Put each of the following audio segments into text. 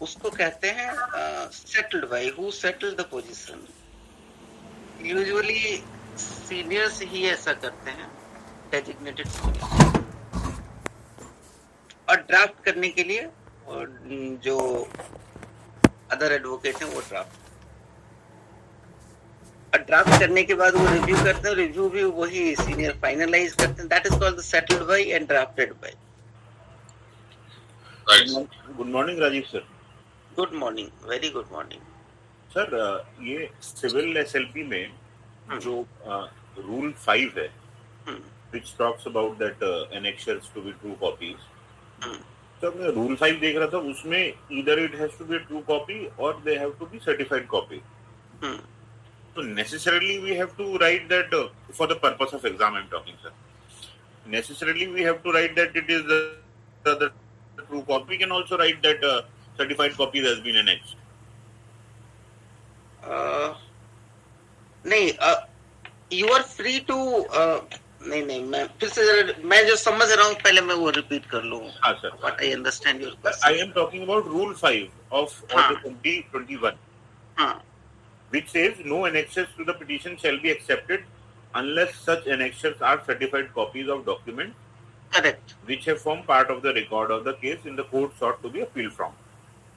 उसको कहते हैं settled by who settled the position usually seniors ही ऐसा करते हैं डेजिग्नेटेड और ड्राफ्ट करने के लिए और जो अदर एडवोकेट हैं, वो ड्राफ्ट और ड्राफ्ट करने के बाद वो रिव्यू करते हैं रिव्यू भी वही सीनियर फाइनलाइज करते हैं. That is called the settled by and drafted by good morning Rajeev sir good morning very good morning sir ये सिविल एसएलपी में जो रूल फाइव है which talks about that annexures to be true copies तो मैं rule five देख रहा था उसमें इधर it has to be true copy और they have to be certified copy तो necessarily we have to write that for the purpose of exam I am talking sir necessarily we have to write that it is the true copy can also write that uh, certified copy has been annexed. Uh, नहीं you are free to नहीं नहीं मैं फिर से मैं जो समझ रहा हूँ पहले मैं वो रिपीट कर लूँ हाँ sir what I understand your I am talking about rule five of twenty twenty one हाँ which says no annexures to the petition shall be accepted unless such annexures are certified copies of documents Correct. which have formed part of the record of the case in the court sought to be appealed from.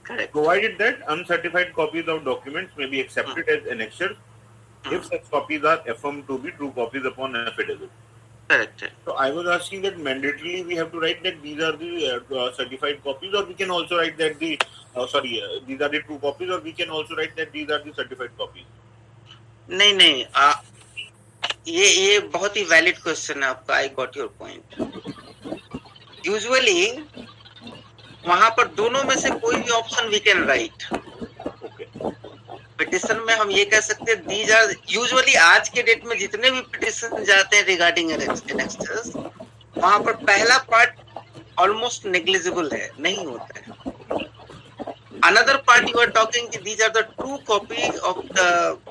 Correct. Provided that uncertified copies of documents may be accepted mm. as annexures mm. if such copies are affirmed to be true copies upon affidavit. Correct. So I was asking that mandatorily we have to write that these are the uh, certified copies, or we can also write that the uh, sorry uh, these are the true copies, or we can also write that these are the certified copies. नहीं नहीं आ, ये ये बहुत ही valid question है आपका I got your point usually वहाँ पर दोनों में से कोई भी option we can write petition में हम ये कह सकते हैं दीज आर यूजुअली आज के डेट में जितने भी पिटिशन जाते हैं रिगार्डिंग एनेक्सर्स वहाँ पर पहला पार्ट ऑलमोस्ट नेग्लिजिबल है नहीं होता है। Another part you are talking कि these are the true copy of the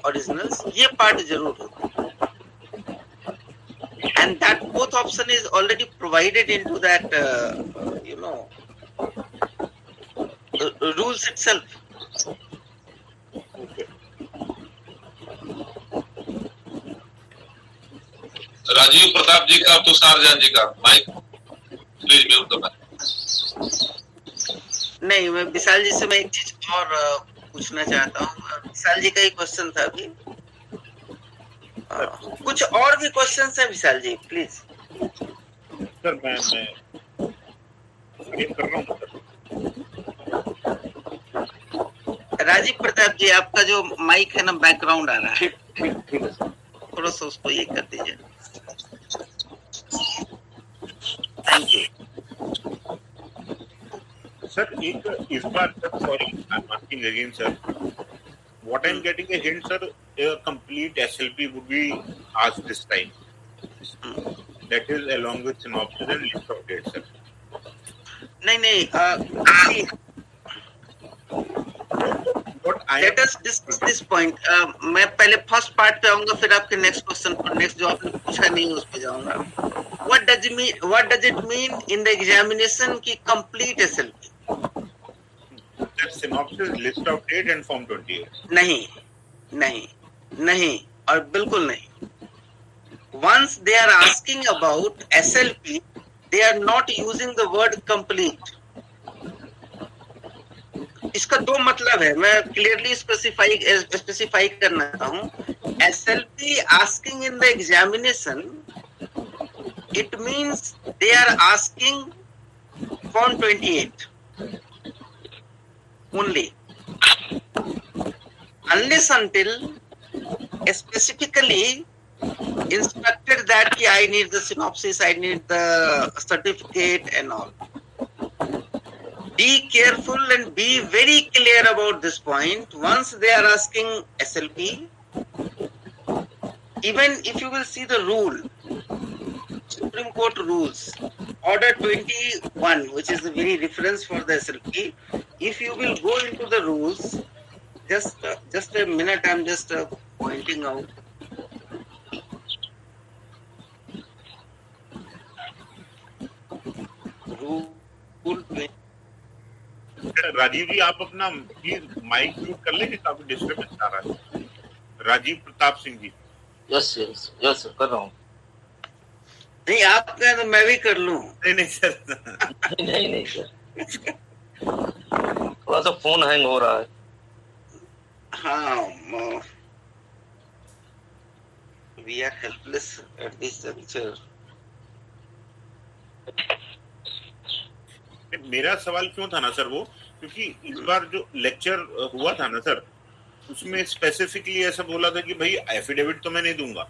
originals ये पार्ट ज़रूर होता है। And that both option is already provided into that you you rules itself. Rajiv Pratap ji का तुषार जैन जी का। माइक प्लीज़ म्यूट करना नहीं मैं विशाल जी से मैं एक चीज़ और पूछना चाहता हूँ। विशाल जी का एक क्वेश्चन था अभी। कुछ और भी क्वेश्चन है विशाल जी प्लीज़ सर मैं मैं राजीव प्रताप जी आपका जो माइक है ना बैकग्राउंड आ रहा है। थोड़ा सा उसको ये कर दीजिए। सर एक इस बार sir sorry I am asking again sir what I am getting a hint sir complete SLP would be आज this time that is along with synopsis and list of dates sir नहीं नहीं let us discuss this point मैं पहले first part पे आऊँगा फिर आपके next question पर नेक्स्ट जो आपने पूछा नहीं उस पे जाऊँगा what does mean what does it mean in the examination की complete SLP synopsis list of date and form 28 नहीं नहीं नहीं और बिल्कुल नहीं। Once they are asking about SLP they are not using the word complete. इसका दो मतलब है। मैं क्लियरली स्पेसिफाई स्पेसिफाई करना हूँ S L P asking in the examination it means they are asking form twenty eight only unless until specifically instructed that I need the synopsis, I need the certificate and all. be careful and be very clear about this point. Once they are asking SLP, even if you will see the rule, Supreme Court rules, Order 21, which is the very reference for the SLP, if you will go into the rules, just uh, just a minute, I'm just uh, pointing out. Rule 20. Rajiv ji आप अपना please mic mute कर लेंगे काफ़ी disturbance आ रहा है। Rajiv Pratap Singh ji. Yes yes yes कर रहा हूँ। नहीं आप कहें तो मैं भी कर लूँ। नहीं नहीं सर नहीं नहीं नहीं सर थोड़ा सा फ़ोन हैंग हो रहा है। हाँ we are helpless at this juncture मेरा सवाल क्यों था ना सर वो? क्योंकि इस बार जो लेक्चर हुआ था ना सर उसमें स्पेसिफिकली ऐसा बोला था कि भाई एफिडेविट तो मैं नहीं दूँगा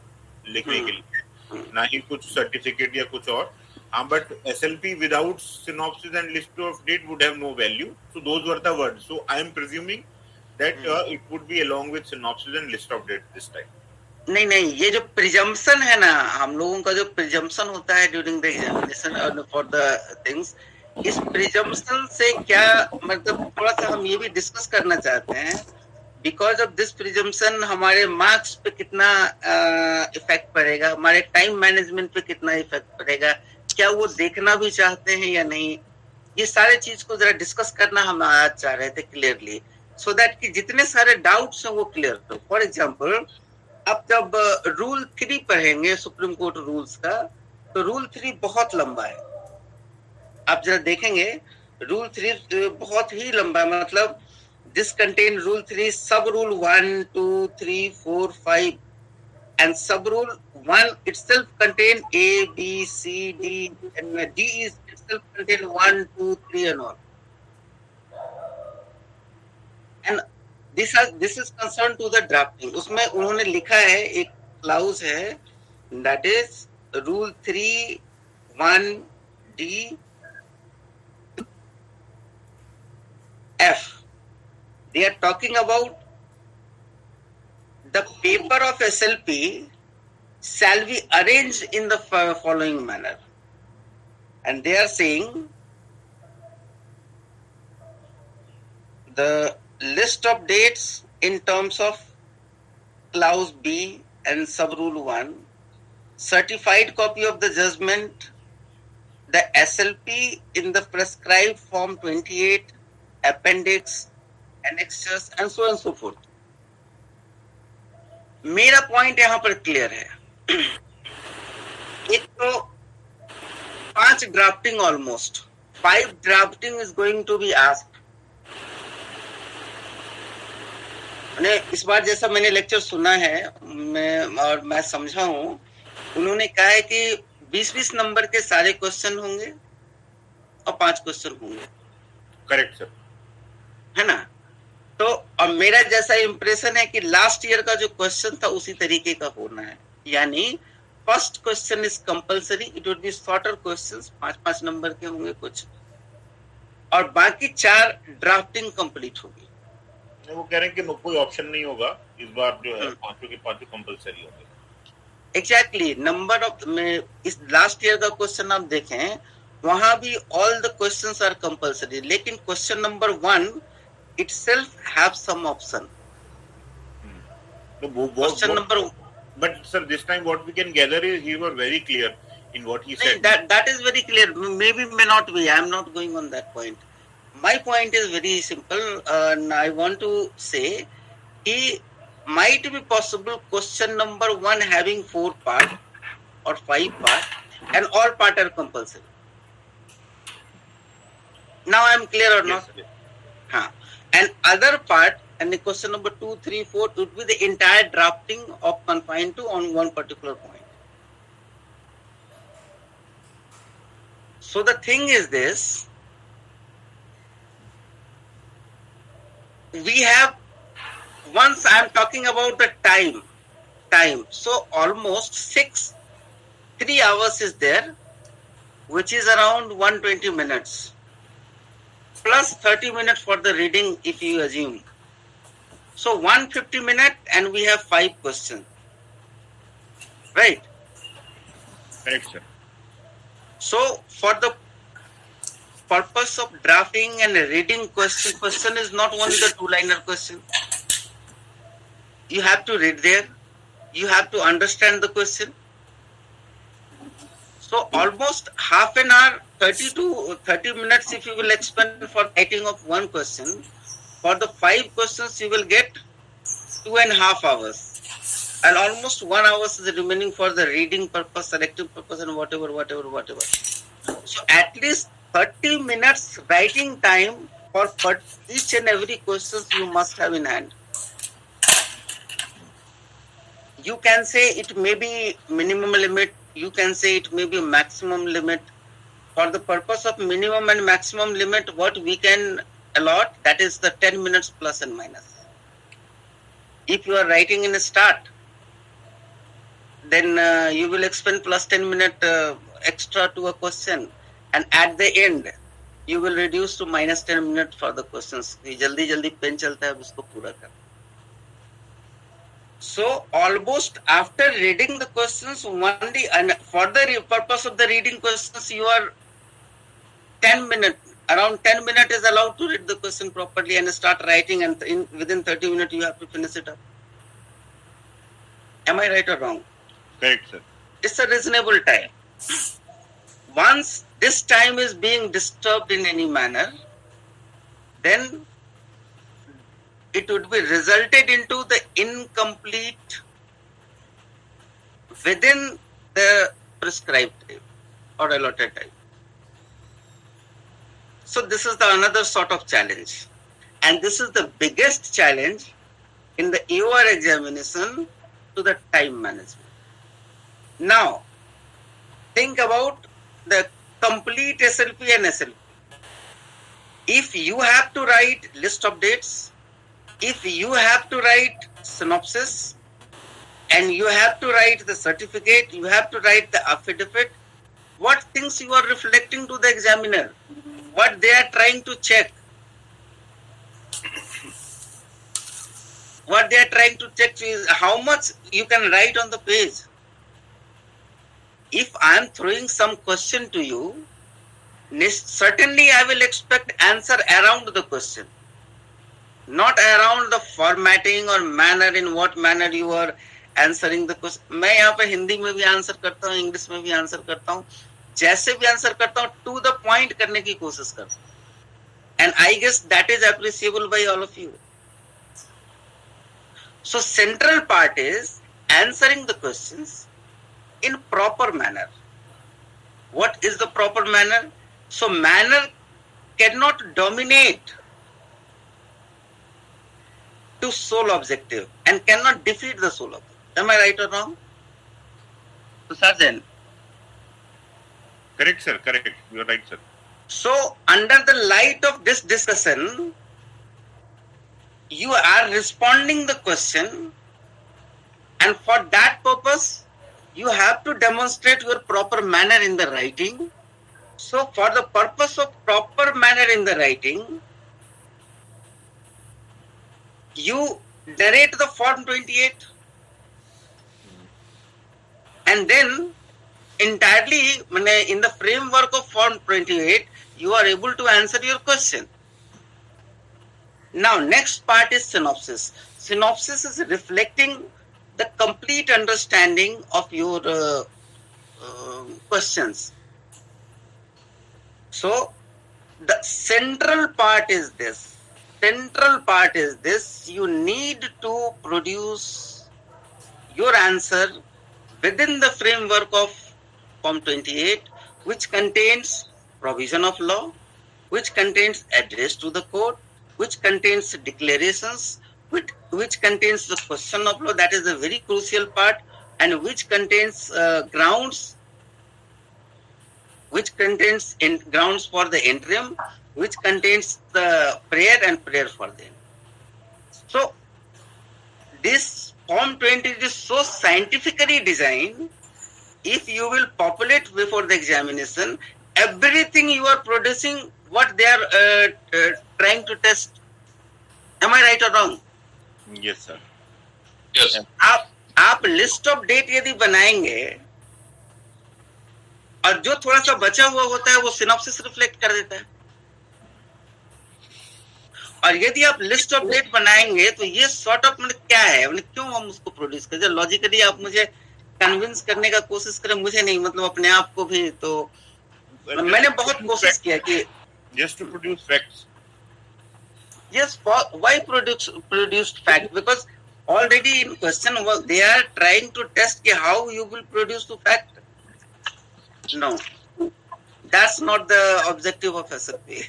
लिखने के लिए। ना ही कुछ सर्टिफिकेट या कुछ और। हाँ but S L P without synopsis and list of date would have no value so those were the word so I am presuming that it would be along with synopsis and list of date this time नहीं नहीं ये जो presumption है ना हम लोगों का जो प्रिजम्पशन होता है during the examination for the things इस प्रिजम्पशन से क्या मतलब थोड़ा सा हम ये भी डिस्कस करना चाहते हैं बिकॉज़ ऑफ़ दिस प्रिजम्पशन हमारे मार्क्स पे कितना इफ़ेक्ट uh, पड़ेगा हमारे टाइम मैनेजमेंट पे कितना इफ़ेक्ट पड़ेगा क्या वो देखना भी चाहते हैं या नहीं ये सारे चीज़ को जरा डिस्कस करना हम आज चाह रहे थे क्लियरली सो दैट कि जितने सारे डाउट्स हैं वो क्लियर हो। फॉर एग्ज़ाम्पल अब जब रूल थ्री पढ़ेंगे सुप्रीम कोर्ट रूल्स का तो रूल थ्री बहुत लंबा है। आप जरा देखेंगे रूल थ्री बहुत ही लंबा मतलब this contain rule three sub rule one two three four five and sub rule one it's contain A B C D and D is it's contain one two three and all and this are this is concern to the drafting उसमें उन्होंने लिखा है, एक clause है that is rule three one D F. They are talking about the paper of SLP shall be arranged in the following manner. And they are saying the list of dates in terms of clause B and subrule 1, certified copy of the judgment, the SLP in the prescribed form 28, appendix, annexures, and so on and so forth. मेरा point यहाँ पर clear है। एक तो पाँच drafting almost five drafting is going to be ask मैंने इस बार जैसा मैंने लेक्चर सुना है मैं और मैं समझा हूँ उन्होंने कहा है कि 20-20 नंबर के सारे क्वेश्चन होंगे और पाँच क्वेश्चन होंगे। करेक्ट सर है ना? तो और मेरा जैसा इंप्रेशन है कि लास्ट ईयर का जो क्वेश्चन था उसी तरीके का होना है। यानी first question is compulsory it would be shorter questions पाँच पाँच नंबर के होंगे कुछ। और बाकी चार ड्राफ्टिंग कंप्लीट होगी। वो कह रहे हैं कि कोई ऑप्शन नहीं होगा। इस बार जो है हम्म। पाँचों के पाँचों कंपलसरी होंगे। एग्जैक्टली नंबर ऑफ़ में इस लास्ट ईयर का क्वेश्चन आप देखें वहाँ भी all the questions are compulsory लेकिन question number one itself have some option. No, what, Question what, number. But sir, this time what we can gather is he was very clear in what he said. That that is very clear. Maybe may not be. I am not going on that point. My point is very simple, uh, and I want to say he might be possible. Question number one having four part or five part, and all part are compulsory. Now I am clear or yes, not? Huh. And other part, and the question number two, three, four would be the entire drafting of confined to on one particular point. So the thing is this, we have, once I'm talking about the time, time, so almost six, three hours is there, which is around 120 minutes plus 30 minutes for the reading if you assume. So 150 minutes and we have five questions. Right? Right, sir. So for the purpose of drafting and reading question, question is not only the two-liner question. You have to read there. You have to understand the question. So almost half an hour, 30 to 30 minutes if you will expend for writing of one question. For the five questions you will get two and a half hours. And almost one hour is remaining for the reading purpose, selective purpose and whatever, whatever, whatever. So at least 30 minutes writing time for each and every questions you must have in hand. You can say it may be minimum limit, you can say it may be maximum limit. For the purpose of minimum and maximum limit, what we can allot, that is the 10 minutes plus and minus. If you are writing in a start, then uh, you will expend plus 10 minute uh, extra to a question. And at the end you will reduce to minus 10 minutes for the questions. jaldi jaldi pen chalta hai usko pura kar so almost after reading the questions only and for the purpose of the reading questions you are 10 minutes around 10 minutes is allowed to read the question properly and start writing and in within 30 minutes you have to finish it up. Am i right or wrong? Correct sir. It's a reasonable time. Once this time is being disturbed in any manner, then it would be resulted into the incomplete within the prescribed time or allotted time. So this is the another sort of challenge. And this is the biggest challenge in the EOR examination to the time management. Now, think about the complete SLP and SLP. If you have to write list of dates, if you have to write synopsis, and you have to write the certificate, you have to write the affidavit, what things you are reflecting to the examiner, what they are trying to check, what they are trying to check is how much you can write on the page if I am throwing some question to you, certainly I will expect answer around the question, not around the formatting or manner in what manner you are answering the question. मैं यहाँ पे हिंदी में भी answer करता हूँ English में भी answer करता हूँ जैसे भी आंसर करता हूँ टू द पॉइंट करने की कोशिश करता कर and I guess that is appreciable by all of you so central part is answering the question in proper manner what is the proper manner so manner can not dominate to sole objective and can not defeat the sole object am I right और wrong sir then Correct, sir. Correct. You're right, sir. So under the light of this discussion, you are responding the question and for that purpose you have to demonstrate your proper manner in the writing. So, for the purpose of proper manner in the writing, you narrate the form 28 and then entirely in the framework of form 28 you are able to answer your question now next part is synopsis synopsis is reflecting the complete understanding of your uh, uh, questions. So, the central part is this. Central part is this. You need to produce your answer within the framework of Form 28, which contains provision of law, which contains address to the court, which contains declarations, which, which contains the question of law, that is a very crucial part, and which contains uh, grounds, which contains in, grounds for the interim, which contains the prayer and prayer for them. So, this Form 20 is so scientifically designed, if you will populate before the examination, everything you are producing, what they are uh, uh, trying to test. Am I right or wrong? Yes sir yes आप आप list of date यदि बनाएँगे और जो थोड़ा सा बचा हुआ होता है वो सिनॉप्सिस रिफ्लेक्ट कर देता है। और यदि आप लिस्ट ऑफ़ डेट बनाएँगे तो ये सॉर्ट ऑफ़ मतलब क्या है? मतलब क्यों हम उसको प्रोड्यूस करें? लॉजिकली आप मुझे कन्विंस करने का कोशिश करें मुझे नहीं मतलब अपने आप को भी तो। मैंने बहुत कोशिश किया कि just to produce facts yes why produce produced fact because already in question they are trying to test कि how you will produce the fact no that's not the objective of SFP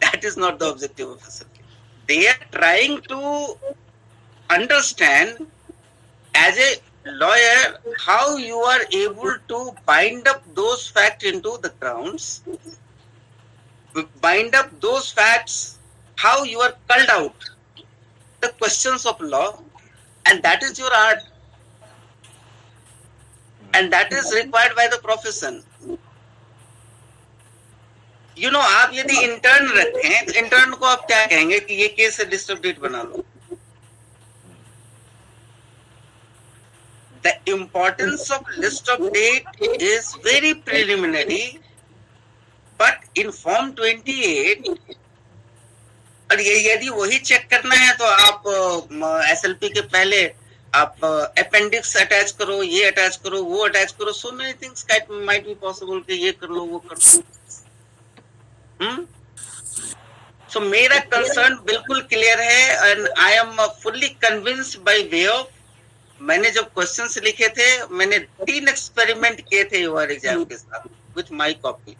that is not the objective of SFP they are trying to understand as a lawyer how you are able to bind up those facts into the grounds bind up those facts how you are culled out the questions of law and that is your art and that is required by the profession you know आप यदि intern रखें तो intern को आप क्या कहेंगे कि ये केस डिस्टर्ब डेट बना लो the importance of list of date is very preliminary, but in form 28 और ये यदि वही चेक करना है तो आप एसएलपी के पहले आप अपेंडिक्स अटैच करो, ये अटैच करो, वो अटैच करो so many things might be possible कि ये कर लो, वो कर लो। हम्म? सो मेरा कंसर्न बिल्कुल क्लियर है and I am fully convinced by way of मैंने जब क्वेश्चंस लिखे थे, मैंने तीन एक्सपेरिमेंट किए थे यूआर एग्ज़ाम के साथ with my copy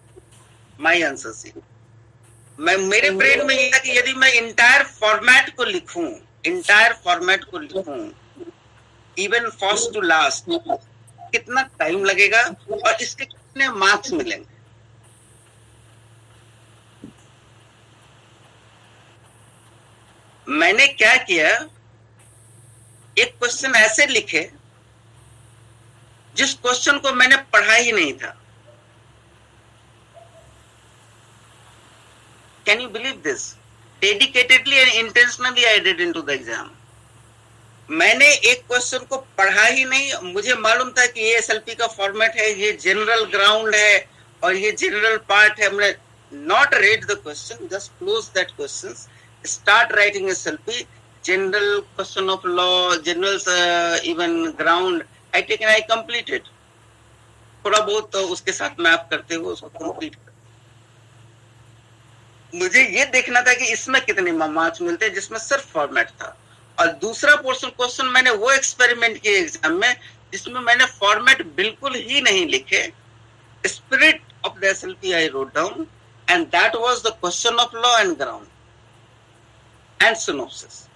my answer see मैं, मेरे ब्रेन में ये था कि यदि मैं इंटायर फॉर्मेट को लिखूं इंटायर फॉर्मेट को लिखूं इवन फ़र्स्ट टू लास्ट कितना टाइम लगेगा और इसके कितने मार्क्स मिलेंगे? मैंने क्या किया क्वेश्चन ऐसे लिखे, जिस क्वेश्चन को मैंने पढ़ा ही नहीं था। Can you believe this dedicatedly and intentionally I did into the exam मैंने एक क्वेश्चन को पढ़ा ही नहीं। मुझे मालूम था कि ये एसएलपी का फॉर्मेट है, ये जनरल ग्राउंड है और ये जनरल पार्ट है। हमने not read the question just close that question start writing S SLP general question of law, general uh, even ground, I take and I complete it. थोड़ा बहुत तो उसके साथ मैप करते हुए उसको कंप्लीट मुझे ये देखना था कि इसमें कितने मार्क्स मिलते हैं जिसमें सिर्फ़ फॉर्मेट था। और दूसरा पोर्शन क्वेश्चन मैंने वो एक्सपेरिमेंट किए एग्ज़ाम में जिसमें मैंने फॉर्मेट बिल्कुल ही नहीं लिखे। Spirit of the S L P I wrote down and that was the question of law and ground and synopsis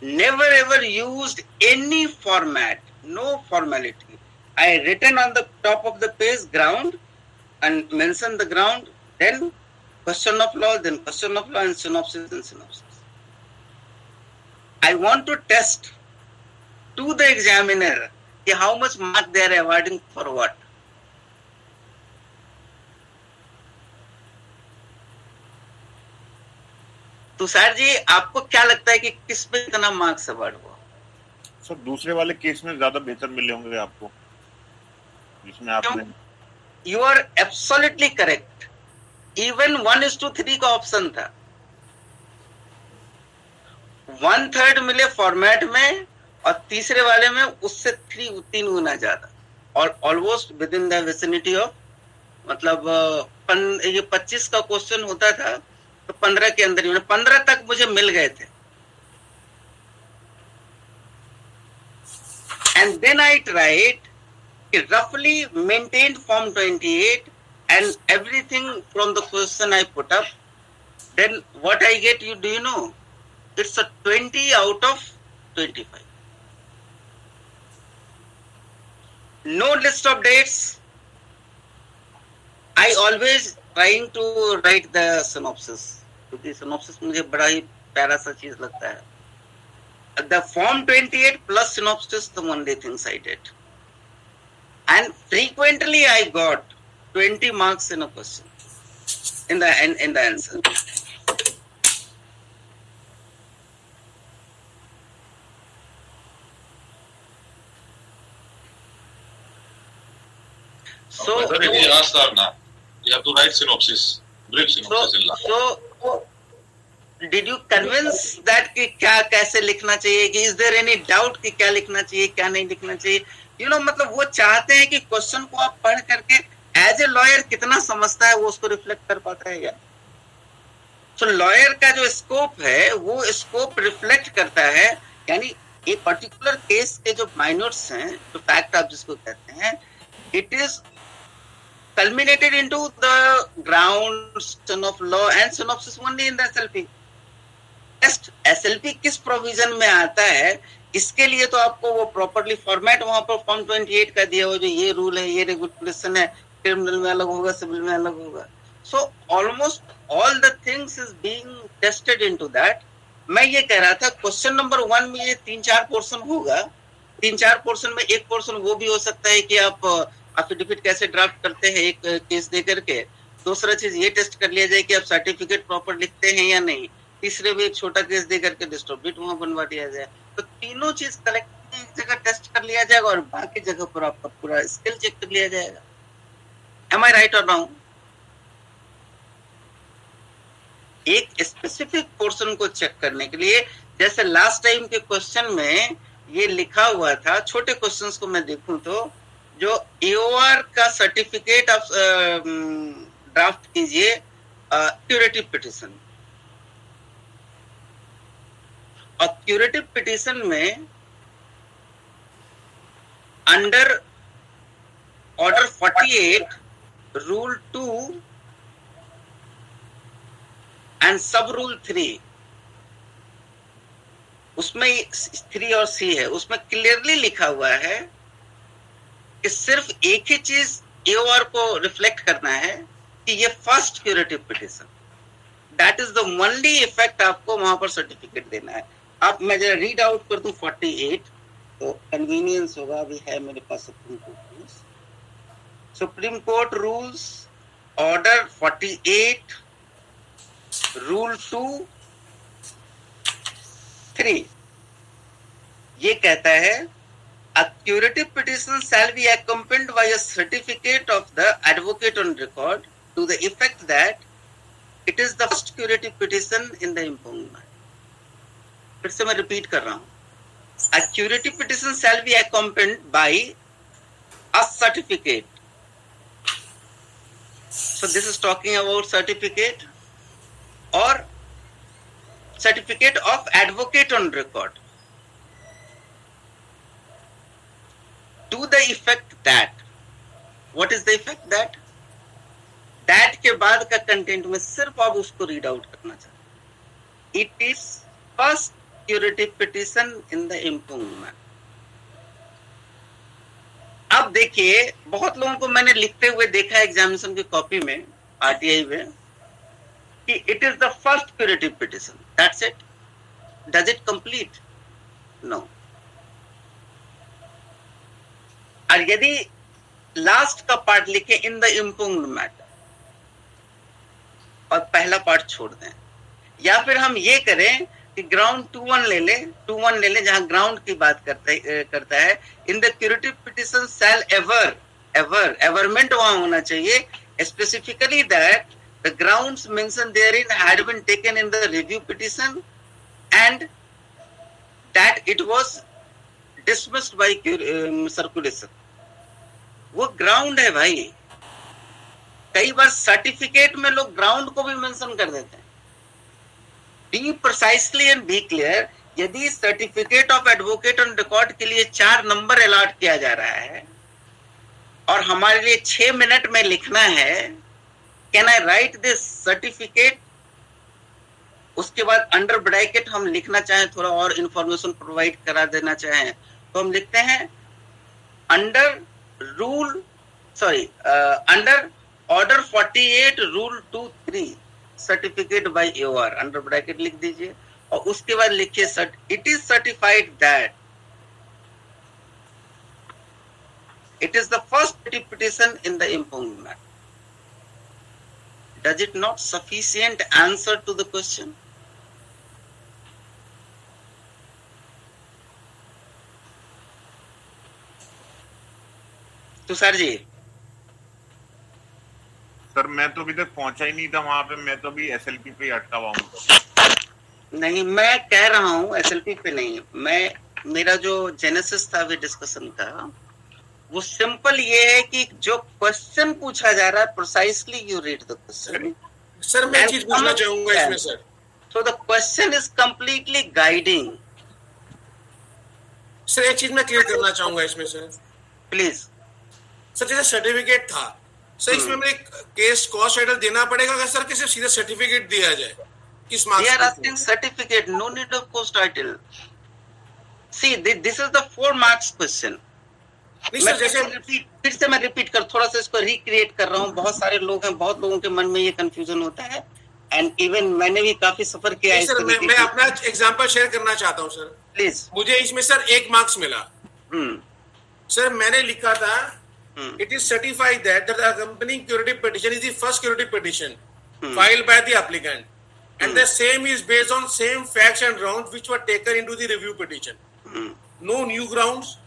never ever used any format, no formality. I written on the top of the page ground and mention the ground, then question of law, then question of law and synopsis and synopsis. I want to test to the examiner how much mark they are awarding for what. Tushar ji आपको क्या लगता है कि किस पे इतना marks award हुआ? Sir दूसरे वाले केस में ज़्यादा बेहतर मिले होंगे आपको जिसमें आपने you are absolutely correct even one is two three का ऑप्शन था। वन थर्ड मिले फॉर्मेट में और तीसरे वाले में उससे थ्री तीन गुना ज़्यादा। और almost with in the of मतलब पन, ये पच्चीस का क्वेश्चन होता था। तो पंद्रह के अंदर ही पंद्रह तक मुझे मिल गए थे। एंड देन आई ट्राइट रफली maintain form twenty eight and everything from the question I put up then what I get you do you know it's a twenty out of twenty five no list of dates I always trying to write the synopsis क्योंकि synopsis मुझे बड़ा ही प्यारा सा चीज़ लगता है the form 28 plus synopsis the only things I did and frequently i got 20 marks in a question in the in, in the answer so whether he asked or not you have to write synopsis brief synopsis so, so did you convince that कि क्या कैसे लिखना चाहिए? कि is there any doubt कि क्या लिखना चाहिए क्या नहीं लिखना चाहिए? यू you नो know, मतलब वो चाहते हैं कि क्वेश्चन को आप पढ़ करके एज ए लॉयर कितना समझता है वो उसको रिफ्लेक्ट कर पाता है या? तो लॉयर का जो स्कोप है वो स्कोप रिफ्लेक्ट करता है यानी एक पर्टिकुलर केस के जो माइनोट्स हैं जो फैक्ट आप जिसको कहते हैं it is culminated into the ground of law and synopsis only in the SLP. Test SLP किस प्रोविज़न में आता है? इसके लिए तो आपको वो प्रॉपरली फॉर्मेट वहाँ पर फॉर्म 28 का दिया हुआ जो ये रूल है, ये रेगुलेशन है क्रिमिनल में अलग होगा सिविल में अलग होगा। So almost all the things is being tested into that मैं ये कह रहा था क्वेश्चन नंबर वन में ये तीन चार पोर्शन होगा। तीन चार पोर्शन में एक पोर्शन वो भी हो सकता है कि आप एफिडेविट कैसे ड्राफ्ट करते हैं, एक केस दे करके। दूसरा चीज़ ये टेस्ट कर लिया जाए कि आप सर्टिफिकेट प्रॉपर लिखते हैं या नहीं। तीसरे भी एक छोटा केस दे करके डिस्ट्रीब्यूट वहाँ बनवा दिया जाए। तो तीनों चीज़ कलेक्ट एक जगह टेस्ट कर लिया जाएगा और बाकी जगह पर आपका पूरा स्किल चेक कर लिया जाएगा। एम आई राइट और रॉन्ग एक स्पेसिफिक पोर्शन को चेक करने के लिए, जैसे लास्ट टाइम के क्वेश्चन में ये लिखा हुआ था, छोटे क्वेश्चंस को मैं देखूँ तो जो एओआर का सर्टिफिकेट आप ड्राफ्ट कीजिए क्यूरेटिव पिटिशन और क्यूरेटिव पिटिशन में under order 48 rule two and sub rule three उसमें थ्री और सी है, उसमें क्लियरली लिखा हुआ है कि सिर्फ़ एक ही चीज़ एओआर को रिफ्लेक्ट करना है कि ये first curative petition that is the only effect आपको वहाँ पर सर्टिफिकेट देना है। अब मैं जरा रीड आउट कर दू 48 तो कन्वीनियंस होगा, अभी है मेरे पास supreme court rules supreme court rules order 48 rule two three ये कहता है A curative petition shall be accompanied by a certificate of the advocate on record to the effect that it is the first curative petition in the impugnment. फिर से मैं repeat कर रहा हूं A curative petition shall be accompanied by a certificate. So this is talking about certificate or certificate of advocate on record. To the effect that? What is the effect? That? That के बाद का content में सिर्फ़ आप उसको read out करना चाहते it is first curative petition in the improvement अब देखिए, बहुत लोगों को मैंने लिखते हुए देखा एग्जामिनेशन की कॉपी में आरटीआई में, कि it is the first curative petition that's it does it complete no और यदि लास्ट का पार्ट लिखे इन द इम्पुंग मैटर और पहला पार्ट छोड़ दें। या फिर हम ये करें कि ग्राउंड टू वन ले ले टू वन ले ले, जहाँ ग्राउंड की बात करता है करता है। In the curative petition shall aver aver averment वहाँ होना चाहिए। Specifically that the grounds mention therein had been taken in the review petition and that it was dismissed by circulation वो ग्राउंड है भाई। कई बार सर्टिफिकेट में लोग ग्राउंड को भी मेंशन कर देते हैं। Be precisely and be clear यदि certificate of advocate on record के लिए चार नंबर अलॉट किया जा रहा है, और हमारे लिए छह मिनट में लिखना है can I write this certificate उसके बाद अंडर ब्रैकेट हम लिखना चाहें, थोड़ा और इंफॉर्मेशन प्रोवाइड करा देना चाहें तो हम लिखते हैं under rule sorry uh, under order 48 rule 2 3 certificate by AOR under bracket लिख दीजिए और उसके बाद लिखिए it is certified that it is the first petition in the impugnment. Does it not sufficient answer to the question? Tushar ji. Sir मैं तो अभी तक पहुँचा ही नहीं था वहाँ पे मैं तो अभी एसएलपी पे अटका हुआ हूँ। नहीं मैं कह रहा हूँ एसएलपी पे नहीं। मैं मेरा जो जेनेसिस था अभी डिस्कशन का वो सिंपल ये है कि जो क्वेश्चन पूछा जा रहा है precisely you read the question sir मैं एक चीज़ पूछना चाहूँगा इसमें sir. So the question is completely guiding. Sir एक चीज़ मैं क्लियर करना चाहूँगा इसमें सर। Please. सर जैसे सर्टिफिकेट था। सर इसमें हम्म। हमें केस कॉस्ट टाइटल देना पड़ेगा। अगर सर किसी सीधा सर्टिफिकेट दिया जाए किस marks of course title. See, thi- this is the four marks question. नहीं मैं फिर जैसे से फिर से मैं रिपीट कर थोड़ा सा इसको रिक्रिएट कर रहा हूँ। बहुत सारे लोग हैं बहुत लोगों के मन में ये कंफ्यूजन होता है। एंड इवन मैंने भी काफ़ी सफ़र किया है सर मैं मैं अपना एग्जांपल शेयर करना चाहता हूँ सर। प्लीज़ मुझे इसमें सर एक मार्क्स मिला। सर मैंने लिखा था it is certified that the accompanying curative petition is the first curative petition hmm. filed by the applicant and the same is based on same facts and grounds which were taken into the review petition no new grounds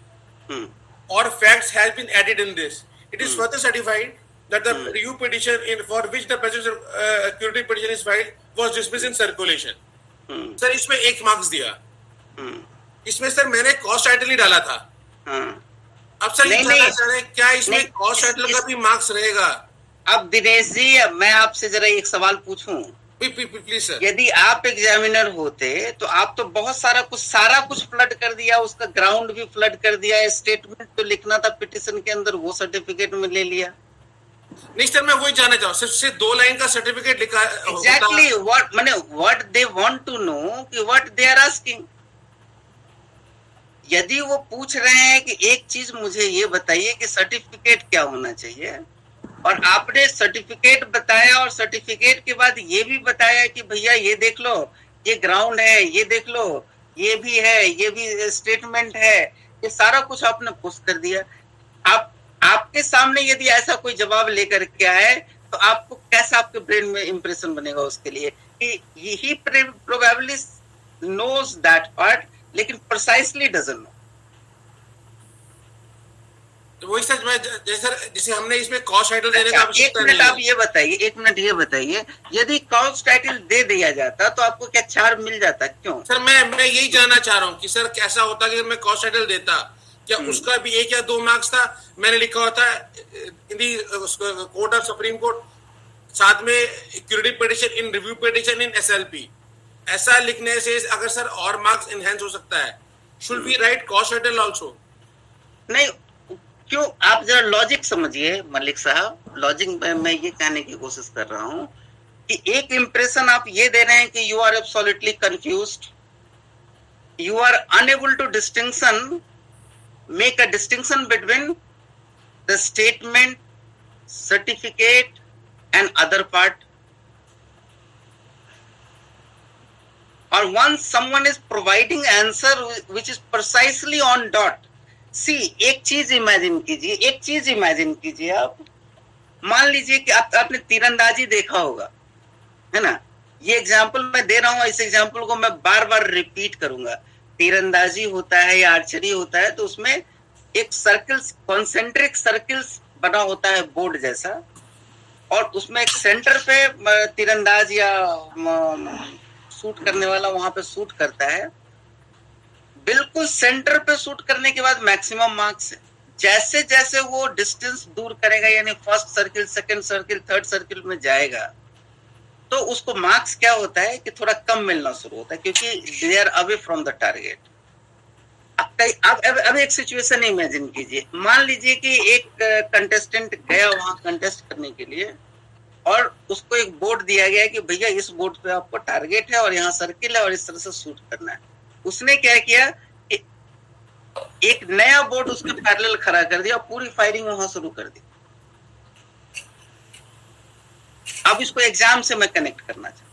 or facts has been added in this it is further certified that the review petition in for which the present uh, curative petition is filed was dismissed in circulation sir इसमें एक marks दिया इसमें sir मैंने cause title ही डाला था अब sir नहीं, नहीं। क्या इसमें का भी मार्क्स रहेगा? अब दिनेश जी अब मैं आपसे जरा एक सवाल पूछूँ। प्लीज़ सर यदि आप एग्जामिनर होते तो आप तो बहुत सारा कुछ सारा कुछ फ्लड कर दिया उसका ग्राउंड भी फ्लड कर दिया स्टेटमेंट तो लिखना था पिटिशन के अंदर वो सर्टिफिकेट में ले लिया। नहीं सर मैं वही जानना चाहूँ सिर्फ़ सिर्फ़ दो लाइन का सर्टिफिकेट लिखा एग्जैक्टली व्हाट माने what they want to know कि व्हाट दे आर आस्किंग यदि वो पूछ रहे हैं कि एक चीज़ मुझे ये बताइए कि सर्टिफिकेट क्या होना चाहिए, और आपने सर्टिफिकेट बताया और सर्टिफिकेट के बाद ये भी बताया कि भैया ये देख लो, ये ग्राउंड है, ये देख लो, ये भी है, ये भी स्टेटमेंट है, ये सारा कुछ आपने पुश कर दिया। आप, आपके सामने यदि ऐसा कोई जवाब लेकर के आए तो आपको कैसा आपके ब्रेन में इंप्रेशन बनेगा उसके लिए? कि he probably knows that part लेकिन प्रिसाइसली डजंट नो तो वही सर मैं जैसे जैसे हमने इसमें कॉस्ट टाइटल देने का अच्छा, एक मिनट आप ये बताइए एक मिनट ये बताइए यदि काउंस टाइटल दे दिया जाता तो आपको क्या चार मिल जाता? क्यों? सर मैं मैं यही जानना चाह रहा हूँ कि सर कैसा होता कि मैं कॉस्ट टाइटल देता? क्या हम्म। उसका भी एक या दो मार्क्स था? मैंने लिखा होता in the court of supreme court साथ में curative petition in review petition in SLP ऐसा लिखने से अगर सर और मार्क्स इनहेंस हो सकता है। Should be write cost title also नहीं, क्यों? आप जरा लॉजिक समझिए, मलिक साहब। लॉजिक में मैं ये कहने की कोशिश कर रहा हूँ कि एक इंप्रेशन आप ये दे रहे हैं कि you are absolutely confuse you are unable to distinction make a distinction between the statement certificate and other part or once someone is providing answer which is precisely on dot. See एक चीज़ imagine कीजिए एक चीज़ imagine कीजिए आप। मान लीजिए कि आप, आपने तीरंदाजी देखा होगा है ना? ये एग्ज़ाम्पल मैं दे रहा हूँ इस एग्ज़ाम्पल को मैं बार बार रिपीट करूँगा। तीरंदाजी होता है या आर्चरी होता है तो उसमें एक सर्कल्स कॉन्सेंट्रिक सर्कल्स बना होता है बोर्ड जैसा। और उसमें एक सेंटर पे तीरंदाज या शूट करने वाला वहाँ पे शूट करता है। बिल्कुल सेंटर पे शूट करने के बाद मैक्सिमम मार्क्स जैसे जैसे वो डिस्टेंस दूर करेगा, यानी first circle second circle third circle में जाएगा तो उसको मार्क्स क्या होता है कि थोड़ा कम मिलना शुरू होता है, क्योंकि they are away from the target अब कई, अब एक सिचुएशन इमेजिन कीजिए। मान लीजिए कि एक कंटेस्टेंट गया वहाँ कंटेस्ट करने के लिए और उसको एक बोर्ड दिया गया कि भैया, इस बोर्ड पे आपको टारगेट है और यहाँ सर्किल है और इस तरह से शूट करना है। उसने क्या किया कि एक नया बोर्ड उसके पैरेलल खड़ा कर दिया और पूरी फायरिंग वहाँ शुरू कर दी। अब इसको एग्ज़ाम से मैं कनेक्ट करना चाहता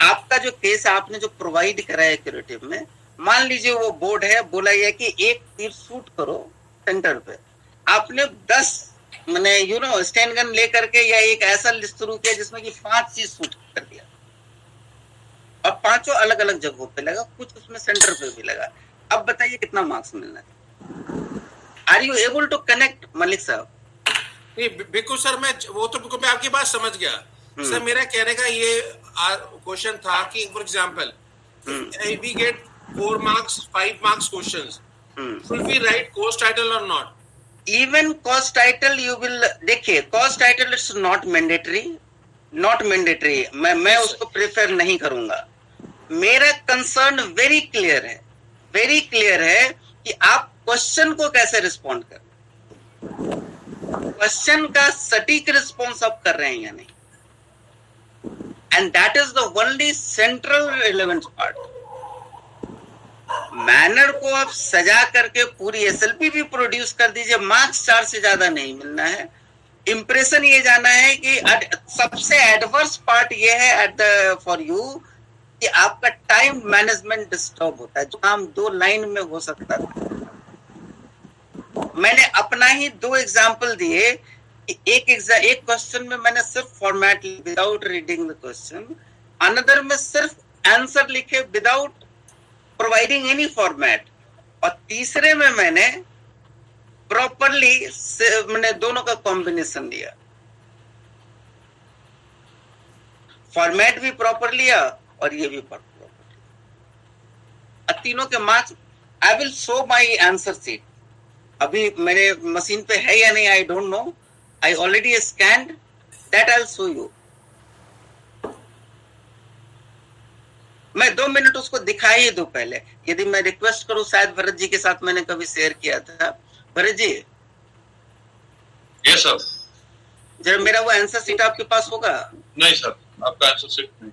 आपका जो केस आपने जो प्रोवाइड करा है क्यूरेटिव में, मान लीजिए वो बोर्ड है, बोला गया कि एक तीर शूट करो सेंटर पे। आपने दस मैंने यू नो स्टैंड गन लेकर के या एक ऐसा लिस्ट शुरू किया जिसमें कि पाँच चीज़ शूट कर दिया। और पाँचों अलग अलग जगहों पे लगा कुछ उसमें सेंटर पे भी लगा। अब बताइए कितना मार्क्स मिलना है? Are you able to connect Malik साहब नहीं बिल्कुल सर मैं वो तो बिल्कुल मैं आपकी बात समझ गया। सर मेरा कहने का ये क्वेश्चन था कि for example we get four marks five marks questions hmm. should we write course title or even cost title you will देखिए cost title it's not mandatory not mandatory मैं मैं उसको प्रेफर नहीं करूँगा। मेरा कंसर्न वेरी क्लियर है। Very clear है कि आप क्वेश्चन को कैसे रिस्पॉन्ड कर क्वेश्चन का सटीक रिस्पॉन्स आप कर रहे हैं या नहीं? And that is the only central relevant part manner को आप सजा करके पूरी एसएलपी भी प्रोड्यूस कर दीजिए। मार्क्स चार से ज़्यादा नहीं मिलना है। इंप्रेशन ये जाना है कि सबसे एडवर्स पार्ट ये है एट द फॉर यू कि आपका टाइम मैनेजमेंट डिस्टर्ब होता है, जो काम दो लाइन में हो सकता था। मैंने अपना ही दो एग्ज़ाम्पल दिए एक एग्ज़ाम एक क्वेश्चन में मैंने सिर्फ़ format without reading the question another में सिर्फ़ आंसर लिखे विदाउट प्रोवाइडिंग एनी फॉर्मेट और तीसरे में मैंने प्रॉपरली मैंने दोनों का कॉम्बिनेशन दिया फॉर्मेट भी प्रॉपर लिया और ये भी प्रॉपर तीनों के marks I will show my answer sheet अभी मेरे मशीन पे है या नहीं I don't know I already scan that I show you मैं दो मिनट उसको दिखाई ही दो पहले। यदि मैं रिक्वेस्ट करूँ शायद भरत जी के साथ मैंने कभी शेयर किया था। भरत जी? यस सर जब मेरा वो आंसर सीट आपके पास होगा? नहीं सर आपका आंसर सीट नहीं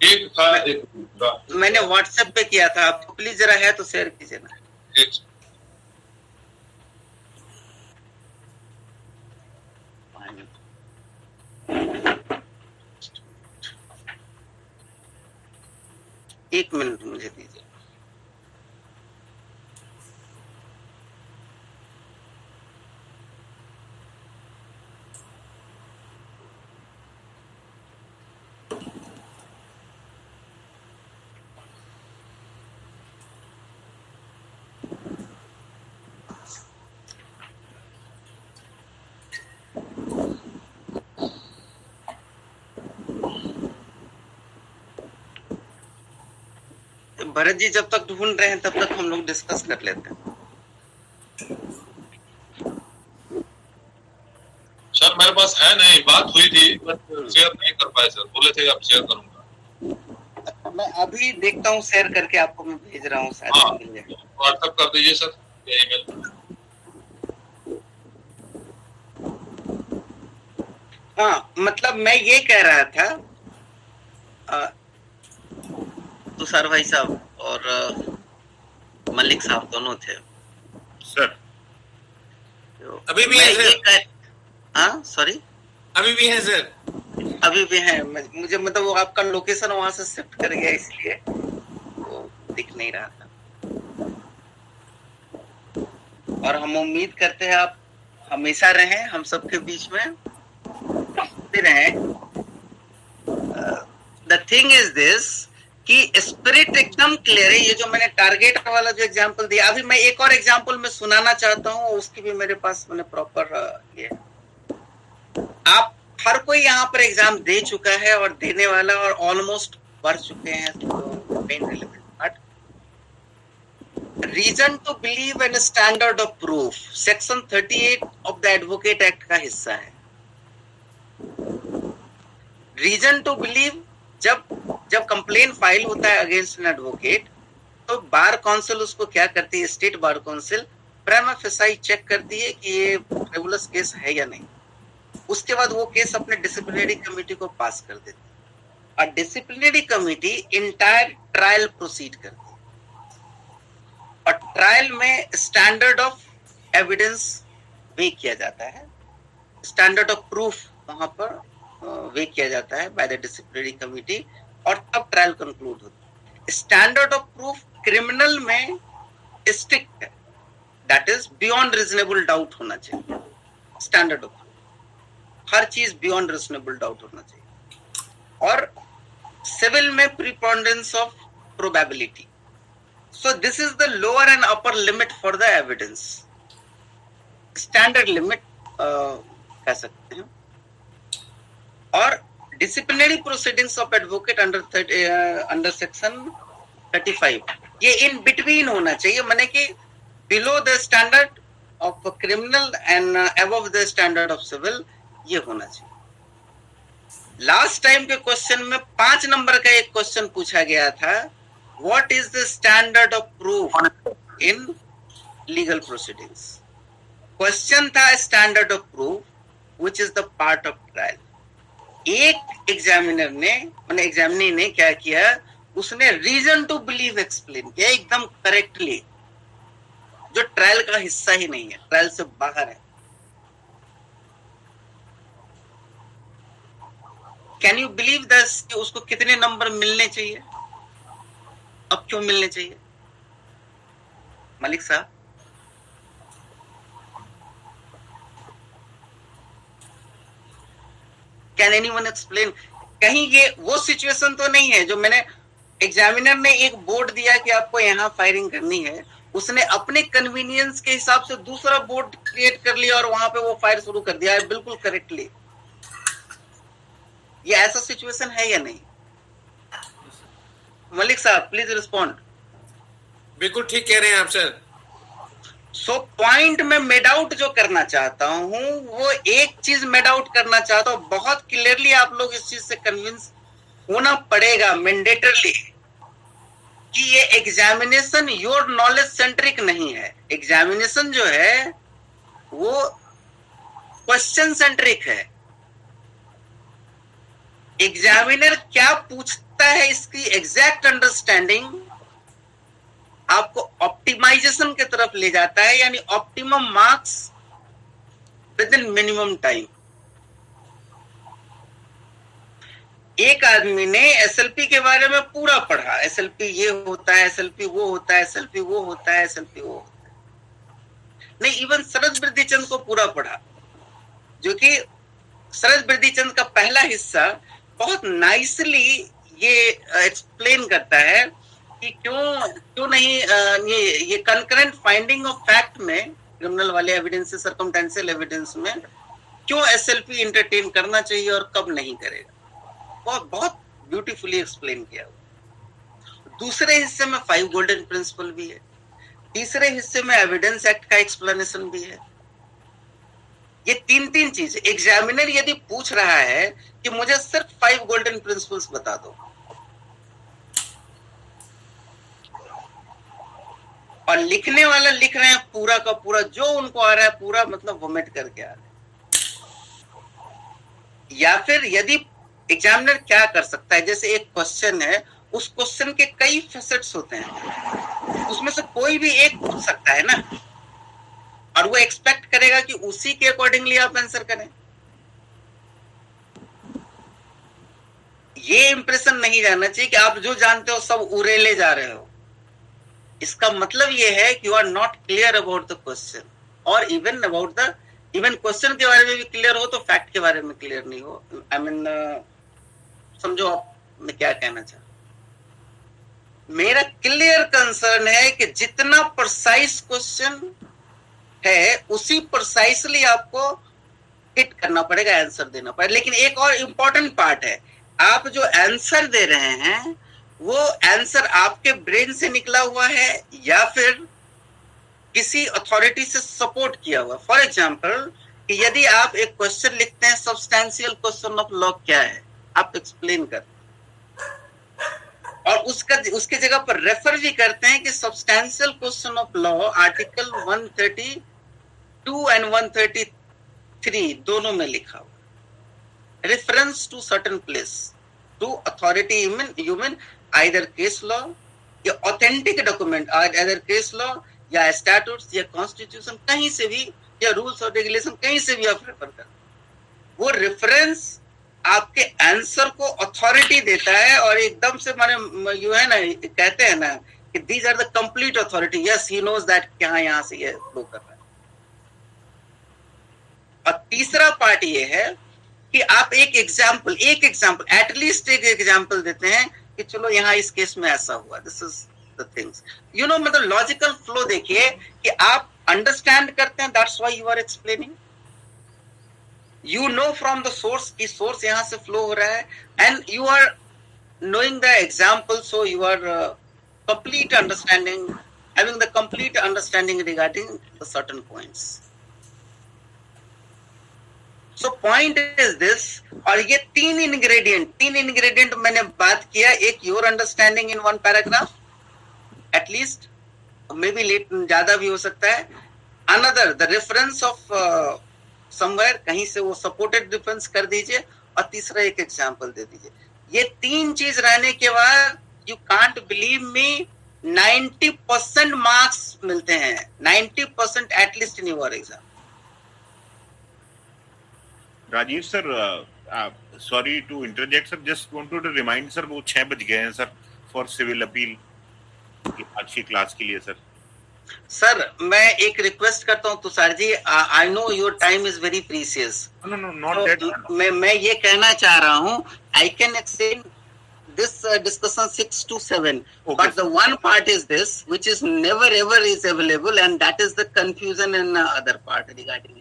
एक था एक मैंने व्हाट्सएप पे किया था। आपको प्लीज़ जरा है तो शेयर कीजिए ना। एक एक मिनट मुझे दीजिए। भरत जी जब तक ढूंढ रहे हैं तब तक हम लोग डिस्कस कर लेते हैं। सर मेरे पास है नहीं बात हुई थी बट शेयर नहीं कर पाए सर बोले थे आप शेयर करूँगा। मैं अभी देखता हूँ शेयर करके आपको मैं भेज रहा हूँ हाँ। व्हाट्सएप कर दीजिए सर हाँ मतलब मैं ये कह रहा था तुषार भाई साहब और मलिक साहब दोनों थे। सर तो अभी भी है सर हाँ सॉरी अभी भी है सर अभी भी है। मुझे मतलब वो आपका लोकेशन वहाँ से शिफ्ट कर गया इसलिए। वो दिख नहीं रहा था। और हम उम्मीद करते हैं आप हमेशा रहें हम सबके बीच में रहें। द थिंग इज़ दिस कि स्पिरिट एकदम क्लियर है। ये जो मैंने टारगेट वाला जो एग्जांपल दिया, अभी मैं एक और एग्जांपल में सुनाना चाहता हूँ, उसकी भी मेरे पास मैंने प्रॉपर ये आप हर कोई यहाँ पर एग्ज़ाम दे चुका है और देने वाला और ऑलमोस्ट भर चुके हैं main relevant reason to believe in standard of proof section 38 of the advocate act का हिस्सा है। रीजन टू बिलीव जब जब कंप्लेन फ़ाइल होता है अगेंस्ट एन एडवोकेट तो बार काउंसिल उसको क्या करती है? स्टेट बार काउंसिल चेक करती है कि ये रेगुलस केस है या नहीं। उसके बाद वो केस अपने डिसिप्लिनरी कमेटी को पास कर देती है। और disciplinary committee entire trial proceed करती है। और ट्रायल में स्टैंडर्ड ऑफ़ एविडेंस वे किया जाता है। स्टैंडर्ड ऑफ़ प्रूफ वहाँ पर वे किया जाता है बाय द डिसिप्लिनरी कमिटी और तब ट्रायल कंक्लूड होता है। स्टैंडर्ड ऑफ़ प्रूफ क्रिमिनल में स्ट्रिक्ट है। That is beyond reasonable doubt होना चाहिए। स्टैंडर्ड ऑफ़ हर चीज़ बियॉन्ड रिजनेबल डाउट होना चाहिए। और सिविल में preponderance of probability so this is the lower and upper limit for the evidence standard limit कह सकते हैं। और disciplinary proceedings of advocate under under section 35 ये इन बिटवीन होना चाहिए, मैंने कि below the standard of criminal and above the standard of civil ये होना चाहिए। लास्ट टाइम के क्वेश्चन में पाँच नंबर का एक क्वेश्चन पूछा गया था what is the standard of proof in legal proceedings question था standard of proof which is the part of trial एक एग्जामिनर ने मैंने एग्जामिनी ने क्या किया? उसने रीजन टू बिलीव एक्सप्लेन किया एकदम करेक्टली जो ट्रायल का हिस्सा ही नहीं है ट्रायल से बाहर है। कैन यू बिलीव दस कि उसको कितने नंबर मिलने चाहिए? अब क्यों मिलने चाहिए? मलिक साहब कैन एनी वन एक्सप्लेन कहीं ये वो सिचुएशन तो नहीं है जो मैंने एग्जामिनर ने एक बोर्ड दिया कि आपको यहाँ फायरिंग करनी है। उसने अपने कन्वीनियंस के हिसाब से दूसरा बोर्ड क्रिएट कर लिया और वहाँ पे वो फायर शुरू कर दिया है, बिल्कुल करेक्टली ये ऐसा सिचुएशन है या नहीं? मलिक साहब प्लीज़ रिस्पॉन्ड बिल्कुल ठीक कह रहे हैं आप सर सो पॉइंट में मेड आउट जो करना चाहता हूँ, वो एक चीज़ मेड आउट करना चाहता हूँ, बहुत क्लियरली आप लोग इस चीज़ से कन्विंस होना पड़ेगा मैंडेटरली कि ये एग्जामिनेशन योर नॉलेज सेंट्रिक नहीं है। एग्जामिनेशन जो है, वो क्वेश्चन सेंट्रिक है। एग्जामिनर क्या पूछता है इसकी एग्जैक्ट अंडरस्टैंडिंग आपको ऑप्टिमाइजेशन के तरफ़ ले जाता है, यानी optimum marks within minimum time एक आदमी ने एसएलपी के बारे में पूरा पढ़ा। एसएलपी ये होता है एसएलपी वो होता है एसएलपी वो होता है एसएलपी वो होता है। नहीं इवन शरद वृद्धि चंद को पूरा पढ़ा, जो कि शरद वृद्धि चंद का पहला हिस्सा बहुत नाइसली ये एक्सप्लेन करता है कि क्यों क्यों नहीं ये ये कंकरेंट फाइंडिंग ऑफ़ फैक्ट में क्रिमिनल वाले एविडेंस सर्कमटेंशियल एविडेंस में, क्यों एसएलपी इंटरटेन करना चाहिए और कब नहीं करेगा? बहुत बहुत ब्यूटीफुली एक्सप्लेन किया दूसरे हिस्से में फाइव गोल्डन प्रिंसिपल भी है। तीसरे हिस्से में एविडेंस एक्ट का एक्सप्लेनेशन भी है। ये तीन तीन चीज़ एग्जामिनर यदि पूछ रहा है कि मुझे सिर्फ़ फाइव गोल्डन प्रिंसिपल्स बता दो। और लिखने वाला लिख रहे हैं पूरा का पूरा, जो उनको आ रहा है पूरा मतलब वोमिट करके आ रहे हैं। या फिर यदि एग्जामिनर क्या कर सकता है, जैसे एक क्वेश्चन है, उस क्वेश्चन के कई फेसेट्स होते हैं। उसमें से कोई भी एक पूछ सकता है ना। और वो एक्सपेक्ट करेगा कि उसी के अकॉर्डिंगली आप आंसर करें। ये इंप्रेशन नहीं जाना चाहिए कि आप जो जानते हो सब उरेले जा रहे हो। इसका मतलब ये है कि you are not clear about the question और even about the even question के बारे में भी क्लियर हो तो फैक्ट के बारे में क्लियर नहीं हो. आई मीन uh, समझो आप मैं क्या कहना चाह मेरा क्लियर कंसर्न है कि जितना प्रोसाइज क्वेश्चन है उसी प्रोसाइसली आपको हिट करना पड़ेगा आंसर देना पड़ेगा। लेकिन एक और इंपॉर्टेंट पार्ट है। आप जो आंसर दे रहे हैं वो आंसर आपके ब्रेन से निकला हुआ है या फिर किसी अथॉरिटी से सपोर्ट किया हुआ फॉर एग्ज़ाम्पल कि यदि आप एक क्वेश्चन लिखते हैं सब्सटैंशियल क्वेश्चन ऑफ़ लॉ क्या है? आप एक्सप्लेन कर और उसका, उसके जगह पर रेफर भी करते हैं कि substantial question of law article 132 and 133 दोनों में लिखा हुआ reference to certain place to authority human human either case law या authentic document either case law या स्टैट्यूट्स या कॉन्स्टिट्यूशन कहीं से भी, या रूल्स और रेगुलेशन कहीं से भी आप रेफर कर वो रेफरेंस आपके आंसर को अथॉरिटी देता है और एकदम से माने यू है ना, कहते हैं ना कि these are the complete authority yes he knows that क्या यहाँ से ये फ्लो कर रहा है। और तीसरा पार्ट ये है कि आप एक एग्ज़ाम्पल एक एग्ज़ाम्पल एटलीस्ट एक एग्ज़ाम्पल देते हैं कि चलो यहाँ इस केस में ऐसा हुआ this is things you know मतलब लॉजिकल फ्लो देखिए कि आप अंडरस्टैंड करते हैं that's you are explaining you know from the source की सोर्स यहाँ से फ्लो हो रहा है and you are knowing the example so you are complete understanding having the complete understanding regarding the certain points so point is this और ये तीन ingredient तीन इनग्रेडियंट मैंने बात किया, एक your understanding in one paragraph at least may be late ज़्यादा भी हो सकता है। Another the reference of somewhere कहीं से वो सपोर्टेड रिफरेंस कर दीजिए, और तीसरा एक एग्ज़ाम्पल दे दीजिए। ये तीन चीज़ रहने के बाद you can't believe me 90% marks मिलते हैं। 90% at least in your exam Rajeev sir sorry to interject sir just want to remind sir वो छह बज गए हैं सर फॉर सिविल अपील आज क्लास के लिए सर सर मैं एक रिक्वेस्ट करता हूँ Tushar ji I know your time is very precious no no not that मैं मैं ये कहना चाह रहा हूँ I can extend this discussion six to seven but the one part is this which is never ever is available and that is the confusion in other part regarding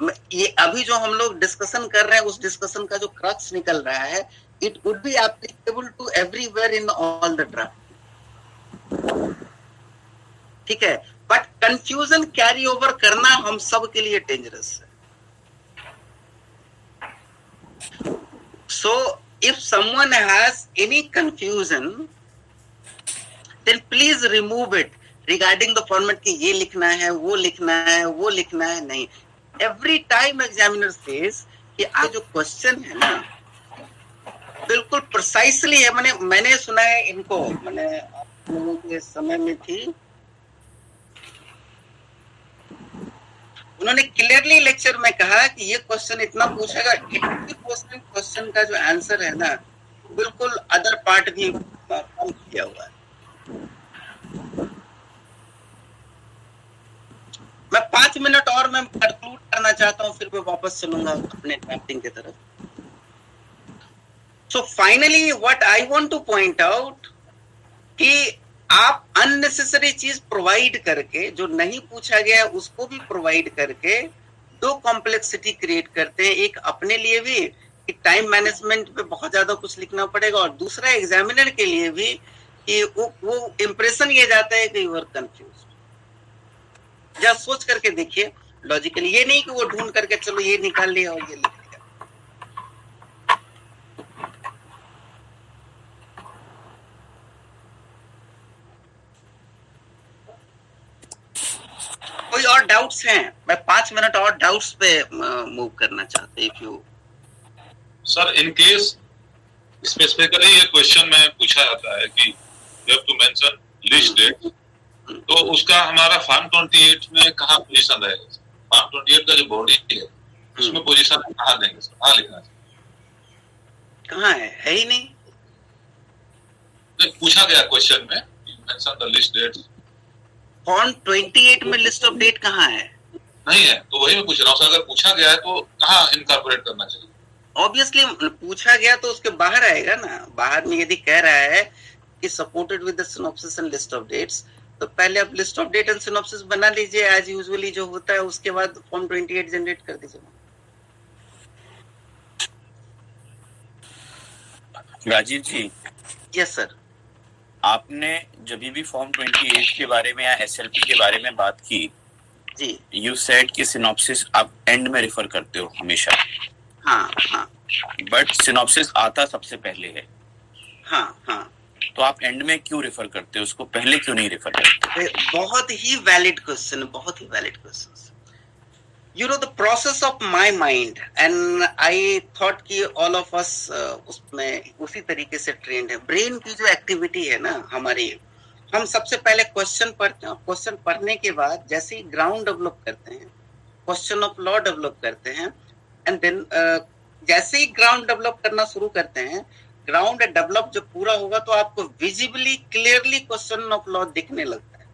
ये अभी जो हम लोग डिस्कशन कर रहे हैं, उस डिस्कशन का जो क्रक्स निकल रहा है it would be applicable to everywhere in all the draft ठीक है? बट कंफ्यूजन कैरी ओवर करना हम सब के लिए डेंजरस है। So if someone has any confusion then please remove it regarding the format की ये लिखना है, वो लिखना है, वो लिखना है, नहीं। एवरी टाइम एग्जामिनर सेज कि आज जो क्वेश्चन है ना, बिल्कुल प्रिसाइसली है, मैंने मैंने सुना है इनको, मैंने लोगों के समय में थी उन्होंने क्लियरली लेक्चर में कहा कि ये क्वेश्चन इतना पूछेगा क्वेश्चन का जो आंसर है ना, बिल्कुल अदर पार्ट भी किया हुआ है। मैं पाँच मिनट और मैं कंक्लूड करना चाहता हूँ, फिर मैं वापस चलूँगा अपने ड्राफ्टिंग की तरफ़। So finally what I want to point out कि आप अननेसेसरी चीज़ प्रोवाइड करके, जो नहीं पूछा गया उसको भी प्रोवाइड करके दो कॉम्प्लेक्सिटी क्रिएट करते हैं। एक अपने लिए भी, कि टाइम मैनेजमेंट पे बहुत ज़्यादा कुछ लिखना पड़ेगा, और दूसरा एग्जामिनर के लिए भी, कि वो वो इम्प्रेशन ये जाता है कि यू आर कंफ्यूज या सोच करके देखिए लॉजिकली ये नहीं कि वो ढूंढ करके चलो, ये निकाल लिया और ये लिख लिया। कोई और डाउट्स हैं? मैं पाँच मिनट और डाउट्स पे मूव करना चाहते if you sir in case specifically ये क्वेश्चन में पूछा जाता है कि you have to mention list date तो उसका हमारा फॉर्म 28 में कहा पोजीशन रहेगा फॉर्म 28 का जो बॉडी है उसमें पोजीशन हम्म। कहाँ देंगे कहाँ लिखना चाहिए कहाँ है? है ही नहीं। पूछा गया क्वेश्चन में mention the list dates form 28 में लिस्ट ऑफ़ डेट कहाँ है? नहीं है तो वही मैं पूछ रहा हूँ अगर पूछा गया है तो कहाँ इनकॉर्पोरेट करना चाहिए? ऑब्वियसली पूछा गया तो उसके बाहर आएगा ना। बाहर में यदि कह रहा है कि supported with the synopsis and list of dates तो पहले आप list of date and synopsis बना लीजिए एज यूजुअली जो होता है उसके बाद फॉर्म 28 जनरेट कर दीजिए। राजीव जी। यस सर आपने जब भी फॉर्म 28 के बारे में या एसएलपी के बारे में बात की जी। यू सेड कि सिनॉप्सिस आप एंड में रेफर करते हो हमेशा। हाँ हाँ। बट सिनॉप्सिस आता सबसे पहले है। हाँ हाँ। तो आप एंड में क्यों रेफर करते हो? उसको पहले क्यों नहीं रेफर करते बहुत ही वैलिड क्वेश्चन बहुत ही valid question you know the process of my mind and i thought कि of us uh, उसमें उसी तरीके से ट्रेंड है। ब्रेन की जो एक्टिविटी है ना हमारी हम सबसे पहले क्वेश्चन पढ़ते हैं क्वेश्चन पढ़ने के बाद जैसे ही ग्राउंड डेवलप करते हैं क्वेश्चन ऑफ़ लॉ डेवलप करते हैं एंड देन uh, जैसे ही ग्राउंड डेवलप करना शुरू करते हैं ग्राउंड डेवलप जब पूरा होगा तो आपको visibly clearly question of law दिखने लगता है।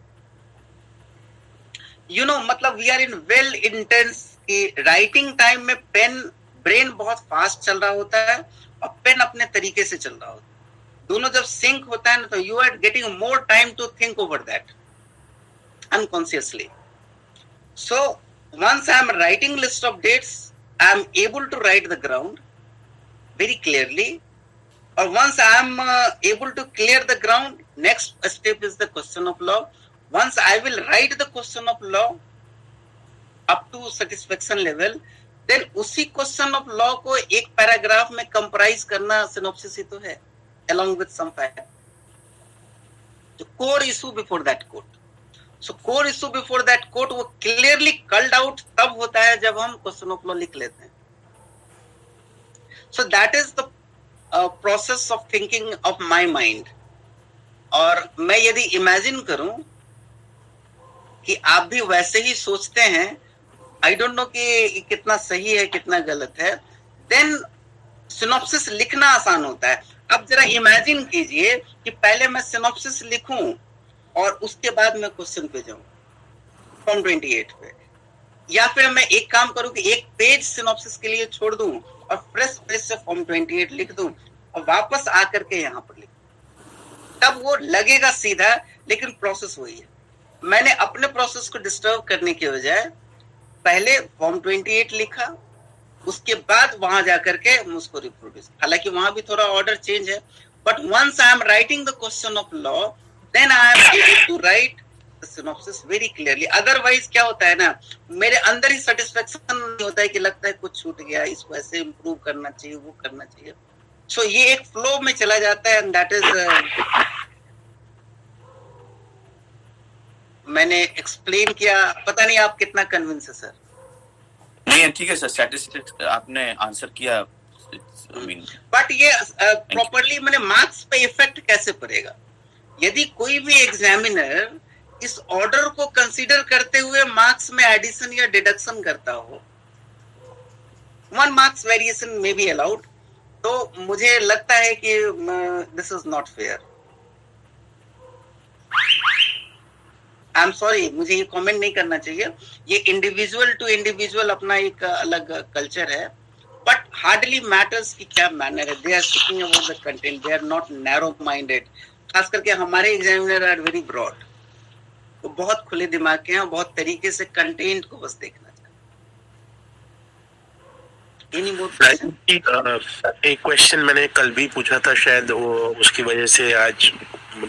यू नो मतलब we are in well intense कि राइटिंग टाइम में पेन ब्रेन बहुत फास्ट चल रहा होता है और पेन अपने तरीके से चल रहा होता है। दोनों जब सिंक होता है ना तो you are getting more time to think over that unconsciously so once i am writing list of dates, i am able to write the ground very clearly or once i am uh, able to clear the ground next step is the question of law once i will write the question of law up to satisfaction level then उसी question of law को एक paragraph में comprise करना synopsis ही तो है along with some fact the core issue before that court so core issue before that court वो clearly called out तब होता है जब हम क्वेश्चन ऑफ़ लॉ लिख लेते हैं so that is the uh, of thinking of of mind और मैं यदि इमेजिन करूँ कि आप भी वैसे ही सोचते हैं आई डोंट नो कि कितना सही है कितना गलत है देन सिनोप्सिस लिखना आसान होता है। अब जरा इमेजिन कीजिए कि पहले मैं सिनोप्सिस लिखूं और उसके बाद मैं क्वेश्चन पे जाऊँ फॉर्म 28 पे। या फिर मैं एक काम करूँ कि एक पेज सिनॉप्सिस के लिए छोड़ दूँ और फ्रेश पेज से फॉर्म 28 लिख दूँ और वापस आकर के यहाँ पर लिख तब वो लगेगा सीधा, लेकिन प्रोसेस वही है। मैंने अपने प्रोसेस को डिस्टर्ब करने के बजाय पहले फॉर्म 28 लिखा, उसके बाद वहाँ जाकर के हम उसको रिप्रोड्यूस हालाँकि वहाँ भी थोड़ा ऑर्डर चेंज है but once I am writing the question of law then I am to write synopsis very clearly otherwise क्या होता है ना मेरे अंदर ही सेटिस्फेक्शन नहीं होता है कि लगता है कुछ छूट गया इसको ऐसे इंप्रूव करना चाहिए वो करना चाहिए। सो so, ये एक फ्लो में चला जाता है एंड दैट इज़ मैंने एक्सप्लेन किया। पता नहीं आप कितना कन्विंस है सर नहीं ठीक है सर स्टैटिस्टिक्स आपने आंसर किया। बट ये प्रॉपरली uh, मैंने मार्क्स पे इफ़ेक्ट कैसे पड़ेगा? यदि कोई भी एग्जामिनर इस ऑर्डर को कंसीडर करते हुए मार्क्स में एडिशन या डिडक्शन करता हो। वन मार्क्स वेरिएशन में बी अलाउड तो मुझे लगता है कि this is not fair I am sorry मुझे ये कमेंट नहीं करना चाहिए। ये इंडिविजुअल टू इंडिविजुअल अपना एक अलग कल्चर है बट हार्डली मैटर्स की क्या मैनर है। They are speaking about the content they are not narrow minded खास करके हमारे एग्जामिनर आर वेरी ब्रॉड वो बहुत खुले दिमाग के हैं बहुत तरीके से कंटेंट को बस देखना एक क्वेश्चन मैंने कल भी पूछा था शायद वो उसकी वजह से आज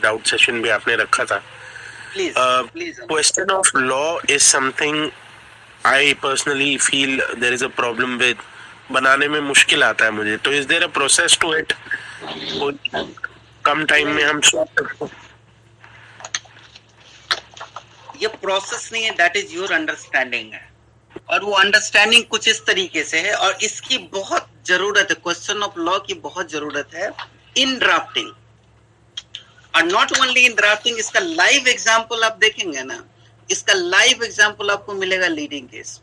डाउट सेशन भी आपने रखा था। Uh. Question of law is something I personally feel there is a problem with. बनाने में मुश्किल आता है मुझे। तो is there a process to it come time में हम ये प्रोसेस नहीं है दैट इज़ योर अंडरस्टैंडिंग है। और वो अंडरस्टैंडिंग कुछ इस तरीके से है, और इसकी बहुत ज़रूरत है क्वेश्चन ऑफ़ लॉ की बहुत ज़रूरत है इन ड्राफ्टिंग और नॉट ओनली इन ड्राफ्टिंग इसका लाइव एग्ज़ाम्पल आप देखेंगे ना, इसका लाइव एग्ज़ाम्पल आपको मिलेगा लीडिंग केस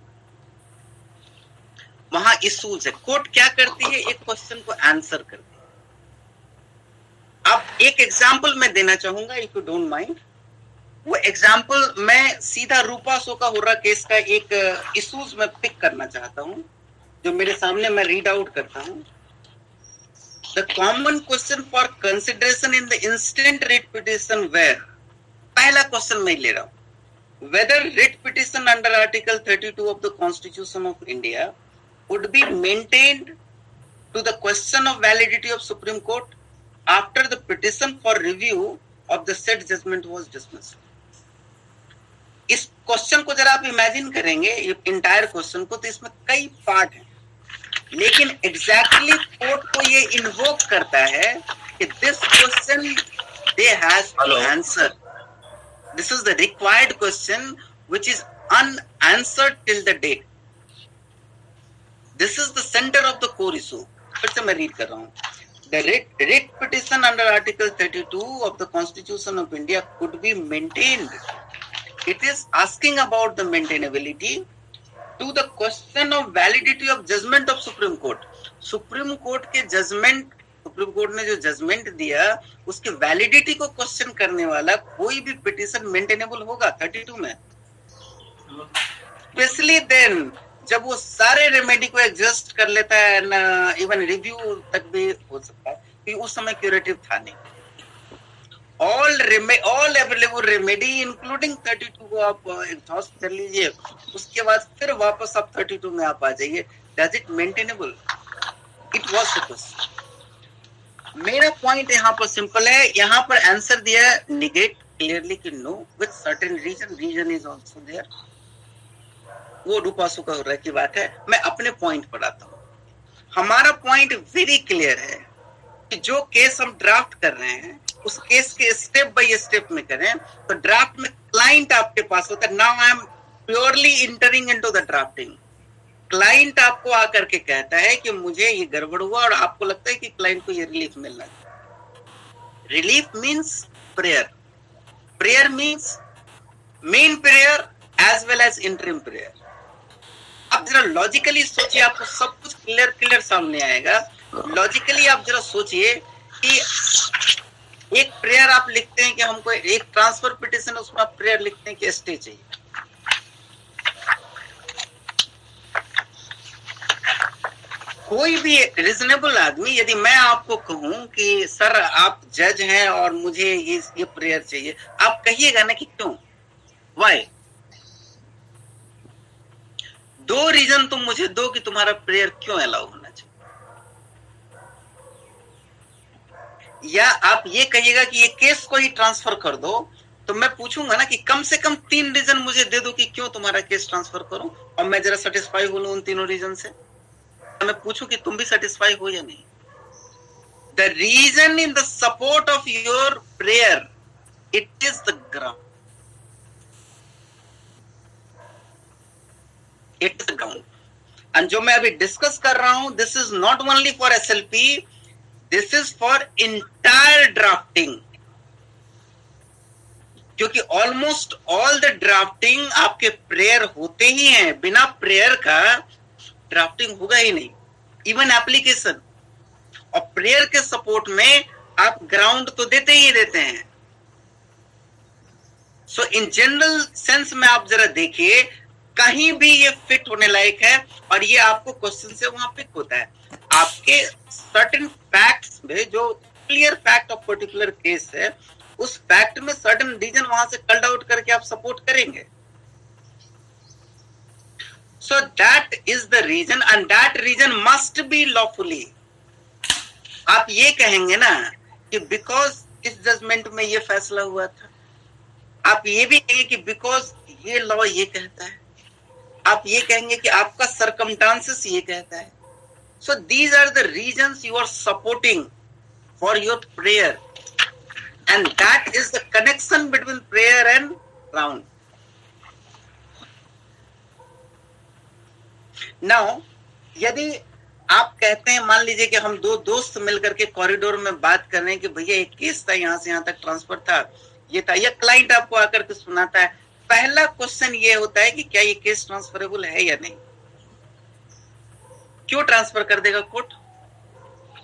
वहाँ इशूज है। कोर्ट क्या करती है? एक क्वेश्चन को आंसर करती है। अब एक एग्ज़ाम्पल मैं देना चाहूँगा इफ़ यू डोंट माइंड वो एग्ज़ाम्पल मैं सीधा रूपा सोका हुर्रा केस का एक इशूज में पिक करना चाहता हूँ जो मेरे सामने मैं रीड आउट करता हूँ the common question for consideration in the instant writ petition where पहला क्वेश्चन मैं ले रहा हूँ whether writ petition under article 32 of the constitution of india would be maintained to the question of validity of supreme court after the petition for review of the said judgment was dismissed इस question को जरा आप imagine करेंगे entire question को तो इसमें कई part है। लेकिन एग्जैक्टली exactly कोर्ट को ये इन्वोक करता है कि this question they has answer this is the required question which is unanswered till the date this is the center of the core issue फिर से मैं रीड कर रहा हूँ। The writ petition under article 32 of the constitution of India could be maintained it is asking about the maintainability to the question of validity of judgment of supreme court supreme court के judgment supreme court ने जो judgment दिया, उसके validity को question करने वाला कोई भी पिटिशन मेंटेनेबल होगा 32 में? स्पेशली देन जब वो सारे रेमेडी को एडजस्ट कर लेता है इवन रिव्यू तक भी हो सकता है, कि उस समय क्यूरेटिव था नहीं। All all available remedy including 32 को आप एग्जॉस्ट uh, कर लीजिए। उसके बाद फिर वापस आप 32 में आप आ जाइए। Does it maintainable it was suppose मेरा पॉइंट यहाँ पर सिंपल है। यहाँ पर आंसर दिया है। निगेट क्लियरली कि no with certain reason reason is also there वो रूपासु का हो की बात है। मैं अपने पॉइंट पर आता हूँ। हमारा पॉइंट वेरी क्लियर है कि जो केस हम ड्राफ्ट कर रहे हैं उस केस के स्टेप बाय स्टेप में करें तो ड्राफ्ट में क्लाइंट आपके पास होता है। Now I am purely entering into the drafting client आपको आकर के कहता है कि मुझे ये गड़बड़ हुआ और आपको लगता है कि क्लाइंट को ये रिलीफ मिलना चाहिए relief means prayer prayer means main prayer as well as interim prayer आप जरा लॉजिकली सोचिए, आपको सब कुछ क्लियर क्लियर सामने आएगा। लॉजिकली आप जरा सोचिए कि एक प्रेयर आप लिखते हैं कि हमको एक ट्रांसफ़र पिटिशन उसमें आप प्रेयर लिखते हैं कि स्टे चाहिए। कोई भी रिजनेबल आदमी, यदि मैं आपको कहूँ कि, सर, आप जज हैं और मुझे ये ये प्रेयर चाहिए, आप कहिएगा ना कि क्यों? वाई दो रीजन तुम मुझे दो कि तुम्हारा प्रेयर क्यों अलाउ होना चाहिए या आप ये कहिएगा कि ये केस को ही ट्रांसफ़र कर दो तो मैं पूछूँगा ना कि कम से कम तीन रीजन मुझे दे दो कि क्यों तुम्हारा केस ट्रांसफ़र करूँ, और मैं जरा सेटिस्फाई हो लू उन तीनों रीजन से। मैं पूछूँ कि तुम भी सेटिस्फाई हो या नहीं? The reason in the support of your prayer it is the ground it is ground and जो मैं अभी डिस्कस कर रहा हूँ this is not only for S L P this is for entire drafting क्योंकि ऑलमोस्ट ऑल द ड्राफ्टिंग आपके prayer होते ही हैं। बिना प्रेयर का ड्राफ्टिंग होगा ही नहीं। इवन एप्लीकेशन और प्रेयर के सपोर्ट में आप ग्राउंड तो देते ही देते हैं। सो इन जनरल सेंस में आप जरा देखिए कहीं भी ये फिट होने लायक है और ये आपको क्वेश्चन से वहाँ पिक होता है। आपके सर्टेन फैक्ट्स में जो clear fact of particular case है, उस फैक्ट में सर्टेन रीजन वहाँ से कल्ड आउट करके आप सपोर्ट करेंगे। So that is the reason and that reason must be lawfully आप ये कहेंगे ना कि बिकॉज़ इस जजमेंट में ये फैसला हुआ था। आप ये भी कहेंगे कि बिकॉज़ ये लॉ ये कहता है। आप ये कहेंगे कि आपका सरकमटांसेस ये कहता है। So these are the reason you are supporting for your prayer and that is the connection between prayer and round now यदि आप कहते हैं, मान लीजिए कि हम दो दोस्त मिलकर के कॉरिडोर में बात कर रहे हैं कि भैया, एक केस था, यहाँ से यहाँ तक ट्रांसफ़र था। ये था, या क्लाइंट आपको आकर के सुनाता है पहला क्वेश्चन ये होता है कि क्या ये केस ट्रांसफरेबल है या नहीं? क्यों ट्रांसफ़र कर देगा कोर्ट?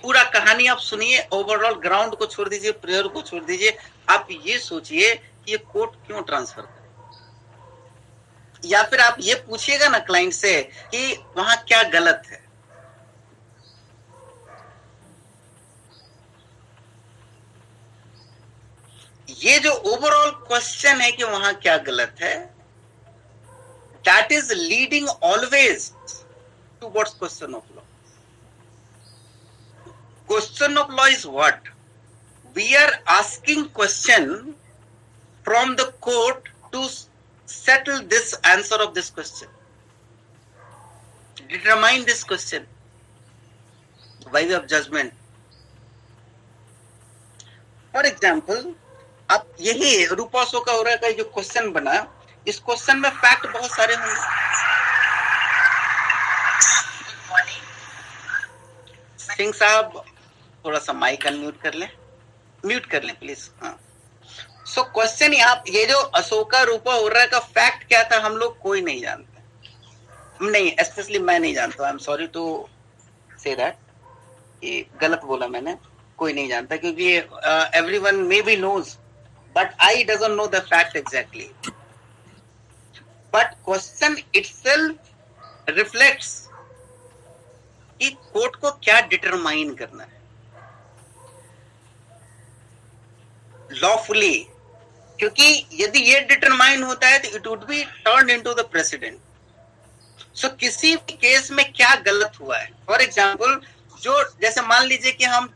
पूरा कहानी आप सुनिए ओवरऑल ग्राउंड को छोड़ दीजिए प्रेयर को छोड़ दीजिए। आप ये सोचिए कि ये कोर्ट क्यों ट्रांसफ़र करे? या फिर आप ये पूछिएगा ना क्लाइंट से कि वहाँ क्या गलत है? ये जो ओवरऑल क्वेश्चन है कि वहाँ क्या गलत है that is leading always to words question of law question of law is what we are asking question from the court to this answer of this question. Determine this question by way of judgment. For example अब यही रूपा का रहा है जो question बना, इस question में fact बहुत सारे होंगे सिंह साहब, थोड़ा सा माइक अनम्यूट कर ले। म्यूट कर ले प्लीज़ हाँ। सो क्वेश्चन यहाँ, ये जो अशोका रूपा रहा का फैक्ट क्या था, हम लोग कोई नहीं जानते। नहीं स्पेशली मैं नहीं जानता। I am sorry to say that ये गलत बोला मैंने। कोई नहीं जानता, क्योंकि everyone maybe knows but I doesn't know the fact exactly. But question itself reflects कि कोर्ट को क्या डिटरमाइन करना है। लॉफुली क्योंकि यदि ये डिटरमाइन होता है तो it would be turn into the precedent so किसी भी केस में क्या गलत हुआ है? फॉर एग्ज़ाम्पल जो, जैसे मान लीजिए कि हम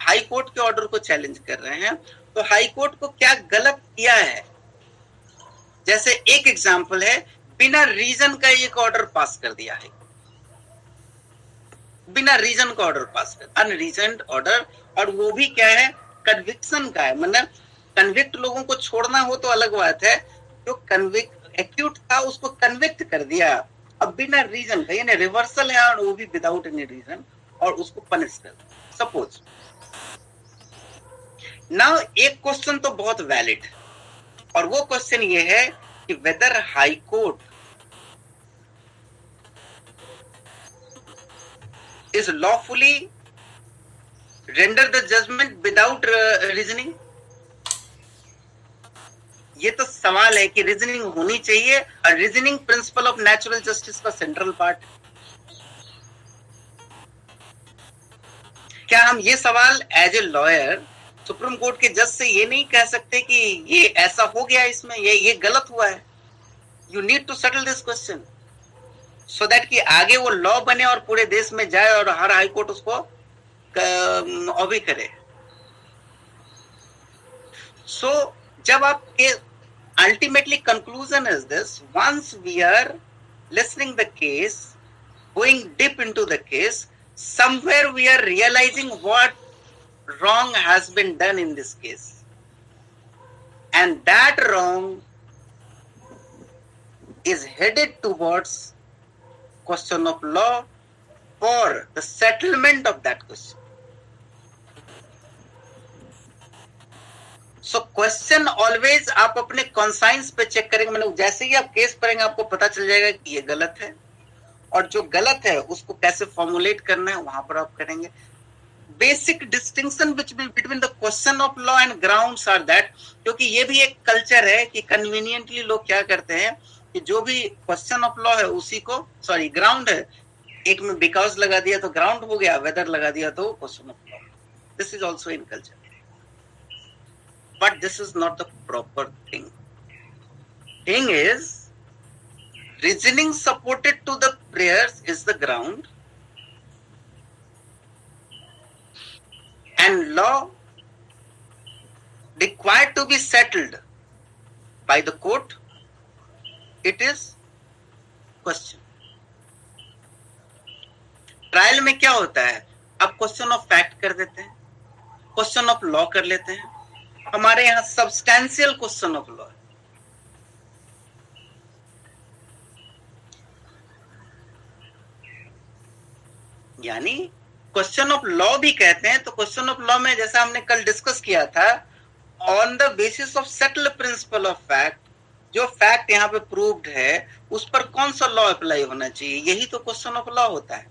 हाई कोर्ट के ऑर्डर को चैलेंज कर रहे हैं तो हाई कोर्ट को क्या गलत किया है? जैसे एक एग्ज़ाम्पल है, बिना रीजन का एक ऑर्डर पास कर दिया है। बिना रीजन का ऑर्डर पास कर अनरीजन ऑर्डर और वो भी क्या है? कन्विक्शन का है। मतलब कन्विक्ट लोगों को छोड़ना हो तो अलग बात है। जो कन्विक्ट एक्यूट था, उसको कन्विक्ट कर दिया। अब बिना रीजन का, यानी रिवर्सल है, और वो भी विदाउट एनी रीजन और उसको पनिश कर सपोज़ नाउ एक क्वेश्चन तो बहुत वैलिड और वो क्वेश्चन ये है कि whether high court lawfully render the judgment without uh, reasoning? ये तो सवाल है कि रीजनिंग होनी चाहिए। और reasoning principle of natural justice का सेंट्रल पार्ट क्या हम ये सवाल as a lawyer supreme court के जज से ये नहीं कह सकते कि ये ऐसा हो गया इसमें ये ये गलत हुआ है। You need to settle this question so that कि आगे वो लॉ बने और पूरे देश में जाए और हर हाई कोर्ट उसको ऑबी करे। सो so, जब आप ultimately conclusion is this once we are listening the case going deep into the case somewhere we are realizing what wrong has been done in this case and that wrong is headed towards question of law for the settlement of that question. So question always आप अपने conscience पे check करेंगे मतलब जैसे ही आप case पढ़ेंगे आपको पता चल जाएगा कि ये गलत है और जो गलत है उसको कैसे फॉर्मुलेट करना है वहाँ पर आप करेंगे basic distinction between the question of law and grounds are that क्योंकि ये भी एक कल्चर है कि कन्वीनियंटली लोग क्या करते हैं कि जो भी क्वेश्चन ऑफ़ लॉ है उसी को सॉरी ग्राउंड है, एक में बिकॉज़ लगा दिया तो ग्राउंड हो गया वेदर लगा दिया तो question of law this is also in culture but this is not the proper thing thing is reasoning supported to the prayers is the ground. And law required to be settled by the court it is question trial में क्या होता है? आप question of fact कर देते हैं question of law कर लेते हैं। हमारे यहाँ सब्सटैंशियल क्वेश्चन ऑफ़ लॉ यानी क्वेश्चन ऑफ़ लॉ भी कहते हैं तो क्वेश्चन ऑफ़ लॉ में जैसा हमने कल डिस्कस किया था on the basis of settle principle of fact जो फैक्ट यहाँ पे प्रूव्ड है, उस पर कौन सा लॉ अप्लाई होना चाहिए? यही तो क्वेश्चन ऑफ़ लॉ होता है।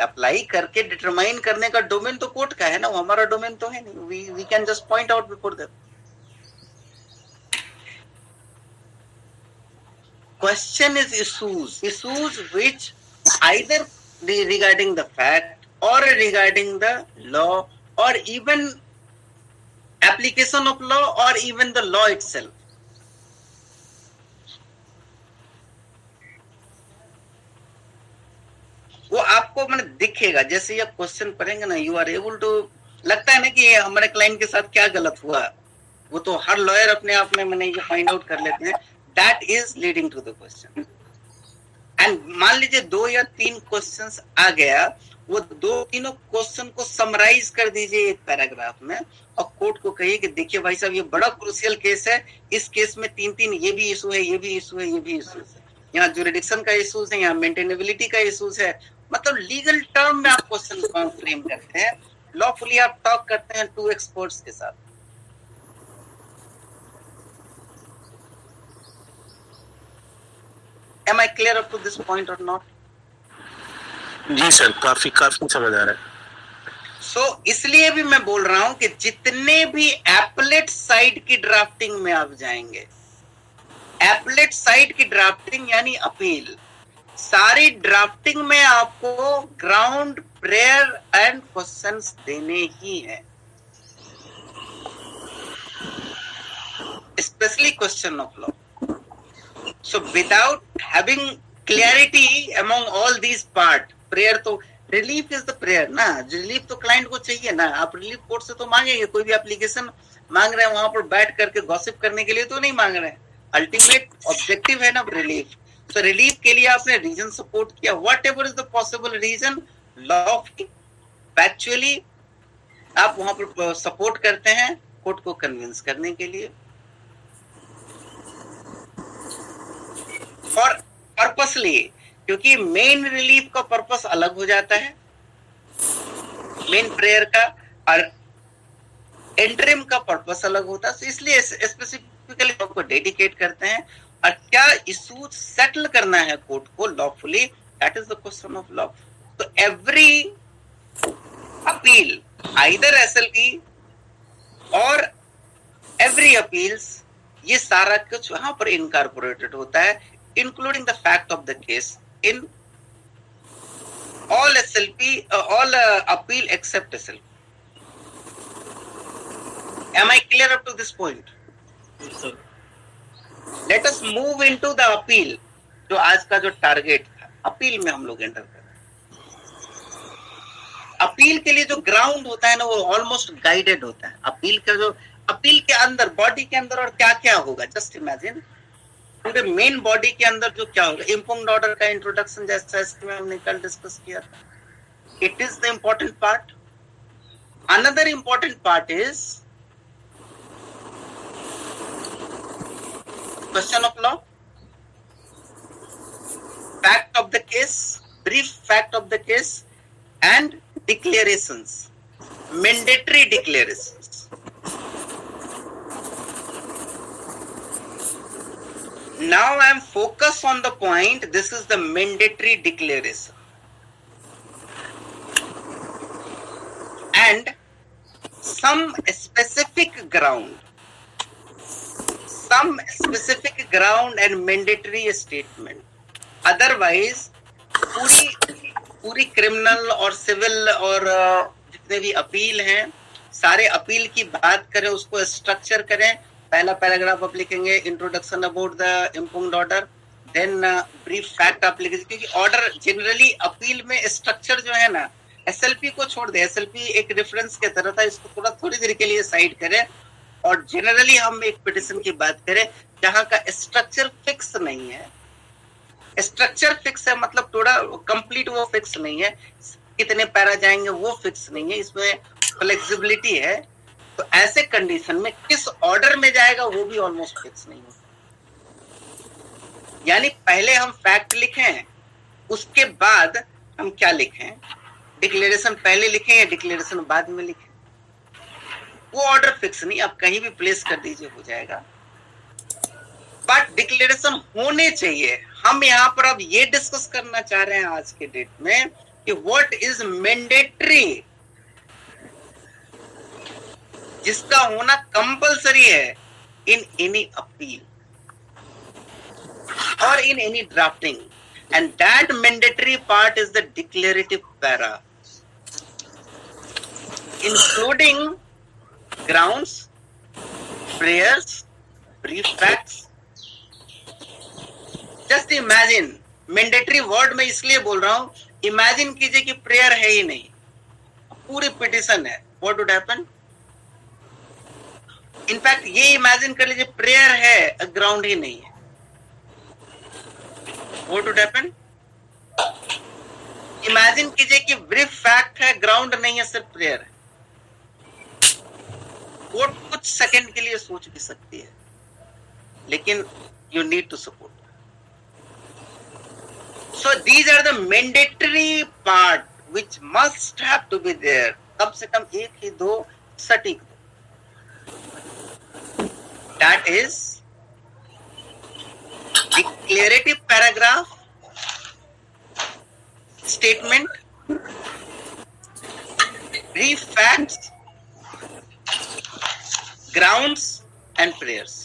अप्लाई करके डिटरमाइन करने का डोमेन तो कोर्ट का है ना, वो हमारा डोमेन तो है नहीं। We we can just point out before that question is issues issues which either regarding the fact or regarding the law or even application of law or even the law itself. वो आपको मैंने दिखेगा, जैसे आप question पढ़ेंगे ना you are able to लगता है ना कि हमारे क्लाइंट के साथ क्या गलत हुआ। वो तो हर लॉयर अपने आप में मैंने ये फाइंड आउट कर लेते हैं। That is leading to the question and मान लीजिए दो या तीन क्वेश्चन आ गया, वो दो तीनों क्वेश्चन को समराइज कर दीजिए एक पैराग्राफ में और कोर्ट को कहिए कि देखिए भाई साहब, ये बड़ा क्रूसियल केस है। इस केस में तीन तीन ये भी इशू है, ये भी इशू है, ये भी इशू है। यहाँ जुरिडिक्शन का इशूज है, यहाँ मेंटेनेबिलिटी का इशूज है। मतलब लीगल टर्म में आप क्वेश्चन फ्रेम करते हैं। लॉफुली आप टॉक करते हैं टू एक्सपर्ट्स के साथ। Am I clear up to this point or not? जी सर काफ़ी काफ़ी समझ आ रहा है। सो so, इसलिए भी मैं बोल रहा हूँ कि जितने भी एपलेट साइड की ड्राफ्टिंग में आप जाएँगे एपलेट साइड की ड्राफ्टिंग यानी अपील सारी ड्राफ्टिंग में आपको ग्राउंड प्रेयर एंड क्वेश्चन देने ही हैं। Specially question of law so without having clarity among all these part prayer तो रिलीफ इज़ द प्रेयर ना रिलीफ तो क्लाइंट को चाहिए ना? आप रिलीफ कोर्ट से तो मांगेंगे, कोई भी एप्लीकेशन मांग रहे हैं, वहाँ पर बैठ करके गॉसिप करने के लिए तो नहीं मांग रहे हैं। अल्टीमेट ऑब्जेक्टिव है ना रिलीफ तो रिलीफ के लिए आपने रीजन सपोर्ट किया। Whatever is the possible reason law factually आप वहाँ पर सपोर्ट करते हैं कोर्ट को कन्विंस करने के लिए। फॉर पर्पसली क्योंकि मेन रिलीफ का पर्पस अलग हो जाता है। मेन प्रेयर का और एंट्रिम का पर्पस अलग होता है। इसलिए स्पेसिफिकली आपको डेडिकेट करते हैं। और क्या इशू सेटल करना है कोर्ट को lawfully that is the question of law तो एवरी अपील आइदर एसएलपी और एवरी अपील्स ये सारा कुछ वहाँ पर इनकारपोरेटेड होता है। Including the fact of the case in all SLP, uh, all uh, appeal except SLP. Am I clear up to this point? Yes, sir. Let us move into the appeal. जो आज का जो target था appeal में हम लोग enter कर appeal के लिए जो ग्राउंड होता है ना वो ऑलमोस्ट गाइडेड होता है अपील का जो अपील के अंदर बॉडी के अंदर और क्या क्या होगा जस्ट इमेजिन पूरे मेन बॉडी के अंदर जो क्या होगा? इम्पोंग ऑर्डर का इंट्रोडक्शन जैसा इसमें हमने कल डिस्कस किया था। It is the important part another important part is question of law fact of the case brief fact of the case and declarations mandatory declarations Now I am focused on the point. This is the mandatory declaration. And some specific ground, some specific ground and mandatory statement. Otherwise, पूरी पूरी criminal और civil और जितने भी appeal हैं सारे appeal की बात करें उसको स्ट्रक्चर करें पहला पैराग्राफ आप लिखेंगे introduction about the impugned order then brief fact आप लिखेंगे क्योंकि ऑर्डर जनरली अपील में स्ट्रक्चर जो है ना एसएलपी को छोड़ दे। एसएलपी एक रेफरेंस के तरह था, इसको थोड़ा थोड़ी देर के लिए साइड करें और जनरली हम एक पिटिशन की बात करें, जहाँ का स्ट्रक्चर फिक्स नहीं है। स्ट्रक्चर फिक्स है मतलब थोड़ा कंप्लीट वो फिक्स नहीं है। कितने पैरा जाएँगे वो फिक्स नहीं है। इसमें फ्लेक्सिबिलिटी है। तो ऐसे कंडीशन में किस ऑर्डर में जाएगा वो भी ऑलमोस्ट फिक्स नहीं होता। यानी पहले हम फैक्ट लिखें, उसके बाद हम क्या लिखें? डिक्लेरेशन पहले लिखें या डिक्लेरेशन बाद में लिखें? वो ऑर्डर फिक्स नहीं, आप कहीं भी प्लेस कर दीजिए, हो जाएगा। बट डिक्लेरेशन होने चाहिए। हम यहाँ पर अब ये डिस्कस करना चाह रहे हैं आज के डेट में कि व्हाट इज़ मैंडेटरी जिसका होना कंपलसरी है इन एनी अपील और in any drafting and that mandatory part is the declarative para including grounds, prayers, brief facts. Just imagine mandatory word में इसलिए बोल रहा हूँ इमेजिन कीजिए कि प्रेयर है ही नहीं. पूरी पिटिशन है. What would happen in fact ये इमेजिन कर लीजिए प्रेयर है ग्राउंड ही नहीं है। व्हाट वुड हैपन इमेजिन कीजिए कि ब्रीफ फैक्ट है ग्राउंड नहीं है, सिर्फ़ प्रेयर है। वो कुछ सेकंड के लिए सोच भी सकती है। लेकिन you need to support so these are the mandatory part which must have to be there कम से कम एक ही दो सटीक that is declarative paragraph statement brief facts grounds and prayers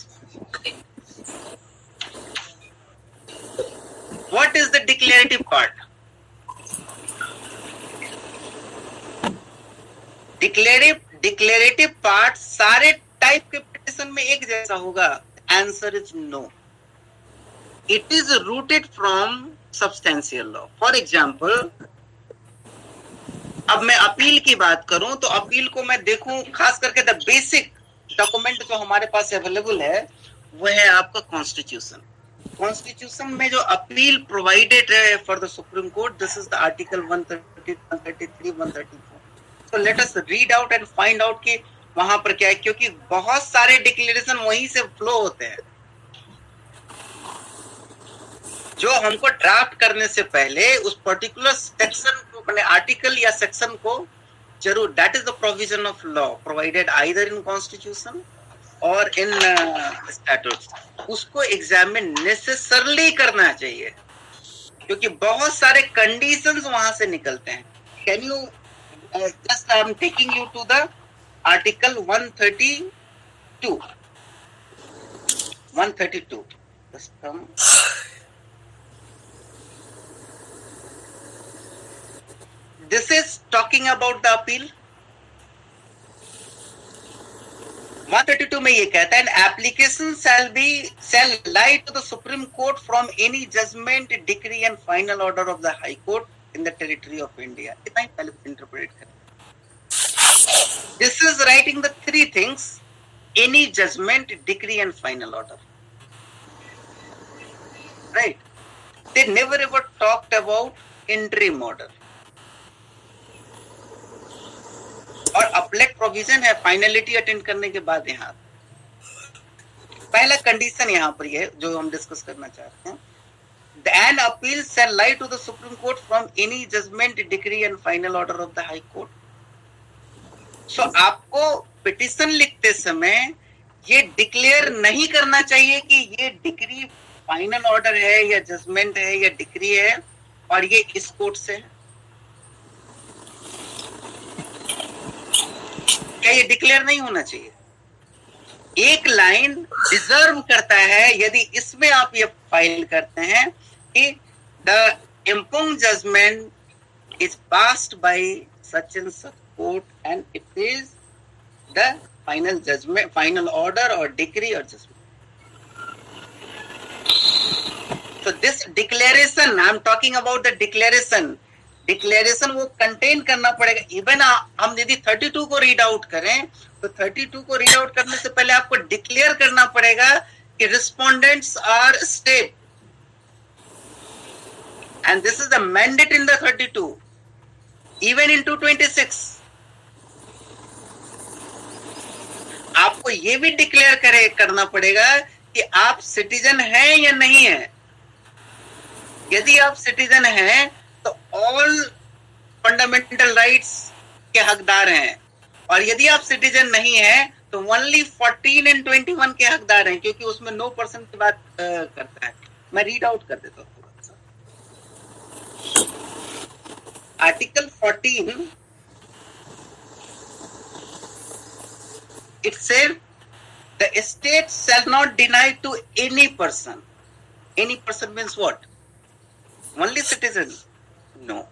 what is the declarative part declarative declarative part सारे type के Question में एक जैसा होगा answer is no it is rooted from substantial law for example अब मैं appeal की बात करूँ तो अपील को मैं देखूँ, खास करके द बेसिक डॉक्यूमेंट जो हमारे पास अवेलेबल है, वो है आपका कॉन्स्टिट्यूशन कॉन्स्टिट्यूशन में जो अपील प्रोवाइडेड है for the supreme court this is the article 130 133 134 so let us read out and find out कि वहाँ पर क्या है? क्योंकि बहुत सारे डिक्लेरेशन वहीं से फ्लो होते हैं। जो हमको ड्राफ्ट करने से पहले उस पर्टिकुलर सेक्शन को, मैंने आर्टिकल या सेक्शन को ज़रूर that is the provision of law provided either in constitution और इन स्टैट्यूट उसको एग्जामिन नेसेसरली करना चाहिए। क्योंकि बहुत सारे कंडीशंस वहाँ से निकलते हैं। Can you just I am taking you to the article 132 132 just come. This about the appeal. 132 में ये कहता है application shall be shall lie to the supreme court from any judgment decree and final order of the high court in the territory of India इतना ही पहले interpret करें। This is writing the three things any judgment decree and final order right they never ever talked about interim order और appellate provision है finality attend करने के बाद यहाँ। पहला कंडीशन यहाँ पर यह जो हम डिस्कस करना चाहते हैं। An appeal shall lie to the supreme court from any judgment, decree, and final order of the high court. So आपको पिटिशन लिखते समय ये डिक्लेयर नहीं करना चाहिए कि ये डिग्री फाइनल ऑर्डर है या जजमेंट है या डिग्री है और ये इस कोर्ट से है। क्या ये डिक्लेयर नहीं होना चाहिए? एक लाइन डिजर्व करता है यदि इसमें आप ये फ़ाइल करते हैं कि the impugned judgment is passed by such and such court and it is the final judgment final order और डिग्री और judgment so this declaration, i'm talking about the declaration. Declaration वो कंटेन करना पड़ेगा. Even हम यदि 32 को read out करें तो 32 को रीड आउट करने से पहले आपको डिक्लेयर करना पड़ेगा कि respondents are state and this is the mandate in the 32 even in 226 आपको ये भी डिक्लेयर करे, करना पड़ेगा कि आप सिटीजन हैं या नहीं है। यदि आप सिटीजन हैं तो ऑल फंडामेंटल राइट्स के हकदार हैं। और यदि आप सिटीजन नहीं है तो ओनली 14 एंड 21 के हकदार हैं, क्योंकि उसमें नो परसेंट की बात करता है। मैं रीड आउट कर देता हूँ article 14 it said the state shall not deny to any person. Any person means what? Only citizen. No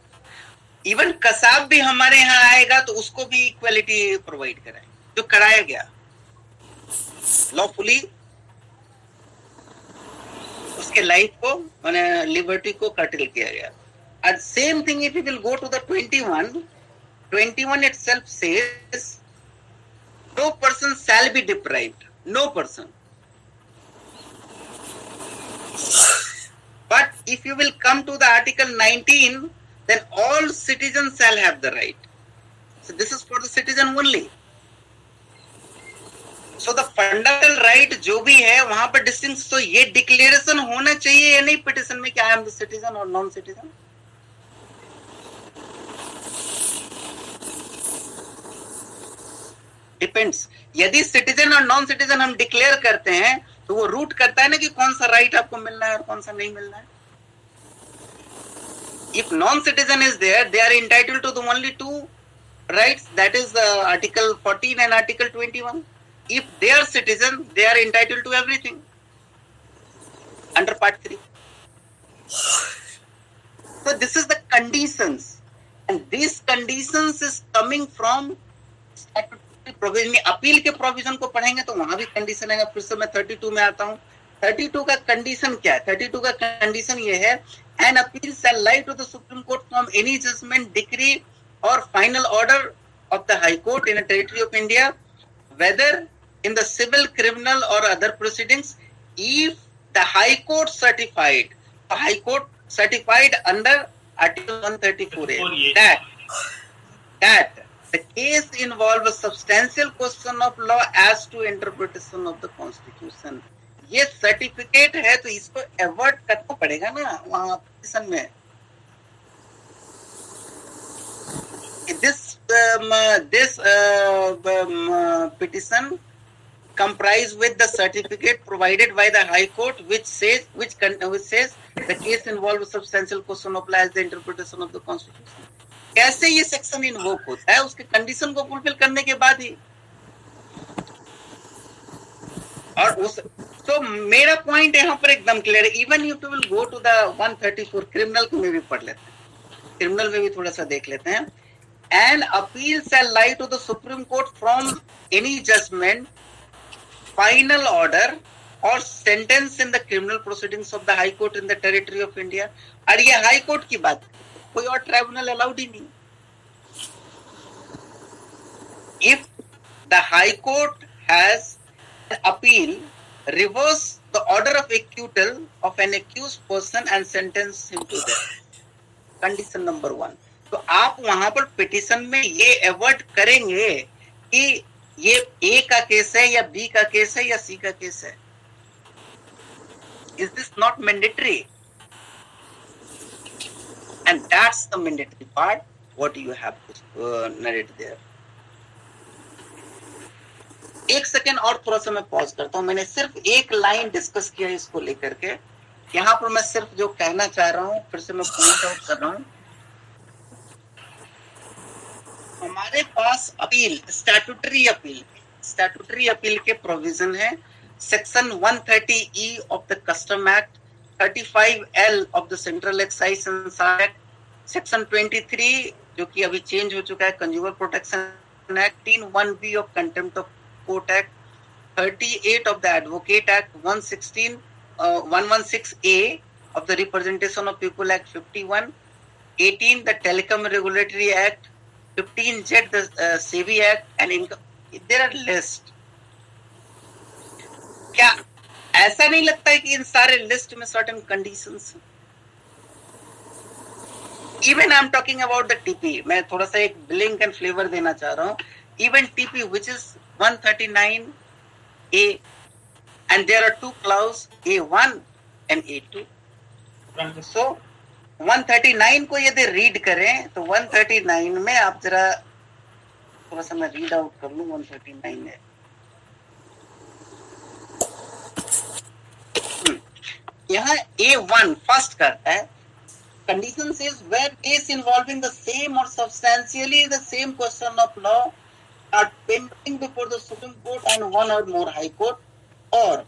even Kasab भी हमारे यहाँ आएगा तो उसको भी इक्वलिटी प्रोवाइड कराए जो कराया गया। लॉफुली उसके लाइफ को, मैंने लिबर्टी को कटिल किया गया। And same thing if you will go to the 21 21 itself says no person shall be deprived no person but if you will come to the article 19 then all citizens shall have the right. So this is for the citizen only. So the fundamental right जो भी है वहाँ पर distinct तो ये declaration होना चाहिए या नहीं पिटिशन में क्या I am the citizen or non citizen depends यदि सिटीजन और नॉन सिटीजन हम डिक्लेयर करते हैं तो वो रूट करता है ना कि कौन सा राइट आपको मिलना है और कौन सा नहीं मिलना है। If non citizen is there they are entitle to the only two right that is article fourteen and article twenty one if they are citizen they are entitle to everything under part three तो this is the condition and this condition is coming from statute के provision appeal के provision को पढ़ेंगे तो वहाँ भी condition है फिर से मैं थर्टी में आता हूँ। थर्टी का कंडीशन क्या है? थर्टी का कंडीशन ये है an appeal shall lie to the supreme court from any judgment decree और final order of the high court in territory of India whether in the civil criminal और other proceedings if the high court certified high court certified under article 134 A that that the case involves a substantial question of law as to interpretation of the Constitution. ये certificate है तो इसको avoid करना पड़ेगा ना वहाँ petition में this um, uh, this uh, um, uh, petition comprise with the certificate provided by the High Court, which says which, which says the case involves substantial question of law as the interpretation of the Constitution. कैसे ये section इन invoke होता है? उसके condition को fulfil करने के बाद ही। और उस तो मेरा पॉइंट यहाँ पर एकदम क्लियर है। Even you too will go to the 134 criminal को में भी पढ़ लेते हैं। क्रिमिनल में भी थोड़ा सा देख लेते हैं। An appeal shall lie to the supreme court from any judgment final order और sentence in the criminal proceedings of the high court in the territory of India और ये हाई कोर्ट की बात है। कोई और ट्राइब्यूनल अलाउड ही नहीं। If the high court has appeal reverse the order of acquittal of an accused person and sentence him to that condition number one तो आप वहाँ पर पिटिशन में ये अवॉइड करेंगे कि ये ए का केस है या बी का केस है या सी का केस है। Is this not mandatory and that's the mandatory part what you have to narrate there एक सेकेंड और थोड़ा सा मैं पॉज करता हूँ। मैंने सिर्फ़ एक लाइन डिस्कस किया इसको लेकर के। यहाँ पर मैं सिर्फ़ जो कहना चाह रहा हूँ, फिर से मैं पॉइंट आउट कर रहा हूँ। हमारे पास appeal statutory appeal statutory appeal के प्रोविज़न है। Section 130 E of the custom act 35 L of the central excise act section 23 जो कि अभी चेंज हो चुका है कंज्यूमर प्रोटेक्शन एक्ट तीन one B of contempt of court act 38 of the Advocate Act 116 uh, 116A of the Representation of People Act 51 18 the Telecom Regulatory Act 15 jet the uh, CV Act and income. There are list. क्या ऐसा नहीं लगता है कि इन सारे list में certain conditions even I am talking about the TP मैं थोड़ा सा एक ब्लिंक एंड फ्लेवर देना चाह रहा हूँ। Even TP which is 139 a and there are two clause A1 and A2. So 139 को यदि रीड करें तो 139 में आप जरा थोड़ा सा मैं रीड आउट कर लू 139 है यहाँ ए वन फ़र्स्ट करता है। Condition is where case involving the same और substantially the same question of law are pending before the supreme court and one और मोर हाई कोर्ट और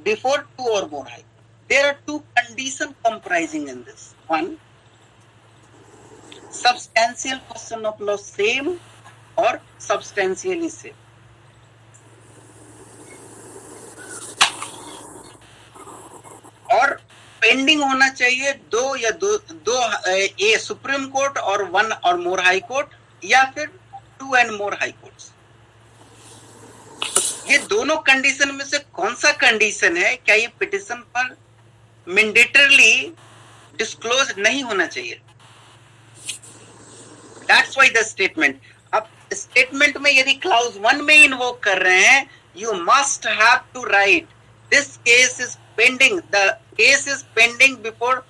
बिफोर टू और more high there are two condition comprising in this one substantial question of law same और substantially same pending होना चाहिए दो या दो दो, ए सुप्रीम कोर्ट और one or more high court या फिर two and more high courts ये दोनों कंडीशन में से कौन सा कंडीशन है? क्या ये पिटिशन पर मैंडेटरली डिस्क्लोज नहीं होना चाहिए? दैट्स वाई द स्टेटमेंट अब स्टेटमेंट में यदि क्लाउज वन में इन्वोक कर रहे हैं you must have to write this case is pending the case is pending before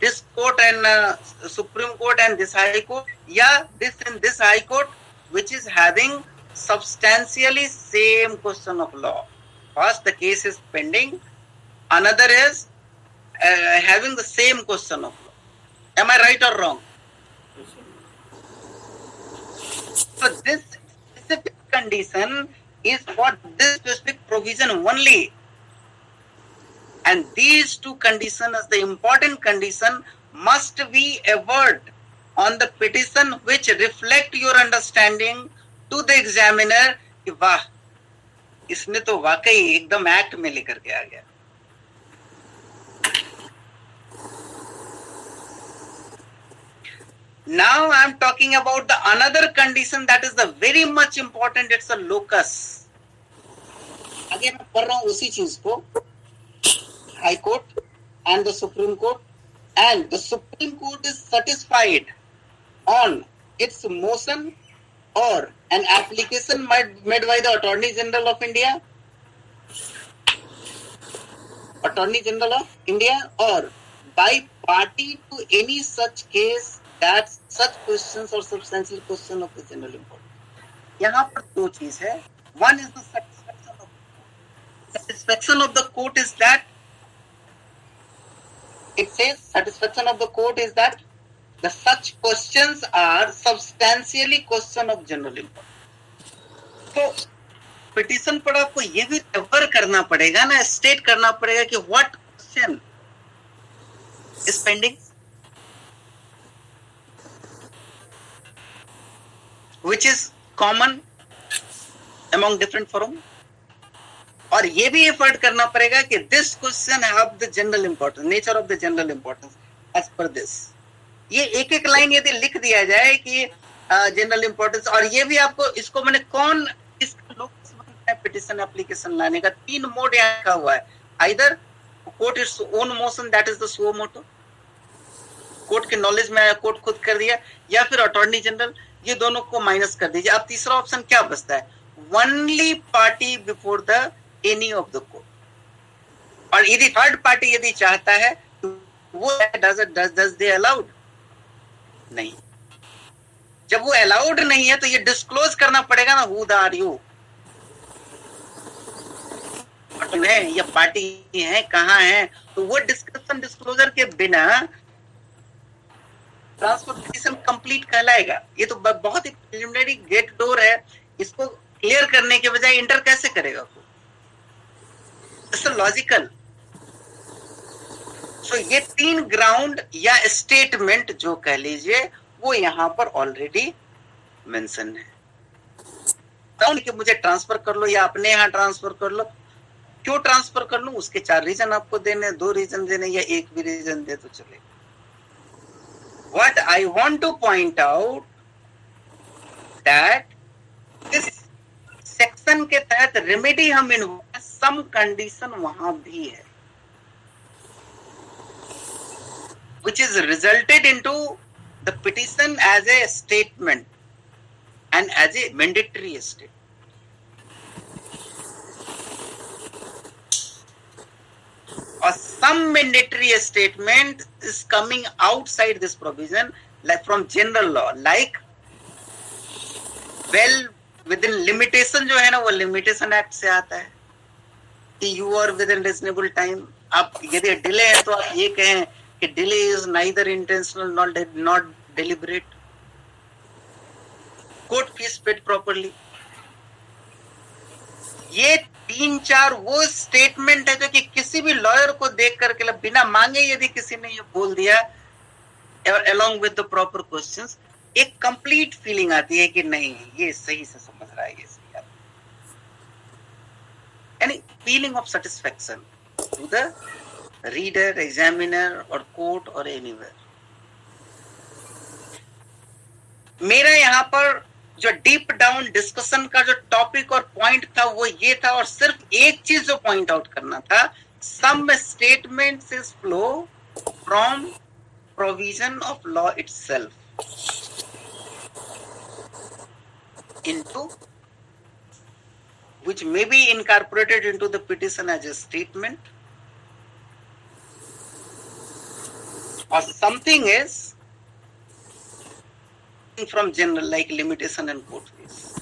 this court and uh, Supreme Court and this High Court, yeah, this in this High Court, which is having substantially same question of law. First, the case is pending. Another is uh, having the same question of law. Am I right or wrong? So this specific condition is for this specific provision only. And these two conditions, the important condition, must be averred on the petition which reflect your understanding to the examiner कि वाह इसने तो वाकई एकदम act में लेकर के आ गया Now I am talking about the another condition that is the very much important. It's a locus. आगे मैं पढ़ रहा हूं उसी चीज को high court and the Supreme Court and the Supreme Court is satisfied on its motion or an application made by the Attorney General of India, Attorney General of India, or by party to any such case that such questions or substantial question of the general importance यहाँ पर दो चीज़ है one is the satisfaction of satisfaction of the court is that it says satisfaction of the court is that the such questions are substantially question of general importance तो petition पर आपको ये भी cover करना पड़ेगा ना स्टेट करना पड़ेगा कि what question is pending which is common among different forum और ये भी एफर्ट करना पड़ेगा कि this question have the general importance nature of the general importance as per this ये एक एक लाइन यदि लिख दिया जाए कि जनरल इंपॉर्टेंस और ये भी आपको, इसको मैंने कौन, इसका पिटिशन एप्लीकेशन लाने का तीन मोड यहाँ का हुआ है। Either court its own motion that is the suo motu court के नॉलेज में आया कोर्ट खुद कर दिया, या फिर अटॉर्नी जनरल ये दोनों को माइनस कर दीजिए। अब तीसरा ऑप्शन क्या बचता है? Only party before the any of the court और यदि थर्ड पार्टी यदि चाहता है तो वो डज दे अलाउड नहीं। जब वो अलाउड नहीं है तो ये डिस्क्लोज करना पड़ेगा ना हु आर यू है, या पार्टी है, कहाँ है तो वो डिस्क्रिप्शन डिस्क्लोजर के बिना ट्रांसपोर्टेशन कंप्लीट कहलाएगा। ये तो बहुत ही प्रिलिमिनरी गेट डोर है। इसको क्लियर करने के बजाय इंटर कैसे करेगा लॉजिकल सो ये तीन ग्राउंड या स्टेटमेंट जो कह लीजिए, वो यहाँ पर ऑलरेडी मेंशन है। कि मुझे ट्रांसफ़र कर लो या अपने यहाँ ट्रांसफ़र कर लो। क्यों ट्रांसफ़र कर लू? उसके चार रीजन आपको देने दो रीजन देने या एक भी रीजन दे तो चले। What I want to point out that इस सेक्शन के तहत रेमेडी हम इन सम कंडीशन वहाँ भी है। Which is resulted into the petition as a statement and as a mandatory state or some mandatory statement is coming outside this provision like from general law like well within limitation जो है ना, वो limitation act से आता है। कि you are with within reasonable time आप यदि डिले है तो आप ये कहें कि delay is neither intentional nor not deliberate. Court fees paid properly ये तीन चार वो स्टेटमेंट है जो कि किसी भी लॉयर को देख करके बिना मांगे यदि किसी ने ये बोल दिया along with the proper questions एक कंप्लीट फीलिंग आती है कि नहीं, ये सही से समझ रहा है, ये यानी feeling of satisfaction to the reader examiner और कोर्ट और एनीवेयर मेरा यहाँ पर जो डीप डाउन डिस्कशन का जो टॉपिक और पॉइंट था, वो ये था, और सिर्फ़ एक चीज़ जो पॉइंट आउट करना था some statement is flow from provision of law itself into which may be incorporated into the petition as a statement or something is from general like limitation and court fees.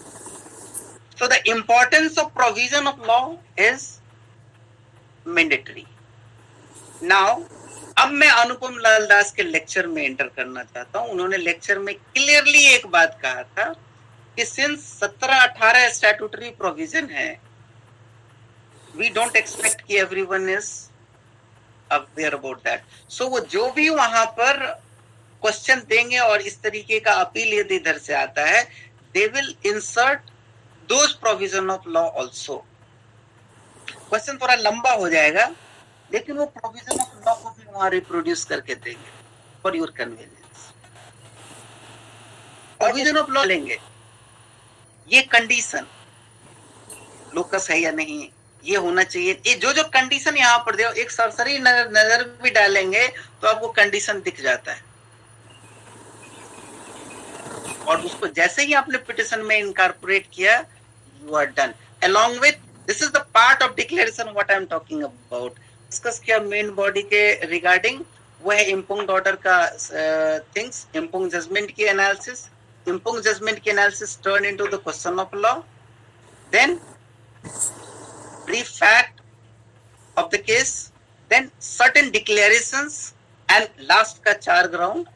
So the importance of provision of law is mandatory. Now, अब मैं अनुपम लाल दास के lecture में enter करना चाहता हूँ उन्होंने lecture में clearly एक बात कहा था कि सिंस 17-18 स्टैट्यूटरी प्रोविज़न है वी डोंट एक्सपेक्ट कि everyone is aware about that so वो जो भी वहाँ पर क्वेश्चन देंगे और इस तरीके का अपील यदि इधर से आता है they will insert those provision of law also question थोड़ा लंबा हो जाएगा लेकिन वो प्रोविज़न ऑफ़ लॉ को भी वहाँ रिप्रोड्यूस करके देंगे for your convenience provision of law लेंगे। ये कंडीशन लोकस है या नहीं ये होना चाहिए। ये जो जो कंडीशन यहाँ पर दे एक सरसरी नज़र, नज़र भी डालेंगे तो आपको कंडीशन दिख जाता है। और उसको जैसे ही आपने पिटिशन में इनकारपोरेट किया you are done along with this is the part of declaration what i am talking about. Discuss किया मेन बॉडी के रिगार्डिंग वह इम्पुंग ऑर्डर का थिंग्स इम्पुंग जजमेंट की analysis Impung judgment analysis turned into the question of law. Then brief fact of the case. Then certain declarations and last ka char ground.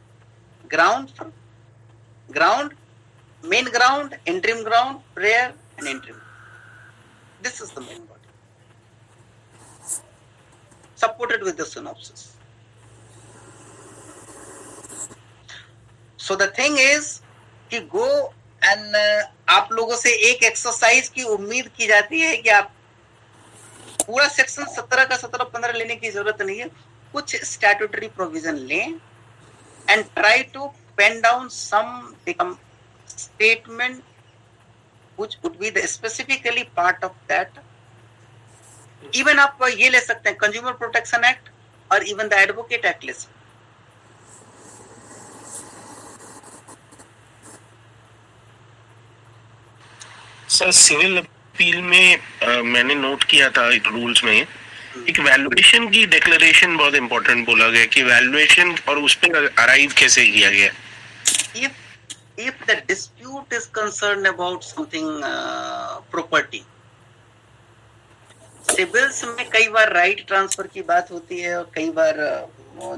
Ground, ground, main ground, interim ground, prayer and interim. This is the main body. Supported with the synopsis. So the thing is, कि go and आप लोगों से एक exercise की उम्मीद की जाती है कि आप पूरा सेक्शन सत्रह का सत्रह पंद्रह लेने की ज़रूरत नहीं है। कुछ स्टैट्यूटरी प्रोविज़न लें and try to pen down some statement which would be the specifically part of even आप ये ले सकते हैं कंज्यूमर प्रोटेक्शन एक्ट और इवन द एडवोकेट एक्ट ले सकते सर सिविल अपील में आ, मैंने नोट किया था एक रूल्स में। एक वैल्यूएशन की डिक्लेरेशन बहुत इंपॉर्टेंट बोला गया कि वैल्यूएशन और उस पर अराइव कैसे किया गया? If if the dispute is concerned about something uh, property civils में कई बार राइट ट्रांसफ़र की बात होती है और कई बार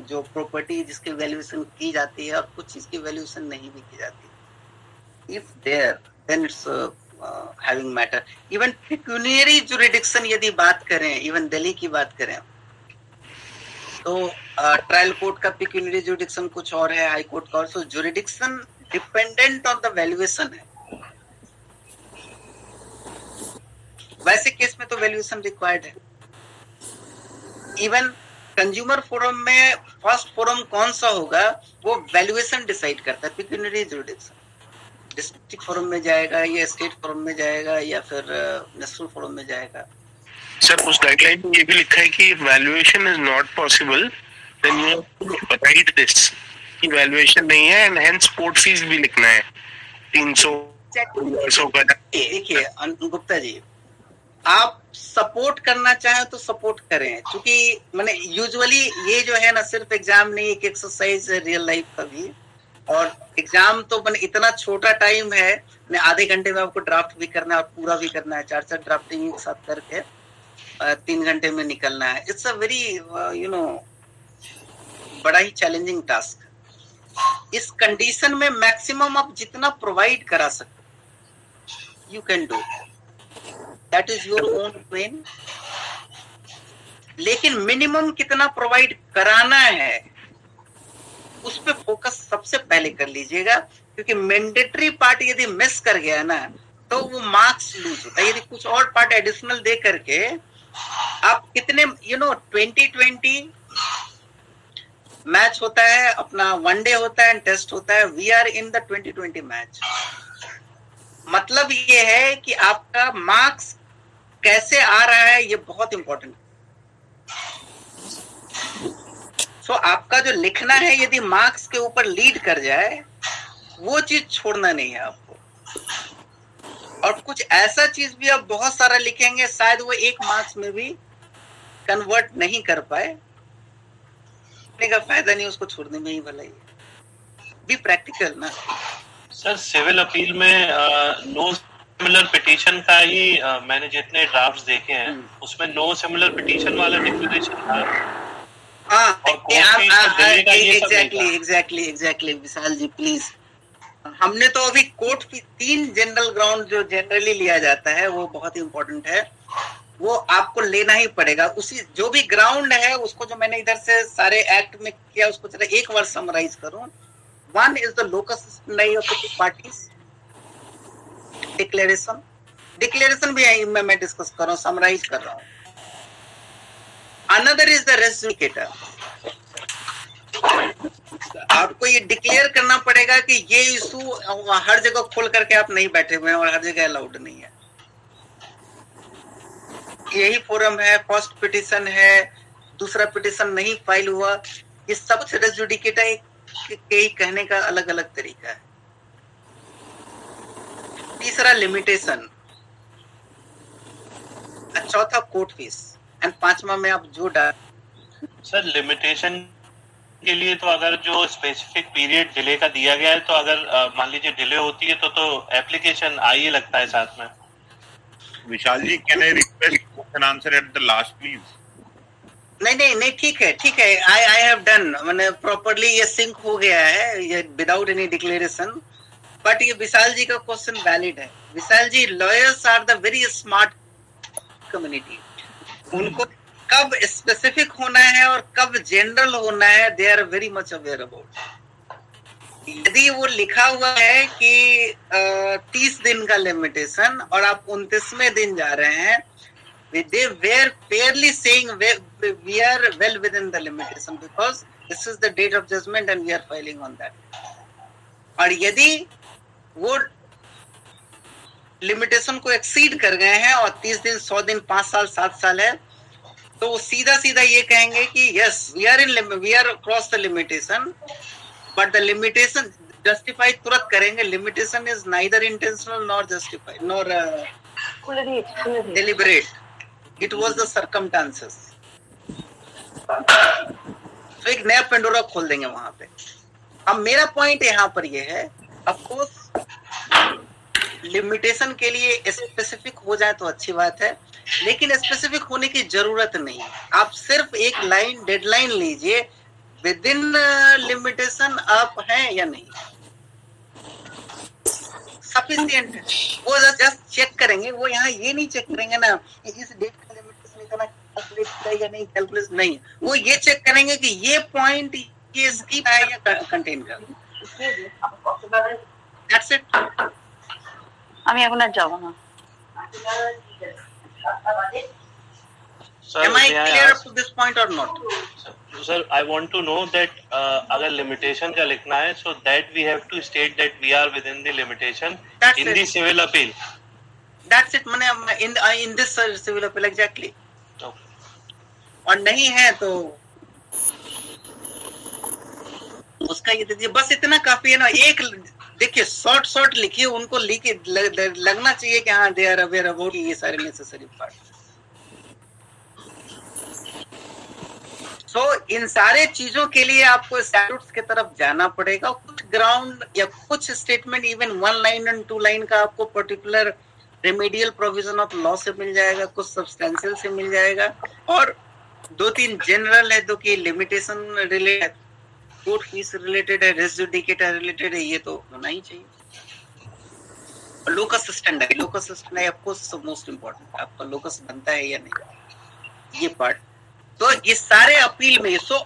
जो प्रॉपर्टी जिसकी वैल्यूएशन की जाती है और कुछ चीज़ की वैल्यूएशन नहीं भी की जाती। If there then it's having matter even pecuniary jurisdiction यदि बात करें इवन दिल्ली की बात करें तो ट्रायल कोर्ट का पिक्यूनियरी जुरिडिक्शन कुछ और है हाई कोर्ट का और so jurisdiction dependent on the valuation है। वैसे केस में तो वैल्यूएशन रिक्वायर्ड है। इवन कंज्यूमर फोरम में फ़र्स्ट फोरम कौन सा होगा, वो वैल्यूएशन डिसाइड करता है पिक्यूनियरी जुरिडिक्शन डिस्ट्रिक्ट फोरम में जाएगा या स्टेट फोरम में जाएगा या फिर नेशनल फोरम में जाएगा? सर उस गाइडलाइन में ये भी लिखा है कि valuation is not possible then you write this कि वैल्यूएशन नहीं है एंड हेंस कोर्ट फ़ीस भी लिखना है. 300 सौ का देखिए गुप्ता जी आप सपोर्ट करना चाहें तो सपोर्ट करें। क्योंकि मैंने यूजुअली ये जो है ना सिर्फ़ एग्ज़ाम नहीं एक एक्सरसाइज है रियल लाइफ का भी। और एग्ज़ाम तो मैंने इतना छोटा टाइम है मैं आधे घंटे में आपको ड्राफ्ट भी करना है और पूरा भी करना है। चार चार ड्राफ्टिंग एक साथ करके तीन घंटे में निकलना है। It's a very you know बड़ा ही चैलेंजिंग टास्क इस कंडीशन में मैक्सिमम आप जितना प्रोवाइड करा सकते you can do that is your own pen लेकिन मिनिमम कितना प्रोवाइड कराना है उस पर फोकस सबसे पहले कर लीजिएगा, क्योंकि मैंडेटरी पार्ट यदि मिस कर गया ना तो वो मार्क्स लूज होता है। यदि कुछ और पार्ट एडिशनल दे करके, आप कितने you know twenty twenty match होता है, अपना वन डे होता है टेस्ट होता है we are in the twenty twenty match मतलब ये है कि आपका मार्क्स कैसे आ रहा है, ये बहुत इंपॉर्टेंट सो so, आपका जो लिखना है यदि मार्क्स के ऊपर लीड कर जाए वो चीज़ छोड़ना नहीं है आपको। और कुछ ऐसा चीज़ भी आप बहुत सारा लिखेंगे शायद वो एक मार्क्स में भी कन्वर्ट नहीं कर पाए। का फ़ायदा नहीं उसको छोड़ने में ही भला ही भी प्रैक्टिकल ना। सर सिविल अपील में नो सिमिलर पिटीशन का ही आ, मैंने जितने ड्राफ्ट्स देखे हैं उसमें नो सिमिलर पिटीशन वाला डिक्लेरेशन था। Exactly exactly exactly Vishal ji please हमने तो अभी कोर्ट की तीन जनरल ग्राउंड जो जनरली लिया जाता है वो बहुत ही इंपॉर्टेंट है। वो आपको लेना ही पड़ेगा। उसी जो भी ग्राउंड है उसको जो मैंने इधर से सारे एक्ट में किया उसको जरा एक बार समराइज करूँ। One is the locus of parties declaration declaration भी मैं, मैं डिस्कस कर रहा हूँ समराइज कर रहा हूँ। Another इज़ द judicator आपको ये डिक्लेयर करना पड़ेगा कि ये इशू हर जगह खोल करके आप नहीं बैठे हुए हैं और हर जगह अलाउड नहीं है। यही फोरम है फ़र्स्ट पिटिशन है, दूसरा पिटिशन नहीं फ़ाइल हुआ। ये सब रेजुडिकेटा के ही कहने का अलग अलग तरीका है। तीसरा लिमिटेशन चौथा कोर्ट फ़ीस एंड पांचवा में आप जो डाल सर लिमिटेशन के लिए तो अगर जो स्पेसिफिक पीरियड डिले का दिया गया है तो अगर मान लीजिए डिले होती है तो तो एप्लीकेशन आइए लगता है साथ में। Vishal ji can I request question answer at the last please नहीं नहीं नहीं ठीक है ठीक है आई आई हैव डन मैंने प्रॉपरली ये सिंक हो गया है ये विदाउट एनी डिक्लेरेशन बट ये विशाल जी का क्वेश्चन वैलिड है। Vishal ji lawyers are the very smart community उनको कब स्पेसिफिक होना है और कब जनरल होना है they are very much aware about यदि वो लिखा हुआ है कि तीस दिन का लिमिटेशन और आप उन्तीसवें दिन जा रहे हैं they were fairly saying we are well within the limitation because this is the date of judgment and we are filing on that और यदि वो लिमिटेशन को एक्सीड कर गए हैं और तीस दिन, सौ दिन, पाँच साल, सात साल है। तो सीधा सीधा ये कहेंगे कि yes we are in we are cross the limitation but the limitation justify तुरंत करेंगे। Limitation is neither intentional nor justified nor deliberate it was the circumstances तो एक नया पेंडोरा खोल देंगे वहाँ पे। अब मेरा पॉइंट यहाँ पर ये है अफकोर्स लिमिटेशन के लिए स्पेसिफिक हो जाए तो अच्छी बात है, लेकिन स्पेसिफिक होने की ज़रूरत नहीं आप सिर्फ़ एक लाइन डेडलाइन लीजिए विद इन लिमिटेशन आप हैं या नहीं। सफिशियंट वो जस्ट चेक करेंगे, वो यहाँ ये नहीं चेक करेंगे ना इस डेट का लिमिटेशन इतना कैलकुलेट या नहीं कैलकुलेट नहीं वो ये चेक करेंगे कि ये पॉइंट ये स्कीप है या कंटेन कर। दैट्स इट আমি এখন আর যাব না Sir, Am I may I clear ask- up to this point or not? Sir, I want to know that uh, अगर limitation का लिखना है, so that we have to state that we are within the limitation That's in it. the civil appeal. That's it. मैंने in in this uh, civil appeal exactly. Okay. और नहीं है तो उसका ये दीजिए बस इतना काफी है ना एक देखिए शॉर्ट शॉर्ट लिखिए उनको लिखे लग, लग, लगना चाहिए कि हाँ दे आर अवेयर अबाउट ये सारे नेसेसरी पार्ट सो इन सारे चीज़ों के लिए आपको स्टैट्यूट्स की तरफ़ जाना पड़ेगा। कुछ ग्राउंड या कुछ statement even one line and two line का आपको particular remedial provision of law से मिल जाएगा कुछ सब्सटेंशियल से मिल जाएगा। और दो तीन जनरल है दो की limitation related court fees related है रेजुडिकेट रिलेटेड है, ये तो होना ही चाहिए। लोकस स्टैंड है लोकस स्टैंड है ऑफकोर्स मोस्ट इम्पोर्टेंट आपका लोकस बनता है या नहीं, ये पार्ट तो ये सारे अपील में सो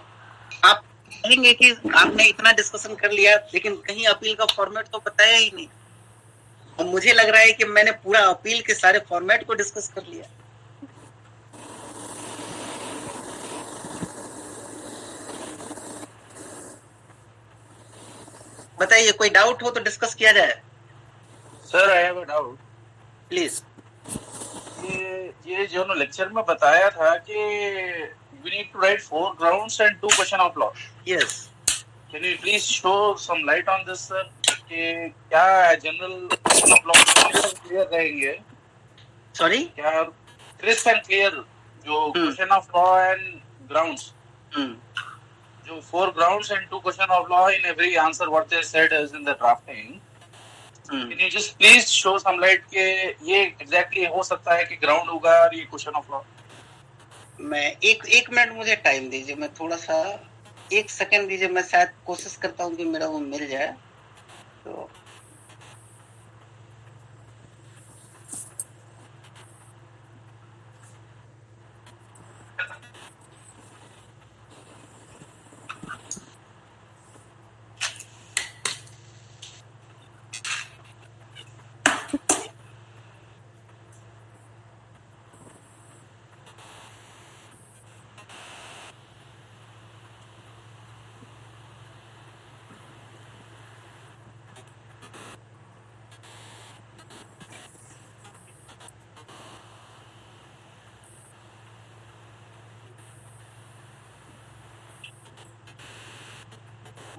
आप कहेंगे कि आपने इतना डिस्कशन कर लिया, लेकिन कहीं अपील का फॉर्मेट तो बताया ही नहीं। और मुझे लग रहा है कि मैंने पूरा अपील के सारे फॉर्मेट को डिस्कस कर लिया। बताइए कोई डाउट हो तो डिस्कस किया जाए। Sir I have a doubt please ये ये जो ना लेक्चर में बताया था कि we need to write four grounds and two question of law yes can you please show some light on this sir कि क्या general question of law clear रहेंगे? सॉरी क्या क्रिस्प एंड क्लियर जो question of law and grounds जो four grounds and two question of law in every answer what they said is in the drafting can you just please show some light के ये exactly हो सकता है कि ground होगा और ये क्वेश्चन ऑफ़ लॉ मैं एक एक मिनट मुझे टाइम दीजिए मैं थोड़ा सा एक सेकंड दीजिए मैं शायद कोशिश करता हूँ कि मेरा वो मिल जाए। तो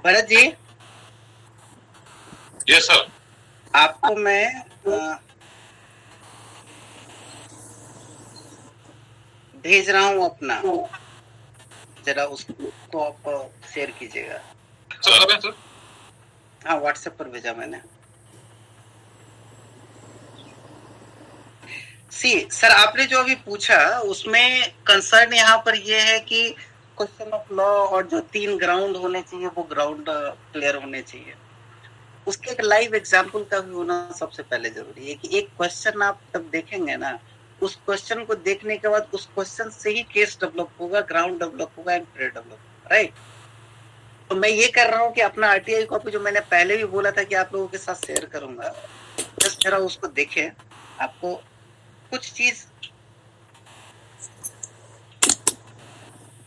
भरत जी? यस सर आपको मैं भेज रहा हूँ अपना। जरा उसको आप शेयर कीजिएगा। सर हाँ व्हाट्सएप पर भेजा मैंने। सी सर आपने जो अभी पूछा उसमें कंसर्न यहाँ पर यह है कि क्वेश्चन ऑफ़ लॉ और जो तीन ग्राउंड होने चाहिए, वो ग्राउंड क्लियर होने चाहिए। उसके एक लाइव एग्ज़ाम्पल का भी होना सबसे पहले ज़रूरी है कि एक क्वेश्चन आप तब देखेंगे ना, उस क्वेश्चन को देखने के बाद उस क्वेश्चन से ही केस डेवलप होगा ग्राउंड डेवलप होगा एंड प्रे डेवलप होगा राइट तो मैं ये कर रहा हूँ कि अपना आरटीआई कॉपी जो मैंने पहले भी बोला था कि आप लोगों के साथ शेयर करूँगा जस्ट जरा उसको देखें। आपको कुछ चीज़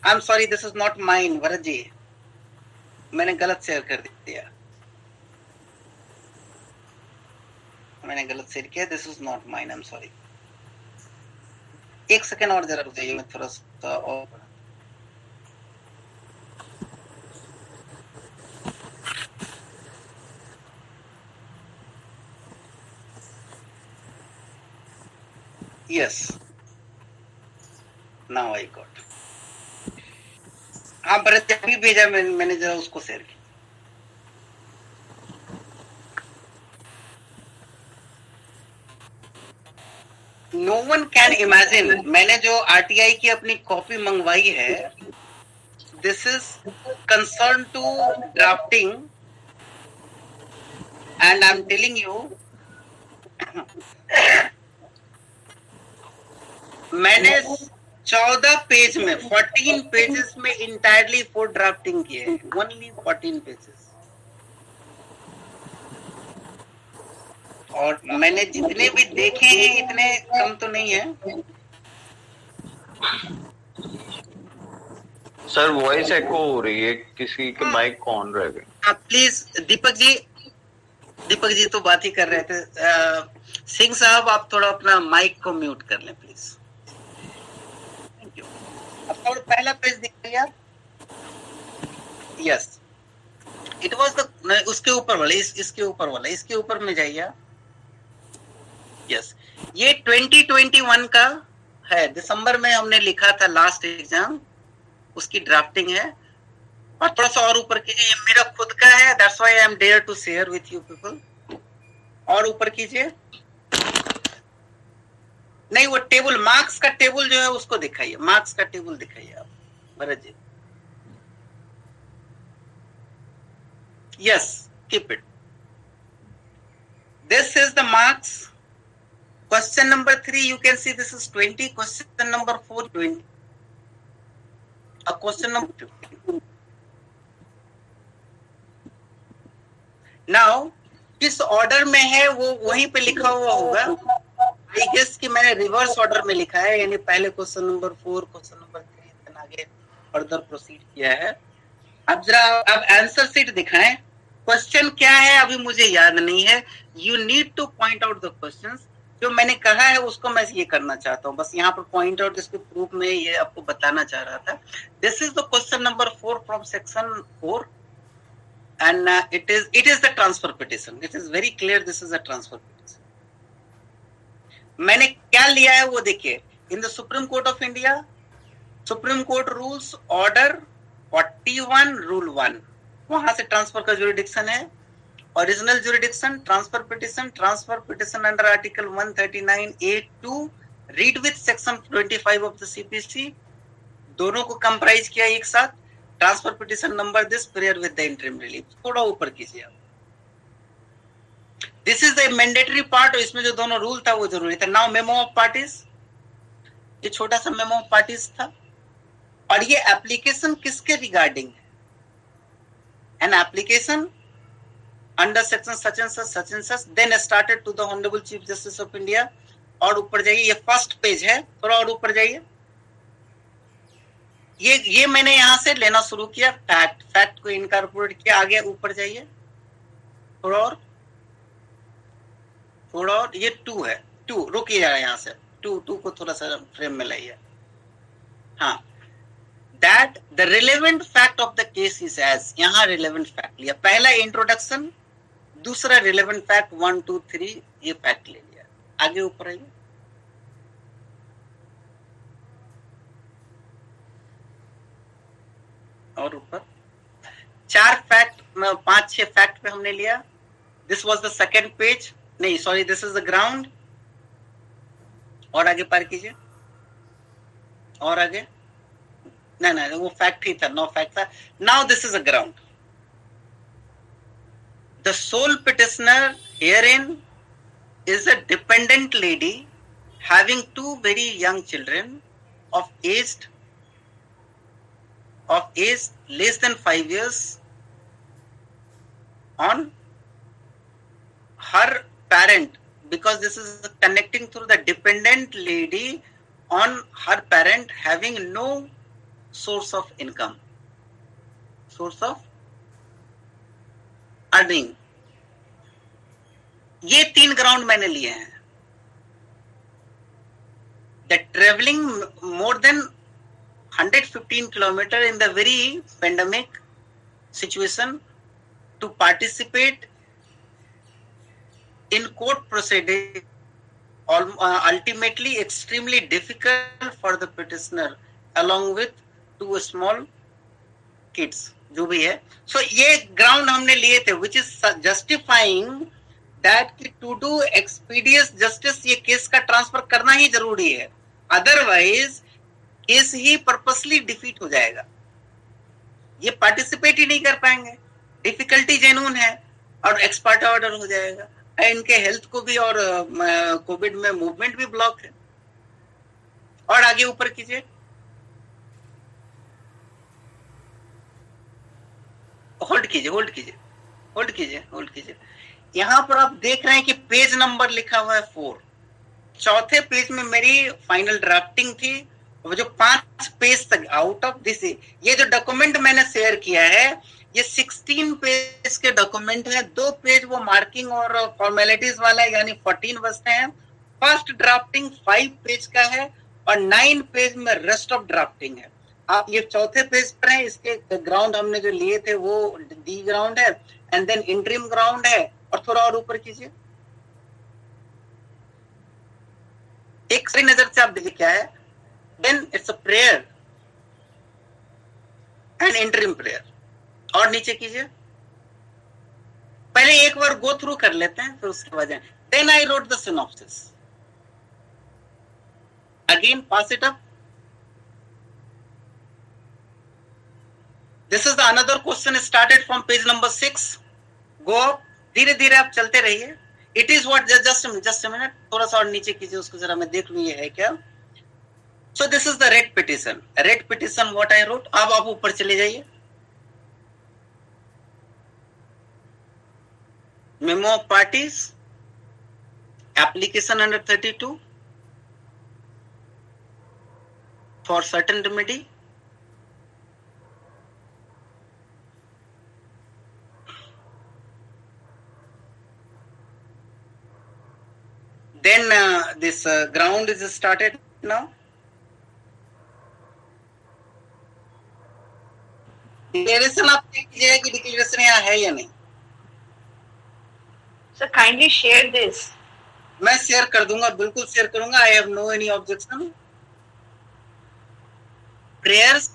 I am sorry this is not mine Bharat ji मैंने गलत शेयर कर दिया। मैंने गलत शेयर किया this is not mine I am sorry एक सेकेंड और जरा रुक मैं थोड़ा सा और यस नाउ आई गॉट हाँ भरत अभी भेजा मैंने मैंने जरा उसको शेयर किया। नो वन कैन इमेजिन मैंने जो आरटीआई की अपनी कॉपी मंगवाई है this is concern to drafting and I am telling you मैंने चौदह पेज में फोर्टीन पेजेस में इंटायरली फोर ड्राफ्टिंग किए ओनली फोर्टीन पेजेस और मैंने जितने भी देखे हैं इतने कम तो नहीं है। सर वॉइस एको हो रही है। किसी के माइक कौन रह गए। प्लीज़ दीपक जी। दीपक जी तो बात ही कर रहे थे। सिंह साहब आप थोड़ा अपना माइक को म्यूट कर लें अब पहला पेज दिखाइए यस इट वाज द उसके ऊपर वाला, इस, इसके ऊपर वाला, इसके ऊपर में जाइए यस ये 2021 का है। दिसंबर में हमने लिखा था लास्ट एग्ज़ाम उसकी ड्राफ्टिंग है। और थोड़ा सा और ऊपर कीजिए। मेरा खुद का है। That's why I am dare to share with you people और ऊपर कीजिए। नहीं, वो टेबल मार्क्स का टेबल जो है उसको दिखाइए। मार्क्स का टेबल दिखाइए आप। Bharat ji. Yes keep it this is the marks question number three you can see this is twenty question number four twenty question number two now किस order में है वो, वहीं पे लिखा हुआ होगा? गेस कि मैंने रिवर्स ऑर्डर में लिखा है, यानी पहले question number four question number three आगे फर्दर प्रोसीड किया है। अब जरा अब आंसर सीट दिखाएँ। क्वेश्चन क्या है, अभी मुझे याद नहीं है। You need to point out the questions जो मैंने कहा है, उसको मैं ये करना चाहता हूँ। बस यहाँ पर पॉइंट आउट इसके प्रूफ में ये आपको बताना चाह रहा था। This is the question number four from section four and it is it is the transfer petition it is very clear this is a transfer petition मैंने क्या लिया है वो देखिए। In the Supreme Court of India Supreme Court rules order 41 rule one वहाँ से transfer का jurisdiction है। Original jurisdiction, transfer petition transfer petition under article 139a2 read with section 25 of the CPC दोनों को कंप्राइज किया एक साथ। Transfer petition number this prayer with the interim relief थोड़ा ऊपर कीजिए आप। This is the mandatory part और इसमें जो दोनों रूल था वो ज़रूरी था। नाउ मेमो ऑफ़ पार्टीज़ ये छोटा सा मेमो ऑफ़ पार्टीज़ था। और ये एप्लीकेशन किसके रिगार्डिंग है? An application under section such and such such and such then started to the honourable chief justice of India और ऊपर जाइए, ये फ़र्स्ट पेज है। थोड़ा और ऊपर जाइए। ये ये मैंने यहाँ से लेना शुरू किया। फैक्ट फैक्ट को इनकारपोरेट किया। आगे ऊपर जाइए। थोड़ा और। थोड़ा और, ये टू है। टू रुकी रुकिए यहाँ से। टू टू को थोड़ा सा फ्रेम में लाइए। हाँ। That the relevant fact of the case is as यहाँ रिलेवेंट फैक्ट लिया। पहला इंट्रोडक्शन दूसरा relevant fact one two three ये फैक्ट ले लिया। आगे ऊपर आइए। और ऊपर। चार फैक्ट पाँच, छह फैक्ट पे हमने लिया। This was the second page नहीं sorry this is the ground और आगे पार कीजिए। और आगे। ना ना, वो फैक्ट ही था नो फैक्ट था। Now this is a ground the sole petitioner herein is a dependent lady having two very young children of age of age less than five years on her parent because this is connecting through the dependent lady on her parent having no source of income source of earning ये तीन ground मैंने लिए हैं the travelling more than 115 kilometer in the very pandemic situation to participate in court proceeding uh, ultimately extremely difficult for the petitioner along with two small kids जो भी है। सो so, ये ग्राउंड हमने लिए थे विच इज़ जस्टिफाइंग दैट कि to do expeditious justice ये केस का ट्रांसफ़र करना ही ज़रूरी है। अदरवाइज़ केस ही पर्पसली डिफीट हो जाएगा। ये पार्टिसिपेट ही नहीं कर पाएँगे। डिफिकल्टी जेनून है और एक्सपर्ट ऑर्डर हो जाएगा। इनके हेल्थ को भी और कोविड में मूवमेंट भी ब्लॉक है। और आगे ऊपर कीजिए। होल्ड कीजिए होल्ड कीजिए होल्ड कीजिए होल्ड कीजिए। यहाँ पर आप देख रहे हैं कि पेज नंबर लिखा हुआ है फोर चौथे पेज में मेरी फाइनल ड्राफ्टिंग थी। जो पाँच पेज तक आउट ऑफ़ दिस ये जो डॉक्यूमेंट मैंने शेयर किया है ये 16 पेज के डॉक्यूमेंट है, दो पेज वो मार्किंग और फॉर्मेलिटीज वाला है, यानी 14 बचते हैं। फ़र्स्ट ड्राफ्टिंग फाइव पेज का है और नाइन पेज में रेस्ट ऑफ़ ड्राफ्टिंग है। आप ये चौथे पेज पर है, इसके ग्राउंड हमने जो लिए थे वो डी ग्राउंड है एंड देन इंट्रीम ग्राउंड है, और थोड़ा और ऊपर कीजिए। एक सही नज़र से आप देखिए क्या है। Then it's a prayer and interim prayer और नीचे कीजिए। पहले एक बार गो थ्रू कर लेते हैं, फिर उसके बाद then I wrote the synopsis again pass it up this is the another question started from page number six go धीरे धीरे आप चलते रहिए। It is what just just minute थोड़ा सा और नीचे कीजिए, उसको जरा मैं देख लू, ये है क्या? So this is the writ petition writ petition what I wrote अब आप ऊपर चले जाइए। Memo of parties application under 32 for certain remedy then uh, this uh, ground is started now declaration आप देख लीजिएगा कि डिक्लेरेशन यहाँ है या नहीं सर काइंडली शेयर दिस मैं शेयर कर दूँगा बिल्कुल शेयर करूँगा। I have no any objection prayers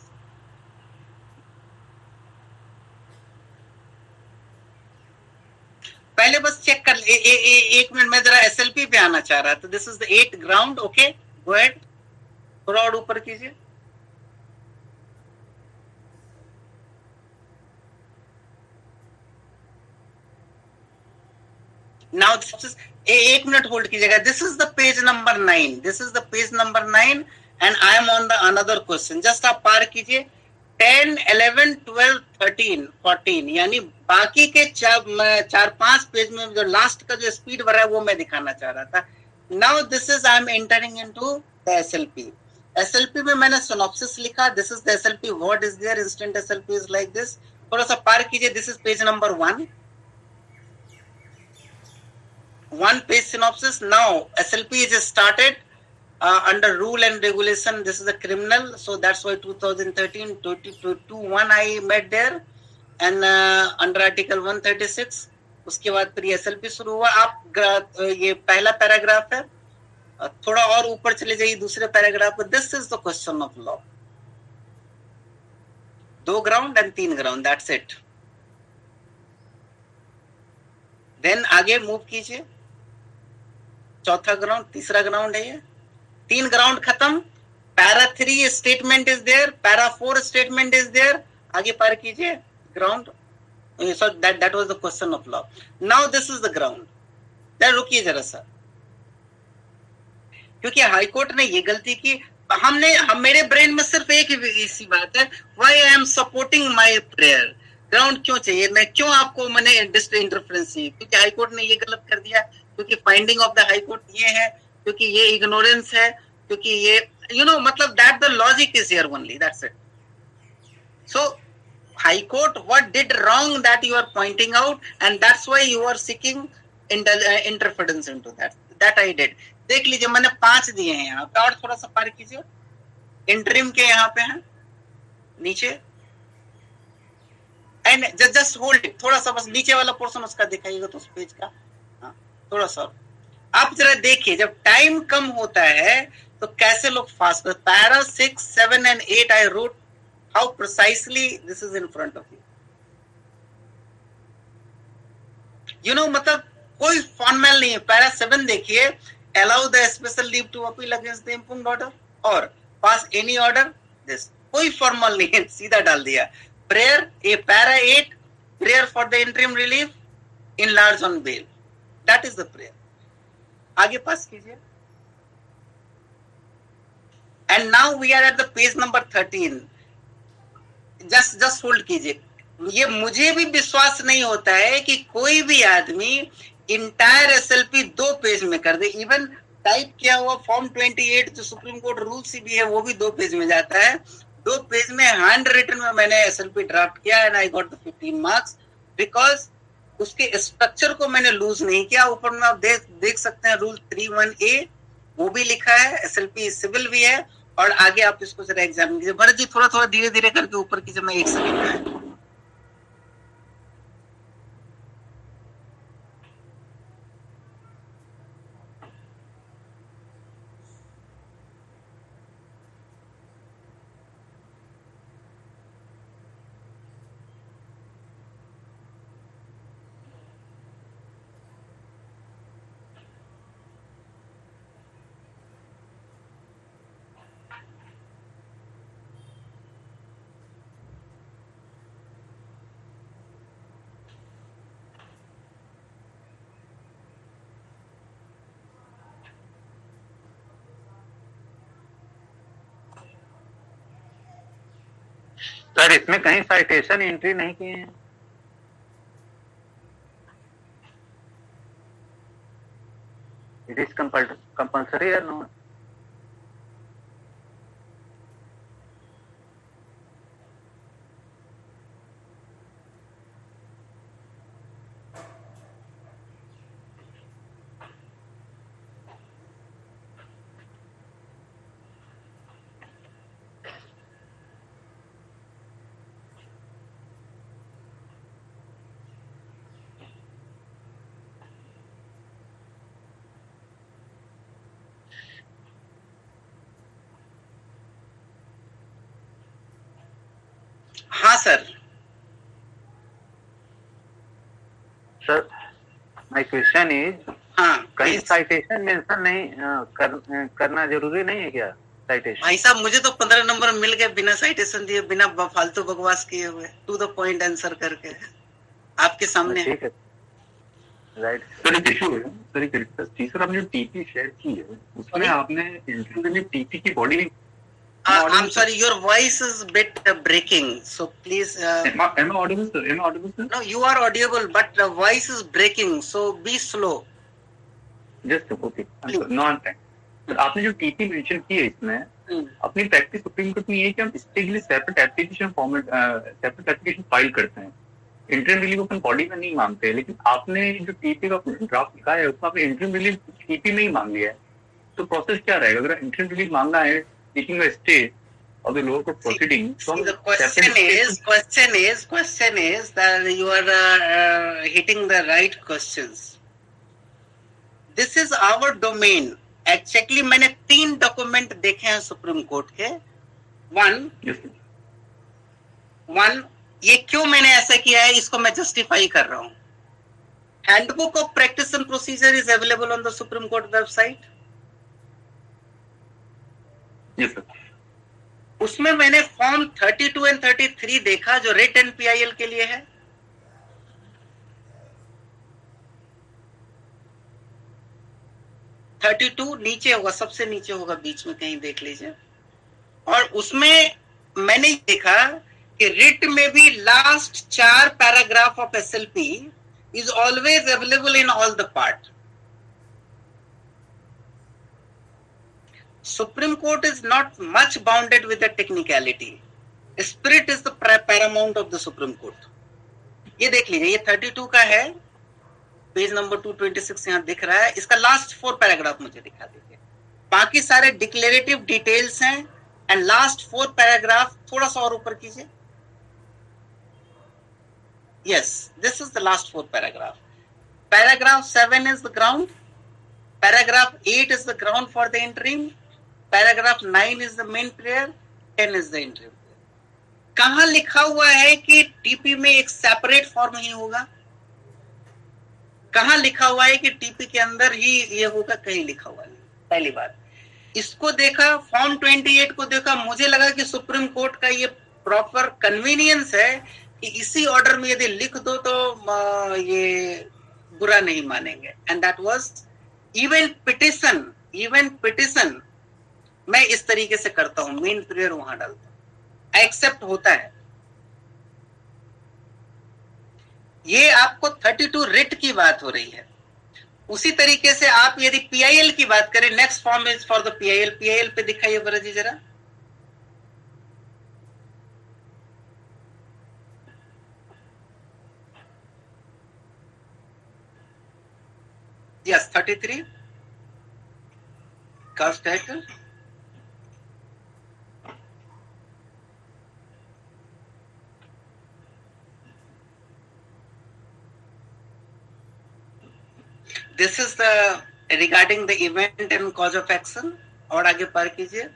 पहले बस चेक कर ए, ए, ए, एक मिनट मैं जरा एसएलपी पे आना चाह रहा था। This is the eight ground okay go ahead थोड़ा और ऊपर कीजिए। Is एक मिनट होल्ड कीजिएगा। This is the page number nine this is the page number nine and I am on the another question just आप पार कीजिए। Ten eleven twelve thirteen fourteen यानी बाकी के चार चार, पाँच पेज में जो लास्ट का जो स्पीड भरा है, वो मैं दिखाना चाह रहा था। Now this is I am entering into the S L P S L P में मैंने सोनोप्सिस लिखा। This is the S L P what is their instant S L P is like this थोड़ा सा पार कीजिए। This is page number one one page synopsis now slp is started uh, under rule and regulation this is a criminal so that's why 2013 21 i met there and uh, under article 136 उसके बाद फिर SLP शुरू हुआ आप ये पहला paragraph है थोड़ा और ऊपर चले जाइए दूसरे पैराग्राफ पर this is the question of law दो ग्राउंड एंड तीन ग्राउंड दैट्स इट देन आगे मूव कीजिए चौथा ग्राउंड तीसरा ग्राउंड है ये। तीन ग्राउंड खत्म। Para three statement is there para four statement is there आगे पार कीजिए। Ground that that was the question of law. Now this is the ground then रुकिए जरा सा। क्योंकि हाईकोर्ट ने ये गलती की। हमने, हम, मेरे ब्रेन में सिर्फ़ एक ही, इसी बात है। Why I am supporting my prayer ground क्यों चाहिए? मैं क्यों आपको, मैंने इंटरफेरेंस चाहिए? क्योंकि हाईकोर्ट ने ये गलत कर दिया। क्योंकि फाइंडिंग ऑफ़ द हाईकोर्ट ये है, क्योंकि ये इग्नोरेंस है, क्योंकि ये यू नो मतलब that the logic is here only that's it so high court, what did wrong that you are pointing out, and that's why you are seeking inter- into that. That i did. देख लीजिए, मैंने पाँच दिए हैं यहाँ पे, और थोड़ा सा पार कीजिए। इंटरिम के यहाँ पे हैं, नीचे। एंड जस्ट होल्ड थोड़ा सा बस नीचे वाला पोर्शन उसका दिखाइएगा तो उस पेज का। थोड़ा सा। आप जरा देखिए, जब टाइम कम होता है तो कैसे लोग फास्ट करते para six seven and eight I wrote how precisely this is in front of you you know मतलब कोई फॉर्मेल नहीं है। पैरा सेवन देखिए, allow the special leave to appeal against the impugned order or pass any order, this, कोई formal नहीं है, सीधा डाल दिया। Prayer A para eight prayer for the interim relief in large on bail that is the prayer आगे pass कीजिए। And now we are at the page number thirteen just just hold कीजिए। ये मुझे भी विश्वास नहीं होता है कि कोई भी आदमी इंटायर एसएलपी दो पेज में कर दे। इवन टाइप किया हुआ फॉर्म 28 जो सुप्रीम कोर्ट रूल सी भी है, वो भी दो पेज में जाता है। दो पेज में हैंड रिटन में मैंने एसएलपी ड्राफ्ट किया and I got the 15 marks because उसके स्ट्रक्चर को मैंने लूज नहीं किया। ऊपर में आप देख देख सकते हैं रूल थ्री वन ए वो भी लिखा है एस एल पी सिविल भी है, और आगे आप इसको जरा एग्ज़ाम कीजिए। भरत जी थोड़ा थोड़ा धीरे धीरे करके ऊपर कीजिए मैं एक सेकंड सर इसमें कहीं साइटेशन एंट्री नहीं किए हैं। इट इज़ कंपल्सरी और नॉट हाँ sir sir my question is हाँ कहीं साइटेशन मेंशन नहीं कर, करना ज़रूरी नहीं है क्या साइटेशन भाई साहब मुझे तो पंद्रह नंबर मिल गए बिना साइटेशन दिए बिना फालतू बकवास किए हुए टू द पॉइंट आंसर करके। आपके सामने। ठीक है। राइट सर एक इशू है सर एक चीज़ आपने जो टीपी शेयर की है उसमें आपने इंटरव्यू में टीपी की body I am sorry your voice is bit breaking so please am I audible sir am I audible sir no you are audible but the voice is breaking so be slow. Just okay non time sir आपने जो TP mention की है इसमें अपनी practice supreme court में ये है कि हम इसके लिए separate application format separate application file करते हैं। इंटरम रिलीफ अपन बॉडी में नहीं मांगते लेकिन आपने जो टीपी का ड्राफ्ट लिखा है उसमें आपने इंटरम रिलीफ टीपी में ही मांग लिया है। तो प्रोसेस क्या रहेगा? अगर इंटरम रिलीफ मांगना है taking a stay of the lower court proceeding from the question is question is question is that you are uh, uh, hitting the right questions this is our domain actually मैंने तीन document देखे हैं supreme court के one one ये क्यों मैंने ऐसा किया है इसको मैं जस्टिफाई कर रहा हूँ handbook of practice and procedure is available on the supreme court website उसमें मैंने फॉर्म 32 एंड 33 देखा जो रेट एंड पीआईएल के लिए है। थर्टी टू नीचे होगा, सबसे नीचे होगा, बीच में कहीं देख लीजिए। और उसमें मैंने देखा कि रिट में भी लास्ट चार paragraph of S L P is always available in all the part supreme court is not much bounded with the technicality spirit is the paramount of the supreme court ये देख लीजिए, ये 32 का है। Page number 226 यहाँ दिख रहा है। इसका लास्ट फोर पैराग्राफ मुझे दिखा दीजिए। बाकी सारे डिक्लेरेटिव डिटेल्स हैं। एंड लास्ट फोर पैराग्राफ थोड़ा सा और ऊपर कीजिए। Yes this is the last four paragraph paragraph seven is the ground paragraph eight is the ground for the interim paragraph nine is the main prayer, ten is the interim कहा लिखा हुआ है कि टीपी में एक separate form ही होगा? कहा लिखा हुआ है कि टीपी के अंदर ही ये होगा, कहीं लिखा हुआ है पहली बात, इसको देखा फॉर्म 28 को देखा, मुझे लगा कि सुप्रीम कोर्ट का ये प्रॉपर कन्वीनियंस है कि इसी ऑर्डर में यदि लिख दो तो ये बुरा नहीं मानेंगे। And that was even petition even petition मैं इस तरीके से करता हूँ मेन प्रेयर वहाँ डालता हूँ। एक्सेप्ट होता है। ये आपको 32 रिट की बात हो रही है। उसी तरीके से आप यदि पीआईएल की बात करें next form is for the PIL PIL पे दिखाइए बरा जी जरा। Yes thirty three cause title this is the regarding the event and cause of action और आगे पार कीजिए।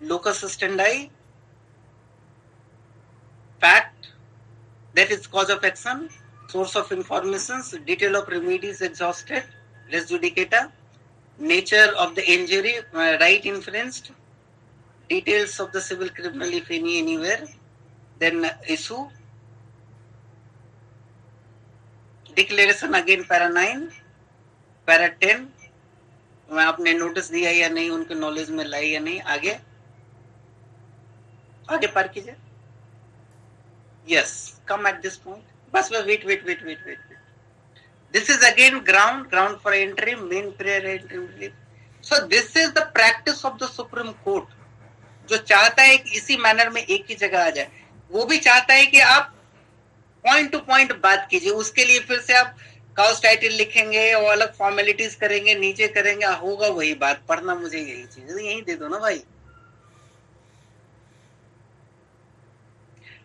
Locus standi fact that is cause of action source of information detail of remedies exhausted res judicata nature of the injury right influenced details of the civil criminal if any where then issue declaration again para nine para ten मैं आपने notice दिया या नहीं, उनके knowledge में लाई या नहीं, आगे? आगे पार कीजिए। Yes come at this point बस wait wait wait wait wait wait this is again ground ground for entry main prayer so this is the practice of the supreme court जो चाहता है कि इसी मैनर में एक ही जगह आ जाए. वो भी चाहता है कि आप पॉइंट टू पॉइंट बात कीजिए. उसके लिए फिर से आप काउस टाइटल लिखेंगे और अलग फॉर्मेलिटीज करेंगे नीचे करेंगे होगा वही बात पढ़ना मुझे यही चीज़ यही दे दो ना भाई।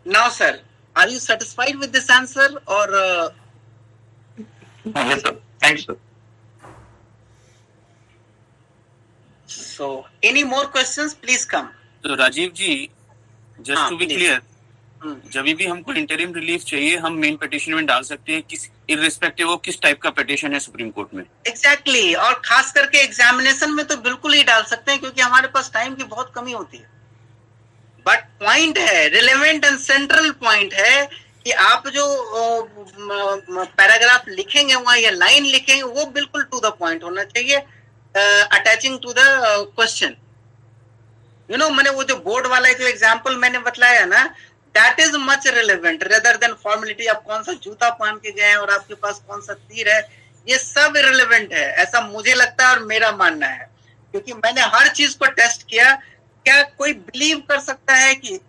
Now sir are you satisfied with this answer और so any more questions? Please come. तो Rajeev ji just to be clear जब भी हमको इंटरिम रिलीफ चाहिए हम मेन पिटिशन में डाल सकते हैं किस इरिस्पेक्टिव ऑफ़ किस टाइप का पिटिशन है सुप्रीम कोर्ट में। Exactly exactly. और खास करके एग्जामिनेशन में तो बिल्कुल ही डाल सकते हैं क्योंकि हमारे पास टाइम की बहुत कमी होती है। बट पॉइंट है रिलेवेंट एंड सेंट्रल पॉइंट है कि आप जो पैराग्राफ लिखेंगे वहाँ या लाइन लिखेंगे, वो बिल्कुल टू द पॉइंट होना चाहिए attaching to the question you know मैंने वो जो बोर्ड वाला जो एग्ज़ाम्पल मैंने बतलाया ना that is much relevant rather than formality आप कौन सा जूता पहन के गए हैं और आपके पास कौन सा तीर है, ये सब रिलेवेंट है। ऐसा मुझे लगता है और मेरा मानना है। क्योंकि मैंने हर चीज़ को टेस्ट किया। क्या कोई बिलीव कर सकता है कि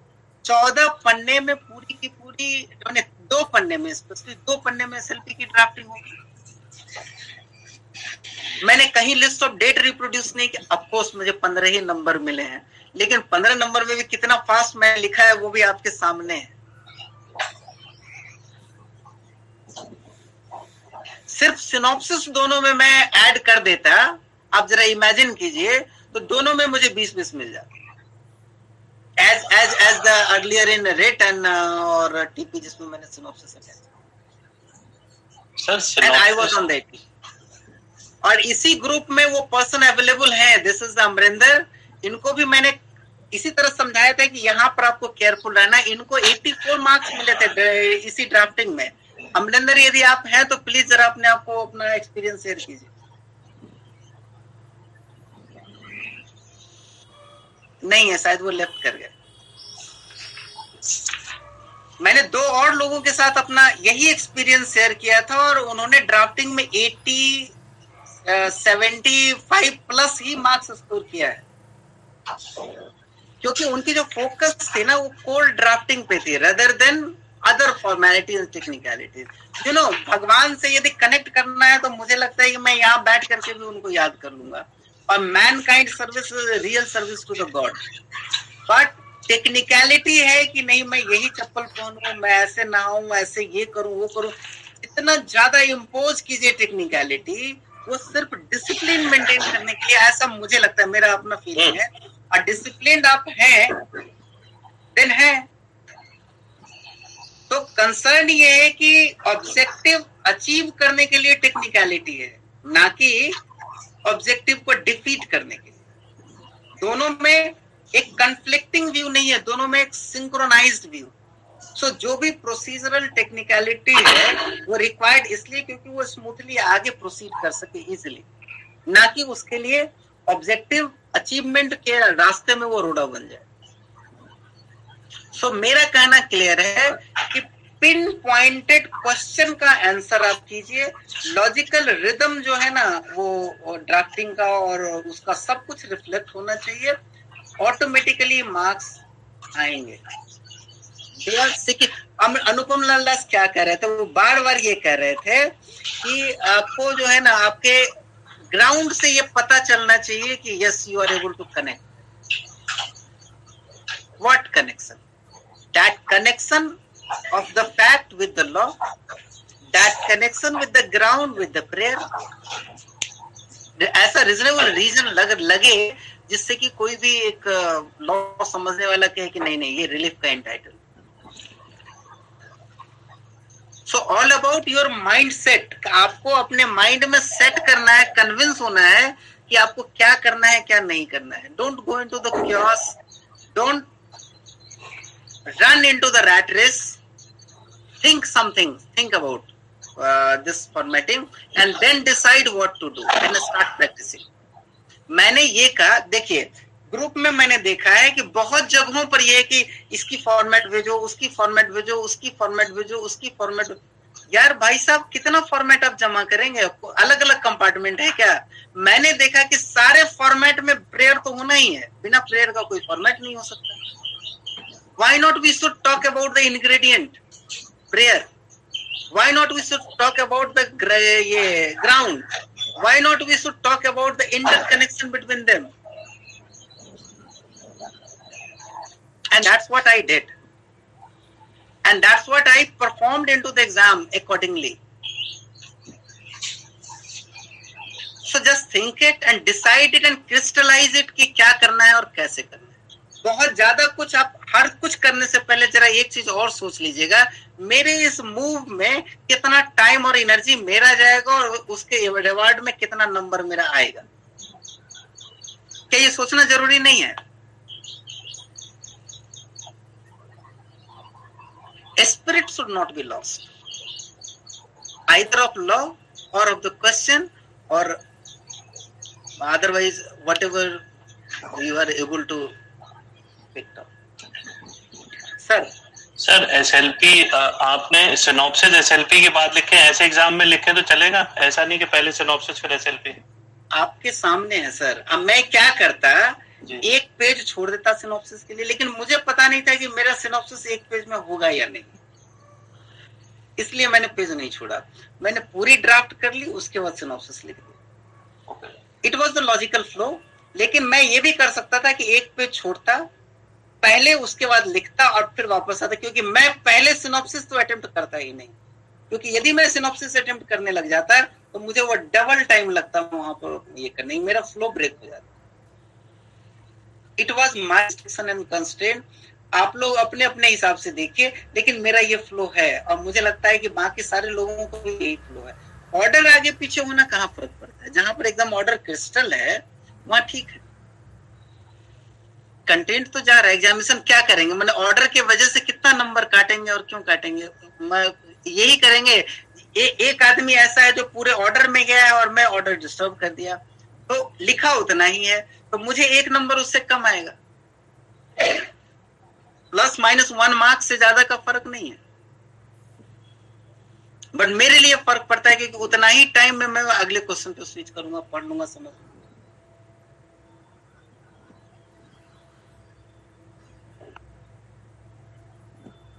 चौदह पन्ने में पूरी की पूरी दो पन्ने में स्पेशली दो पन्ने में एसएलपी की ड्राफ्टिंग होगी? मैंने कहीं लिस्ट ऑफ़ डेट रिप्रोड्यूस नहीं किया। अफकोर्स मुझे पंद्रह ही नंबर मिले हैं। लेकिन पंद्रह नंबर में भी कितना फास्ट मैंने लिखा है वो भी आपके सामने है। सिर्फ़ सिनॉप्सिस दोनों में मैं ऐड कर देता। आप जरा इमेजिन कीजिए तो दोनों में मुझे बीस बीस मिल जाता। As as as the earlier interim and और टीपी जिसमें मैंने synopsis sir and I was on that और इसी ग्रुप में वो पर्सन अवेलेबल है। दिस इज़ अमरिंदर इनको भी मैंने इसी तरह समझाया था कि यहाँ पर आपको केयरफुल रहना इनको 84 मार्क्स मिले थे इसी ड्राफ्टिंग में। अमरिंदर यदि आप हैं तो प्लीज़ जरा अपने आप को अपना एक्सपीरियंस शेयर कीजिए। नहीं है, शायद वो लेफ़्ट कर गए। मैंने दो और लोगों के साथ अपना यही एक्सपीरियंस शेयर किया था और उन्होंने ड्राफ्टिंग में 80 सेवेंटी फाइव प्लस ही मार्क्स स्कोर किया है। क्योंकि उनकी जो फोकस थी ना, वो कोल्ड ड्राफ्टिंग पे थी rather than other formalities technicalities you know भगवान से यदि कनेक्ट करना है तो मुझे लगता है कि मैं यहाँ बैठ करके भी उनको याद कर लूँगा। और mankind service real service to the god but technicality है कि नहीं, मैं यही चप्पल पहनू, मैं ऐसे नहाऊं, ऐसे ये करूँ, वो करूँ। इतना ज़्यादा इम्पोज कीजिए टेक्निकलिटी वो सिर्फ़ डिसिप्लिन मेंटेन करने के लिए ऐसा मुझे लगता है मेरा अपना फीलिंग है। और डिसिप्लिन आप हैं देन है। तो कंसर्न ये है कि ऑब्जेक्टिव अचीव करने के लिए टेक्निकलिटी है ना कि ऑब्जेक्टिव को डिफीट करने के लिए। दोनों में एक कंफ्लिक्टिंग व्यू नहीं है दोनों में एक सिंक्रोनाइज्ड व्यू सो जो भी प्रोसीजरल टेक्निकलिटी है वो रिक्वायर्ड इसलिए क्योंकि वो स्मूथली आगे प्रोसीड कर सके इजिली ना कि उसके लिए ऑब्जेक्टिव अचीवमेंट के रास्ते में वो रोड़ा बन जाए। सो so, मेरा कहना क्लियर है कि पिन पॉइंटेड क्वेश्चन का आंसर आप कीजिए। लॉजिकल रिदम जो है ना वो ड्राफ्टिंग का और उसका सब कुछ रिफ्लेक्ट होना चाहिए। ऑटोमेटिकली मार्क्स आएँगे। अनुपम लाल दास क्या कह रहे थे? वो बार बार ये कह रहे थे कि आपको जो है ना, आपके ग्राउंड से ये पता चलना चाहिए कि yes you are able to connect what connection that connection of the fact with the law that connection with the ground with the prayer. ऐसा रिजनेबल रीजन लग, लगे जिससे कि कोई भी एक लॉ समझने वाला कहे कि नहीं नहीं, ये रिलीफ का entitle so all about your mind set आपको अपने माइंड में सेट करना है कन्विंस होना है कि आपको क्या करना है, क्या नहीं करना है। Don't go into the chaos don't run into the rat race think something think about this formatting and then decide what to do and start practising मैंने ये कहा, देखिए ग्रुप में मैंने देखा है कि बहुत जगहों पर यह कि इसकी फॉर्मेट भेजो, उसकी फॉर्मेट भेजो, उसकी फॉर्मेट भेजो, उसकी फॉर्मेट यार भाई साहब, कितना फॉर्मेट आप जमा करेंगे? अलग अलग कंपार्टमेंट है क्या? मैंने देखा कि सारे फॉर्मेट में प्रेयर तो होना ही है। बिना प्रेयर का कोई फॉर्मेट नहीं हो सकता। Why not we should talk about the ingredient prayer why not we should talk about the ये ground why not we should talk about the interconnection between them And that's what I did. And that's what I performed into the exam accordingly. So just think it and decide it and crystallize it कि क्या करना है और कैसे करना है बहुत ज़्यादा कुछ आप हर कुछ करने से पहले जरा एक चीज़ और सोच लीजिएगा मेरे इस मूव में कितना टाइम और एनर्जी मेरा जाएगा और उसके रिवार्ड में कितना नंबर मेरा आएगा क्या ये सोचना ज़रूरी नहीं है spirit should not be lost either of law or of the question or otherwise whatever you are able to pick up sir sir sir SLP आपने सिनॉप्सिस एसएलपी के बाद लिखे ऐसे एग्ज़ाम में लिखे तो चलेगा ऐसा नहीं कि पहले सिनॉप्सिस फिर एसएलपी आपके सामने है सर अब मैं क्या करता एक पेज छोड़ देता सिनॉप्सिस के लिए लेकिन मुझे पता नहीं था कि मेरा सिनॉप्सिस एक पेज में होगा या नहीं। इसलिए मैंने पेज नहीं छोड़ा। मैंने पूरी ड्राफ्ट कर ली उसके बाद सिनॉप्सिस लिख दिया। It was the logical flow लेकिन मैं ये भी कर सकता था कि एक पे छोड़ता पहले उसके बाद लिखता और फिर वापस आता क्योंकि मैं पहले सिनॉप्सिस तो अटेम्प्ट करता ही नहीं। क्योंकि यदि मैं सिनॉप्सिस अटेम्प्ट करने लग जाता तो मुझे वो डबल टाइम लगता वहाँ पर ये करने मेरा फ्लो ब्रेक हो जाता। It was my end constant आप लोग अपने अपने हिसाब से देखिए लेकिन मेरा ये फ्लो है और मुझे लगता है कि बाकी सारे लोगों को भी यही फ्लो है। ऑर्डर आगे पीछे होना कहाँ फ़र्क पड़ता है? जहाँ पर एकदम ऑर्डर क्रिस्टल है वहाँ ठीक है। कंटेंट तो जा रहा है एग्जामिनेशन क्या करेंगे? मतलब ऑर्डर के वजह से कितना नंबर काटेंगे और क्यों काटेंगे? यही करेंगे ए, एक आदमी ऐसा है जो पूरे ऑर्डर में गया है और मैं ऑर्डर डिस्टर्ब कर दिया। तो लिखा उतना ही है। तो मुझे एक नंबर उससे कम आएगा। प्लस माइनस वन मार्क्स से ज़्यादा का फ़र्क नहीं है। बट मेरे लिए फ़र्क पड़ता है क्योंकि उतना ही टाइम में मैं अगले क्वेश्चन पे स्विच करूँगा, पढ़ लूँगा, समझ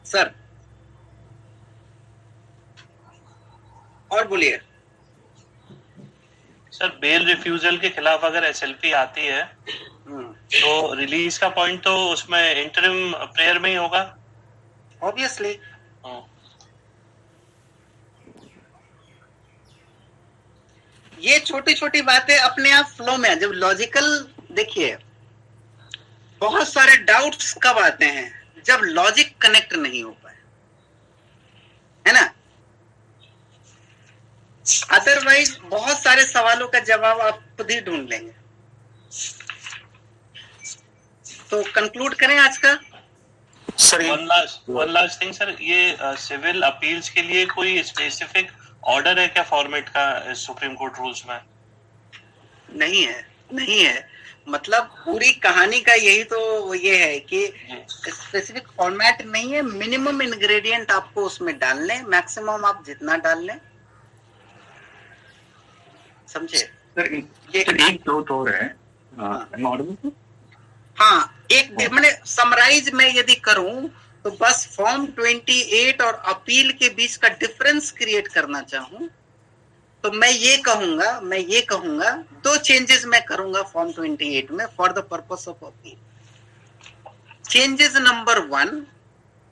सर और बोलिए। सर बेल रिफ्यूजल के खिलाफ अगर एसएलपी आती है हम्म। तो रिलीज़ का पॉइंट तो उसमें इंटरिम प्रेयर में ही होगा? ऑब्वियसली ये छोटी छोटी बातें अपने आप फ्लो में जब लॉजिकल देखिए बहुत सारे डाउट्स कब आते हैं? जब लॉजिक कनेक्ट नहीं हो पाए। है ना? अदरवाइज़ बहुत सारे सवालों का जवाब आप खुद ही ढूंढ लेंगे। तो कंक्लूड करें आज का। Sir one last one last thing sir ये सिविल uh, अपील्स के लिए कोई स्पेसिफिक ऑर्डर है क्या फॉर्मेट का सुप्रीम कोर्ट रूल्स में? नहीं है नहीं है। मतलब पूरी कहानी का यही तो ये है कि स्पेसिफिक फॉर्मेट नहीं है मिनिमम इंग्रेडिएंट आपको उसमें डालने मैक्सिमम आप जितना डाल लें। समझे? सर एक दो तो है। हाँ, हाँ एक मैंने समराइज में यदि करूँ तो बस फॉर्म 28 और अपील के बीच का डिफरेंस क्रिएट करना चाहूँ तो मैं ये कहूँगा मैं ये कहूँगा दो चेंजेस मैं करूँगा फॉर्म 28 में for the purpose of appeal changes number one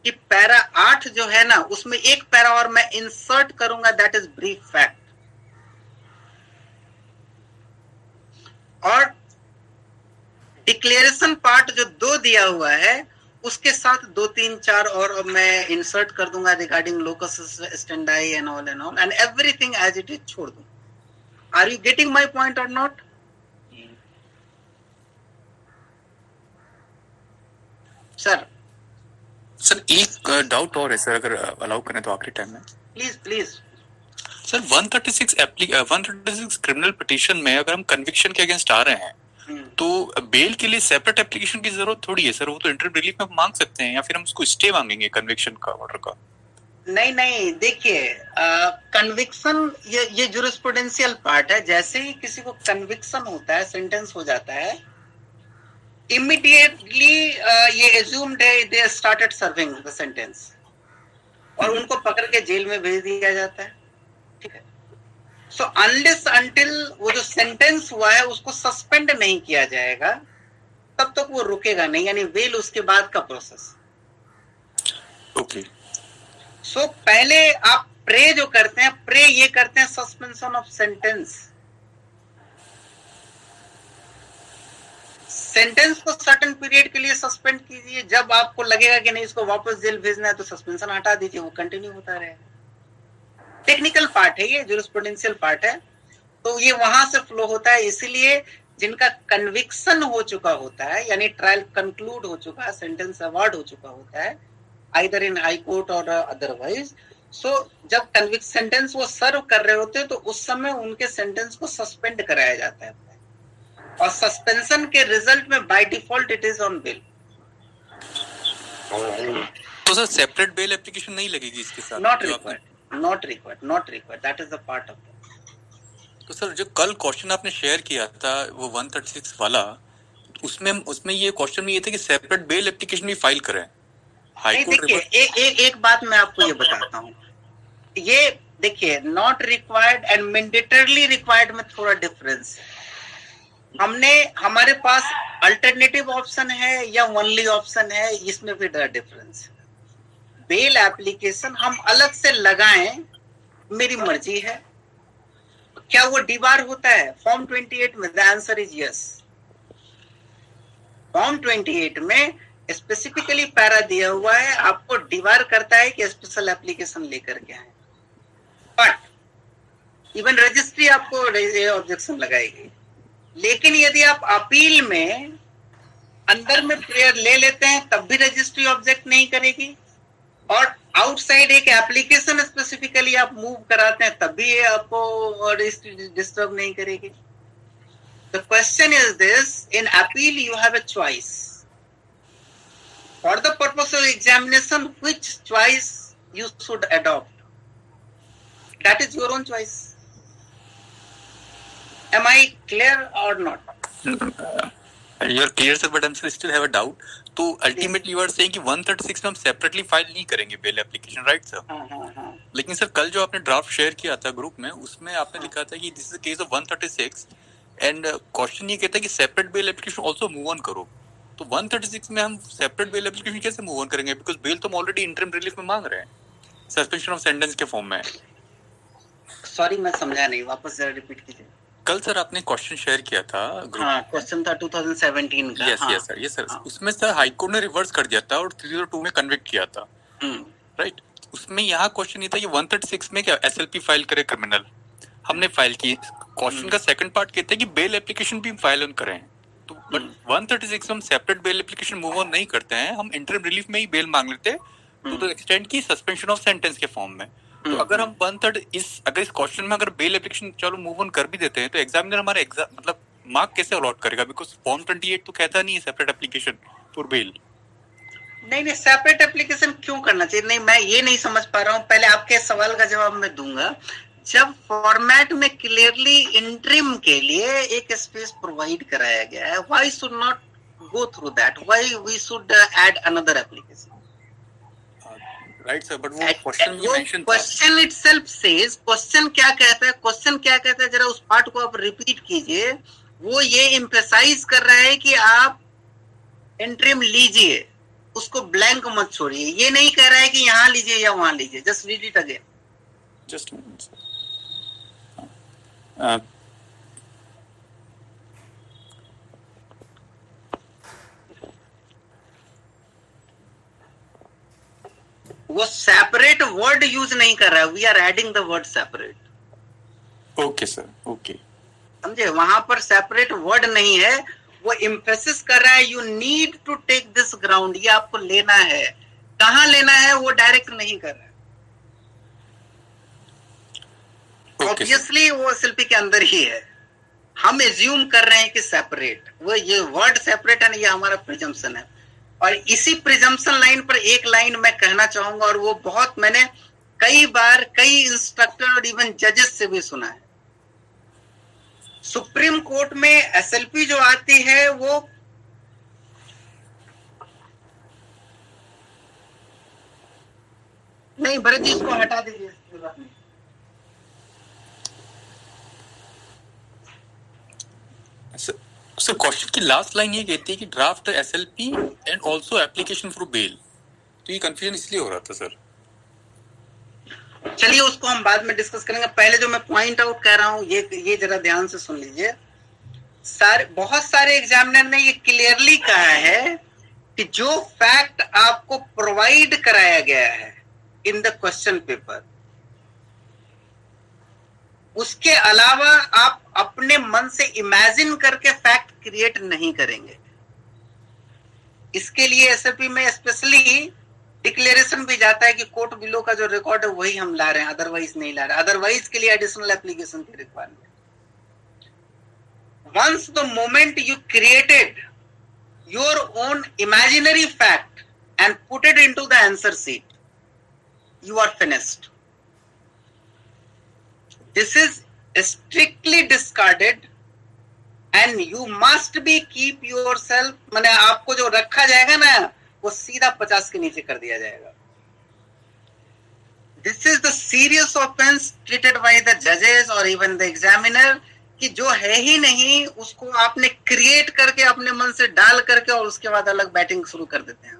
कि पैरा आठ जो है ना उसमें एक पैरा और मैं इंसर्ट करूँगा दैट इज़ ब्रीफ फैक्ट और डिक्लेरेशन पार्ट जो दो दिया हुआ है उसके साथ दो तीन चार और मैं इंसर्ट कर दूँगा regarding locus standi and all and all and everything as it is छोड़ दूँ। Are you getting my point और नॉट सर सर एक डाउट और है सर अगर अलाउ करें तो आखिरी टाइम में। प्लीज़ प्लीज़ सर 136 एप्ली 136 क्रिमिनल पिटीशन में अगर हम कन्विक्शन के अगेंस्ट आ रहे हैं तो बेल के लिए सेपरेट एप्लीकेशन की ज़रूरत थोड़ी है सर। वो तो इंटर रिलीफ में मांग सकते हैं या फिर हम उसको स्टे मांगेंगे कन्विक्शन का ऑर्डर का? नहीं नहीं देखिए कन्विक्शन ये ये जुरिस्प्रूडेंशियल पार्ट है। जैसे ही किसी को कन्विक्शन होता है सेंटेंस हो जाता है इमीडिएटली ये एज्यूम्ड है they started serving the sentence और उनको पकड़ के जेल में भेज दिया जाता है। सो अनलेस अंटिल वो जो सेंटेंस हुआ है उसको सस्पेंड नहीं किया जाएगा तब तक वो रुकेगा नहीं यानी वेल उसके बाद का प्रोसेस ओके सो पहले आप प्रे जो करते हैं प्रे ये करते हैं सस्पेंशन ऑफ़ सेंटेंस सेंटेंस को सर्टन पीरियड के लिए सस्पेंड कीजिए जब आपको लगेगा कि नहीं इसको वापस जेल भेजना है तो सस्पेंशन हटा दीजिए वो कंटिन्यू होता रहेगा। टेक्निकल पार्ट है ये जुरिस्प्रूडेंशियल पार्ट है। तो ये वहाँ से फ्लो होता है इसीलिए जिनका कन्विक्शन हो चुका होता है यानी ट्रायल कंक्लूड हो चुका है सेंटेंस अवार्ड हो चुका होता है आइदर इन हाई कोर्ट और अदरवाइज़ सो जब कन्विक सेंटेंस वो सर्व कर रहे होते हैं तो उस समय उनके सेंटेंस को सस्पेंड कराया जाता है। और सस्पेंशन के रिज़ल्ट में by default it is on bail तो सर सेपरेट बेल एप्लीकेशन नहीं लगेगी इसके साथ? Not required not required not required. That is the part of it तो सर जो कल क्वेश्चन आपने शेयर किया था वो 136 वाला उसमें उसमें ये क्वेश्चन ये था कि सेपरेट बेल एप्लीकेशन भी फ़ाइल करें। हाई कोर्ट देखिए एक एक एक बात मैं आपको ये बताता हूँ। ये देखिए not required and mandatorily required में थोड़ा डिफरेंस है। हमने हमारे पास अल्टरनेटिव ऑप्शन है या ओनली ऑप्शन है इसमें भी डिफरेंस है। बेल एप्लीकेशन हम अलग से लगाएँ, मेरी मर्ज़ी है। क्या वो डिबार होता है? फॉर्म 28 में the answer is yes form 28 में स्पेसिफिकली पैरा दिया हुआ है, आपको डिबार करता है कि स्पेशल एप्लीकेशन लेकर के आए। बट इवन रजिस्ट्री आपको ऑब्जेक्शन लगाएगी। लेकिन यदि आप अपील में अंदर में प्रेयर ले लेते हैं, तब भी रजिस्ट्री ऑब्जेक्ट नहीं करेगी। और आउटसाइड एक एप्लीकेशन स्पेसिफिकली आप मूव कराते हैं तब भी आपको डिस्टर्ब नहीं करेगी the question is this in appeal you have a choice for the purpose of examination which choice you should adopt that is your own choice I clear or not? Uh, you're clear, sir, but I'm still have a doubt. तो ultimately you are saying कि 136 में हम separately file नहीं करेंगे bail application right sir लेकिन sir कल जो आपने ड्राफ्ट शेयर किया था ग्रुप में उसमें आपने लिखा था कि this is case of 136 and question ये कहता है कि separate bail application also move on करो। तो 136 में हम सेपरेट बेल एप्लीकेशन कैसे मूव ऑन करेंगे? बिकॉज़ बेल तो हम ऑलरेडी इंटरिम रिलीफ में मांग रहे हैं। सस्पेंशन ऑफ़ सेंटेंस के फॉर्म में। सॉरी मैं समझा नहीं। वापस जरा रिपीट कीजिए। कल सर आपने क्वेश्चन शेयर किया था हाँ क्वेश्चन था 2017 का yes yes sir yes sir उसमें सर हाई कोर्ट ने रिवर्स कर दिया था और 302 में कन्विक्ट किया था। Right hmm. उसमें यहाँ क्वेश्चन ये था कि 136 में क्या एसएलपी फ़ाइल करे क्रिमिनल हमने फ़ाइल की। क्वेश्चन हम्म। का सेकंड पार्ट कहते हैं कि बेल एप्लीकेशन भी फ़ाइल ऑन करें। तो बट 136 में हम separate bail application move on नहीं करते हैं। हम इंटरम रिलीफ में ही बेल मांग लेते हैं। टू द एक्सटेंड की सस्पेंशन ऑफ़ सेंटेंस के फॉर्म में। तो हम्म, अगर हम वन हम्म। थर्ड इस अगर इस क्वेश्चन में अगर बेल एप्लीकेशन चलो मूव ऑन कर भी देते हैं तो एग्जामिनर हमारे एग्ज़ाम मतलब मार्क कैसे अलॉट करेगा? बिकॉज़ फॉर्म 28 तो कहता नहीं है सेपरेट एप्लीकेशन फॉर बेल नहीं नहीं सेपरेट एप्लीकेशन क्यों करना चाहिए? नहीं मैं ये नहीं समझ पा रहा हूँ। पहले आपके सवाल का जवाब मैं दूँगा। जब फॉर्मेट में क्लियरली इंट्रीम के लिए एक स्पेस प्रोवाइड कराया गया है why should not go through that why we should add another application right sir but वो question question itself says question क्या कहता है? क्वेश्चन क्या कहता है? जरा उस पार्ट को आप रिपीट कीजिए। वो ये एम्फेसाइज कर रहा है कि आप एंट्रीम लीजिए। उसको ब्लैंक मत छोड़िए। ये नहीं कह रहा है कि यहाँ लीजिए या वहाँ लीजिए। Just read it again just वो सेपरेट वर्ड यूज़ नहीं कर रहा है. We are adding the word separate okay sir okay समझे? वहाँ पर सेपरेट वर्ड नहीं है. वो इम्फेसिस कर रहा है you need to take this ground ये आपको लेना है. कहा लेना है वो डायरेक्ट नहीं कर रहा है. ऑब्वियसली okay, वो शिल्पी के अंदर ही है. हम एज्यूम कर रहे हैं कि सेपरेट वो ये वर्ड सेपरेट है ना ये हमारा प्रिजम्पशन है. और इसी प्रिजम्पशन लाइन पर एक लाइन मैं कहना चाहूँगा, और वो बहुत मैंने कई बार कई इंस्ट्रक्टर और इवन जजेस से भी सुना है। सुप्रीम कोर्ट में एसएलपी जो आती है, वो नहीं, भरत जी इसको हटा दीजिए। सर क्वेश्चन की लास्ट लाइन ये कहती है कि draft SLP and also application for bail तो ये कंफ्यूजन इसलिए हो रहा था सर चलिए, उसको हम बाद में डिस्कस करेंगे। पहले जो मैं पॉइंट आउट कर रहा हूँ, ये ये जरा ध्यान से सुन लीजिए। सारे, बहुत सारे एग्जामिनर ने ये क्लियरली कहा है कि जो फैक्ट आपको प्रोवाइड कराया गया है इन द क्वेश्चन पेपर उसके अलावा आप अपने मन से इमेजिन करके फैक्ट क्रिएट नहीं करेंगे। इसके लिए एसएलपी में स्पेशली डिक्लेरेशन भी जाता है कि कोर्ट बिलो का जो रिकॉर्ड है, वही हम ला रहे हैं अदरवाइज़ नहीं ला रहे। अदरवाइज़ के लिए एडिशनल एप्लीकेशन की requirement once the moment you created your own imaginary fact and put it in to the answer sheet you are finished this is strictly discarded and you must be keep yourself मैंने आपको जो रखा जाएगा ना, वो सीधा पचास के नीचे कर दिया जाएगा। This is the serious offence treated by the जजेस और इवन द एग्जामिनर कि जो है ही नहीं, उसको आपने क्रिएट करके अपने मन से डाल करके और उसके बाद अलग बैटिंग शुरू कर देते हैं।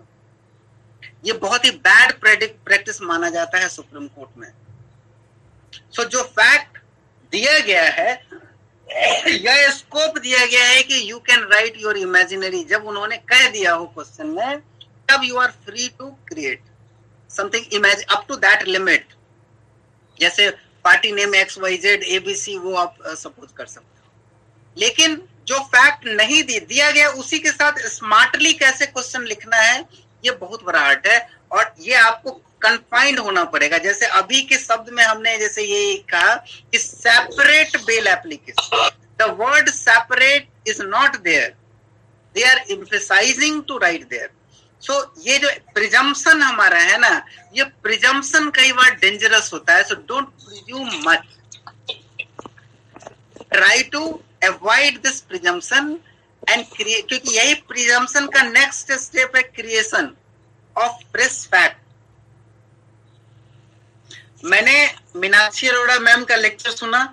ये बहुत ही बैड प्रैक्टिस माना जाता है सुप्रीम कोर्ट में। सो जो फैक्ट दिया गया है यह स्कोप दिया गया है कि you can write your imaginary जब उन्होंने कह दिया हो क्वेश्चन में तब you are free to create something imagine up to that limit जैसे party name X Y Z ABC वो आप सपोज़ कर सकते हो। लेकिन जो फैक्ट नहीं दी, दिया गया उसी के साथ स्मार्टली कैसे क्वेश्चन लिखना है ये बहुत बड़ा आर्ट है और ये आपको कन्फाइंड होना पड़ेगा। जैसे अभी के शब्द में हमने जैसे ये कहा कि separate bail application the word separate is not there they are emphasising to write there so ये जो प्रिजम्पन हमारा है ना, ये प्रिजम्पन कई बार डेंजरस होता है। So don't presume much try to avoid this presumption and create क्योंकि यही प्रिजम्पन का नेक्स्ट स्टेप है क्रिएशन ऑफ़ प्रेस फैक्ट मैंने मीनाक्षी अरोड़ा मैम का लेक्चर सुना।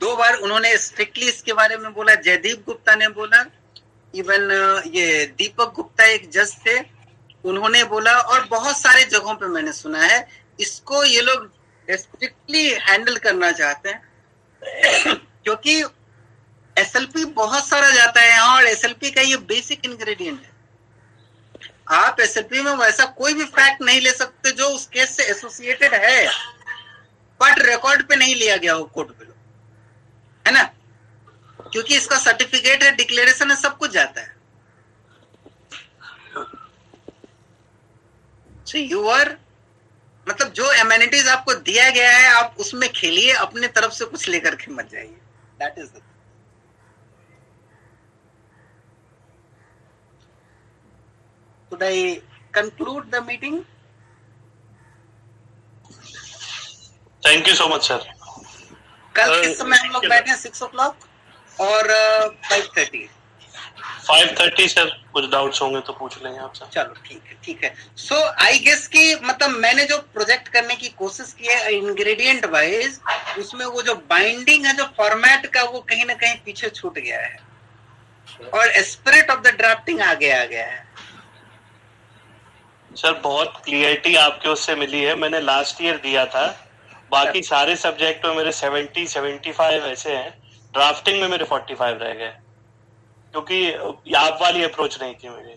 दो बार उन्होंने स्ट्रिक्टली इसके बारे में बोला, जयदीप गुप्ता ने बोला इवन ये दीपक गुप्ता एक जज थे, उन्होंने बोला, और बहुत सारे जगहों पे मैंने सुना है, इसको ये लोग स्ट्रिक्टली हैंडल करना चाहते हैं, क्योंकि एसएलपी बहुत सारा जाता है यहाँ, और एसएलपी का ये बेसिक इंग्रेडिएंट है। आप एसएलपी में वैसा कोई भी फैक्ट नहीं ले सकते जो उस केस से एसोसिएटेड है। बट रिकॉर्ड पे नहीं लिया गया हो कोर्ट पे है ना? क्योंकि इसका सर्टिफिकेट है डिक्लेरेशन है, सब कुछ जाता है। सो यू आर मतलब जो एम्यूनिटीज आपको दिया गया है, आप उसमें खेलिए, अपने तरफ़ से कुछ लेकर के मत जाइए। That is the Should I conclude the meeting? Thank you so much sir कल किस समय हम लोग बैठे सिक्स ओ क्लॉक और five thirty five thirty sir कुछ डाउट्स होंगे तो पूछ लेंगे आपसे चलो ठीक है ठीक है। सो आई गेस कि मतलब मैंने जो प्रोजेक्ट करने की कोशिश की है इंग्रेडिएंट वाइज उसमें वो जो बाइंडिंग है जो फॉर्मेट का वो कहीं ना कहीं पीछे छूट गया है। और स्पिरिट ऑफ़ द ड्राफ्टिंग आगे आ गया है। सर बहुत क्लियरिटी आपके उससे मिली है। मैंने लास्ट ईयर दिया था। बाकी सारे सब्जेक्ट में मेरे सेवेंटी सेवेंटी फाइव ऐसे हैं। ड्राफ्टिंग में मेरे फोर्टी फाइव रह गए। क्योंकि आप वाली अप्रोच नहीं थी मेरी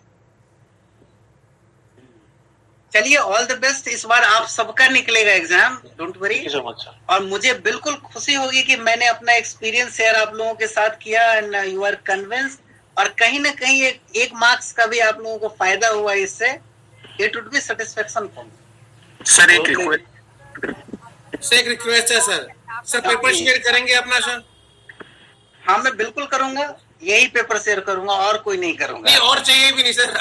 चलिए ऑल द बेस्ट इस बार आप सबका निकलेगा एग्ज़ाम डोंट वरी और मुझे बिल्कुल खुशी होगी कि मैंने अपना एक्सपीरियंस शेयर आप लोगों के साथ किया एंड यू आर कन्विंस और कहीं ना कहीं एक, एक मार्क्स का भी आप लोगों को फ़ायदा हुआ इससे। It would be satisfaction for me. Sir एक रिक्वेस्ट सर एक रिक्वेस्ट है सर सर पेपर शेयर करेंगे अपना सर हाँ मैं बिल्कुल करूँगा। यही पेपर शेयर करूँगा और कोई नहीं करूँगा। नहीं और चाहिए भी नहीं सर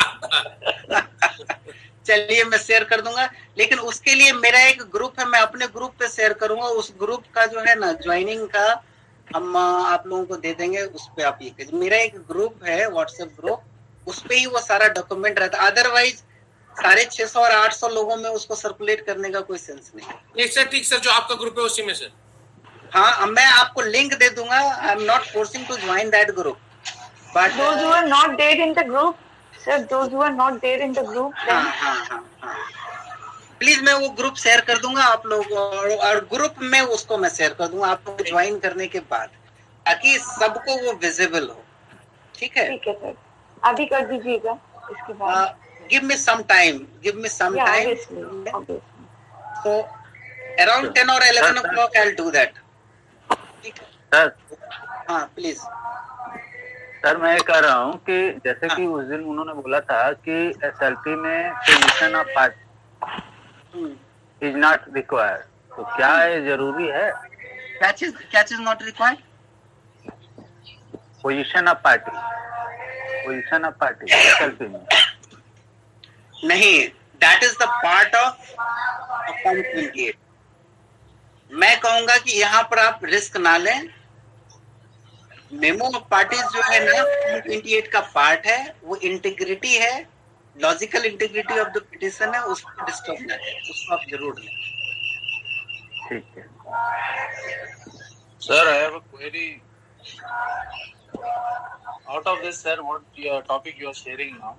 चलिए मैं शेयर कर दूँगा। लेकिन उसके लिए मेरा एक ग्रुप है मैं अपने ग्रुप पे शेयर करूँगा। उस ग्रुप का जो है ना ज्वाइनिंग का हम आप लोगों को दे देंगे उस पर आप ये मेरा एक ग्रुप है व्हाट्सएप ग्रुप उस पर ही वो सारा डॉक्यूमेंट रहता है। अदरवाइज़ साढ़े छह सौ और आठ सौ लोगों में उसको सर्कुलेट करने का कोई सेंस नहीं नहीं सर ठीक सर जो आपका ग्रुप है उसी में सर हाँ मैं आपको लिंक दे दूँगा। I am not forcing to join that group but those who are not there in the group sir those who are not there in the group then हाँ हाँ हाँ हाँ। प्लीज़ मैं वो ग्रुप शेयर कर दूँगा आप लोग और, और ग्रुप में उसको मैं शेयर कर दूँगा आप लोग ज्वाइन करने के बाद ताकि सबको वो विजिबल हो। ठीक है? ठीक है सर अभी कर दीजिएगा इसके बाद। Give me some time. Give me some yeah, time. Obviously, obviously. So around 10 or 11 o'clock, I'll do that. Sir हाँ प्लीज़ सर मैं कह रहा हूँ कि जैसे कि उस दिन उन्होंने बोला था कि एसएलपी में position of party is not required तो क्या ये ज़रूरी है? क्या चीज़ क्या चीज़ not required position of party position of party SLP में। नहीं that is the part of account मैं कहूँगा कि यहाँ पर आप रिस्क ना लें मेमो ऑफ़ पार्टीज़ जो है ना ट्वेंटी एट का पार्ट है वो इंटीग्रिटी है logical integrity of the petition है उसको डिस्टर्ब ना करें उसको आप ज़रूर लें है Sir, I have a query. Out of this, sir, what your topic you are sharing now?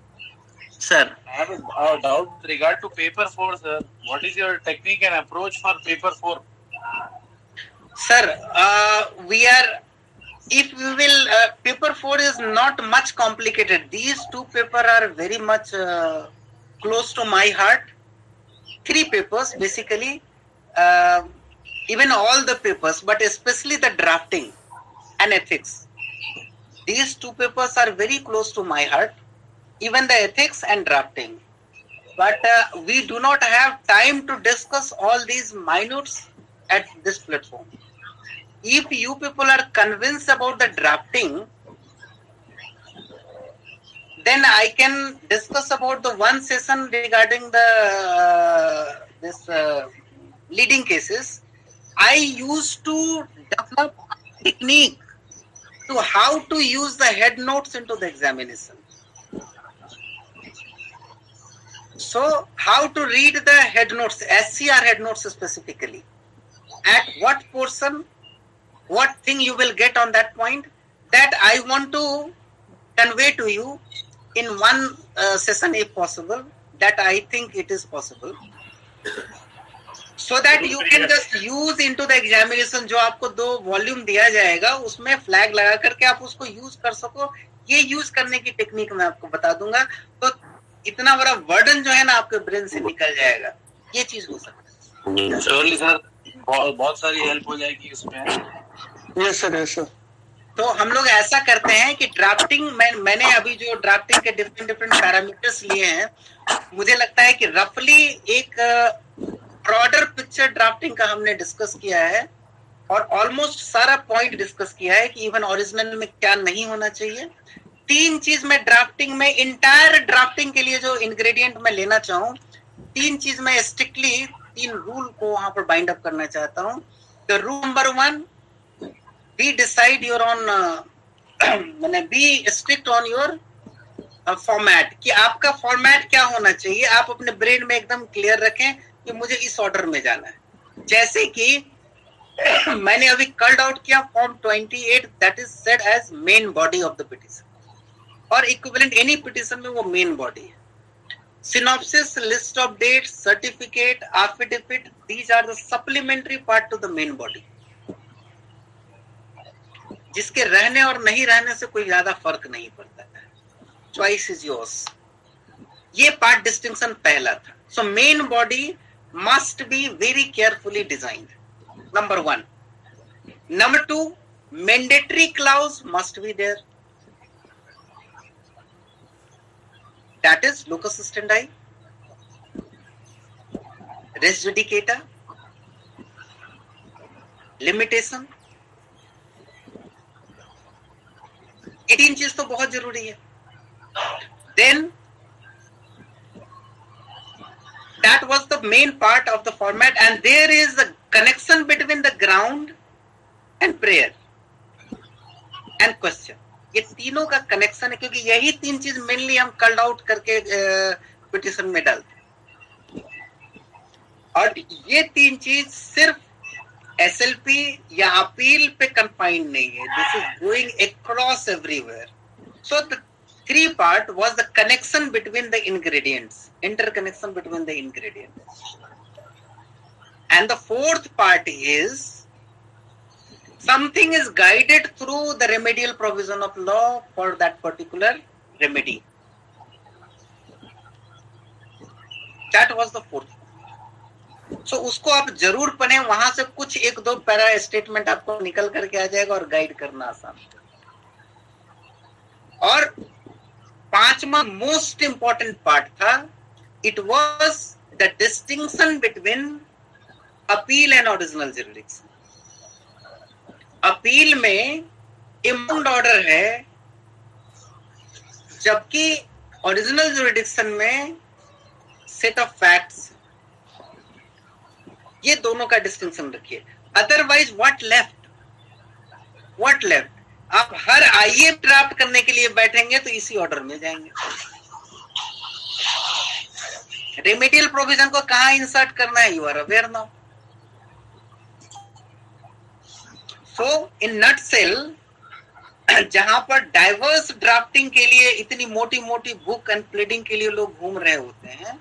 Sir. I have a, doubt with regard to paper four, sir. What is your technique and approach for paper four? Sir, uh, we are, if we will, uh, paper 4 is not much complicated. These two paper are very much uh, close to my heart. Three papers, basically. Uh, even all the papers, but especially the drafting and ethics. These two papers are very close to my heart, even the ethics and drafting. But uh, we do not have time to discuss all these minutes at this platform. If you people are convinced about the drafting, then I can discuss about the one session regarding the uh, this uh, leading cases. I used to develop technique to how to use the head notes into the examination. So, how to read the head notes, SCR head notes specifically. At what portion, what thing you will get on that point, that I want to convey to you in one uh, session if possible. That I think it is possible. So that you can just use into the examination जो आपको दो volume दिया जाएगा उसमें flag लगा करके आप उसको यूज़ कर सको ये यूज़ करने की टेक्निक मैं आपको बता दूँगा तो इतना बड़ा वर्डन जो है ना आपके ब्रेन से निकल जाएगा। ये चीज़ हो सकता है। श्योरली सर बहुत सारी हेल्प हो जाएगी उसमें यस सर यस सर तो हम लोग ऐसा करते हैं कि ड्राफ्टिंग मैं मैंने अभी जो ड्राफ्टिंग के डिफरेंट डिफरेंट पैरामीटर्स लिए हैं मुझे लगता है कि रफली एक ब्रॉडर पिक्चर ड्राफ्टिंग का हमने डिस्कस किया है और ऑलमोस्ट सारा पॉइंट डिस्कस किया है कि इवन ओरिजिनल में क्या नहीं होना चाहिए। तीन चीज़ में ड्राफ्टिंग में इंटायर ड्राफ्टिंग के लिए जो इंग्रेडिएंट मैं लेना चाहूँ, तीन चीज़ मैं स्ट्रिक्टली तीन रूल को वहाँ पर बाइंड अप करना चाहता हूँ। तो rule number one be decide your own मैंने be strict on your format कि आपका फॉर्मेट क्या होना चाहिए, आप अपने ब्रेन में एकदम क्लियर रखें कि मुझे इस ऑर्डर में जाना है। जैसे कि, मैंने अभी कल्ड आउट किया form 28 that is said as main body of the petition और इक्विवेलेंट एनी पिटिशन में वो मेन बॉडी है। Synopsis list of date certificate affidavit these are the supplementary part to the main body जिसके रहने और नहीं रहने से कोई ज़्यादा फ़र्क नहीं पड़ता है। चॉइस इज़ योर्स ये पार्ट डिस्टिंक्शन पहला था। So main body must be very carefully designed. Number one number two mandatory clause must be there. That is locus standi, res judicata, limitation. 18 चीज़ तो बहुत ज़रूरी है then that was the main part of the format and there is a connection between the ground and prayer and question ये तीनों का connection है, क्योंकि यही तीन चीज़ मेनली हम कल्ड आउट करके पिटिशन में डालते हैं। और ये तीन चीज़ सिर्फ़ एस एल पी या अपील पे कंफाइंड नहीं है। This is going across everywhere so the three part was the connection between the ingredients interconnection between the ingredient and the fourth part is something is guided through the remedial provision of law for that particular remedy. That was the fourth. so, उसको आप ज़रूर पढ़े वहाँ से कुछ एक दो para statement आपको निकल करके आ जाएगा और गाइड करना आसान और पांचवा मोस्ट इंपॉर्टेंट पार्ट था it was the distinction between appeal and original jurisdiction appeal में इमाउंट ऑर्डर है, जबकि ओरिजिनल जुरिडिक्शन में सेट ऑफ़ फैक्ट्स ये दोनों का डिस्टिंक्शन रखिए। Otherwise what left what left आप हर आईए प्राप्त करने के लिए बैठेंगे तो इसी ऑर्डर में जाएँगे। रेमेडियल प्रोविज़न को कहा इंसर्ट करना है? You are aware now so in nutshell जहाँ पर डाइवर्स ड्राफ्टिंग के लिए इतनी मोटी मोटी बुक एंड प्लेडिंग के लिए लोग घूम रहे होते हैं,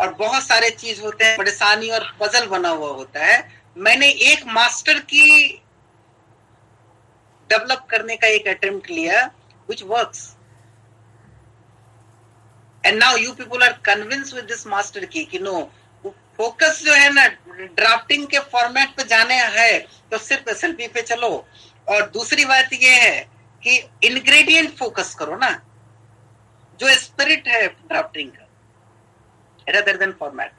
और बहुत सारे चीज़ होते हैं, परेशानी और पजल बना हुआ होता है, मैंने एक मास्टर की डेवलप करने का एक अटेम्प्ट लिया which works and now you people are convince with master की कि नो फोकस जो है ना ड्राफ्टिंग के फॉर्मेट पे जाने है तो सिर्फ़ एसएलपी पे चलो। और दूसरी बात यह है कि इंग्रेडिएंट फोकस करो ना। जो स्पिरिट है ड्राफ्टिंग का रेदर देन फॉर्मेट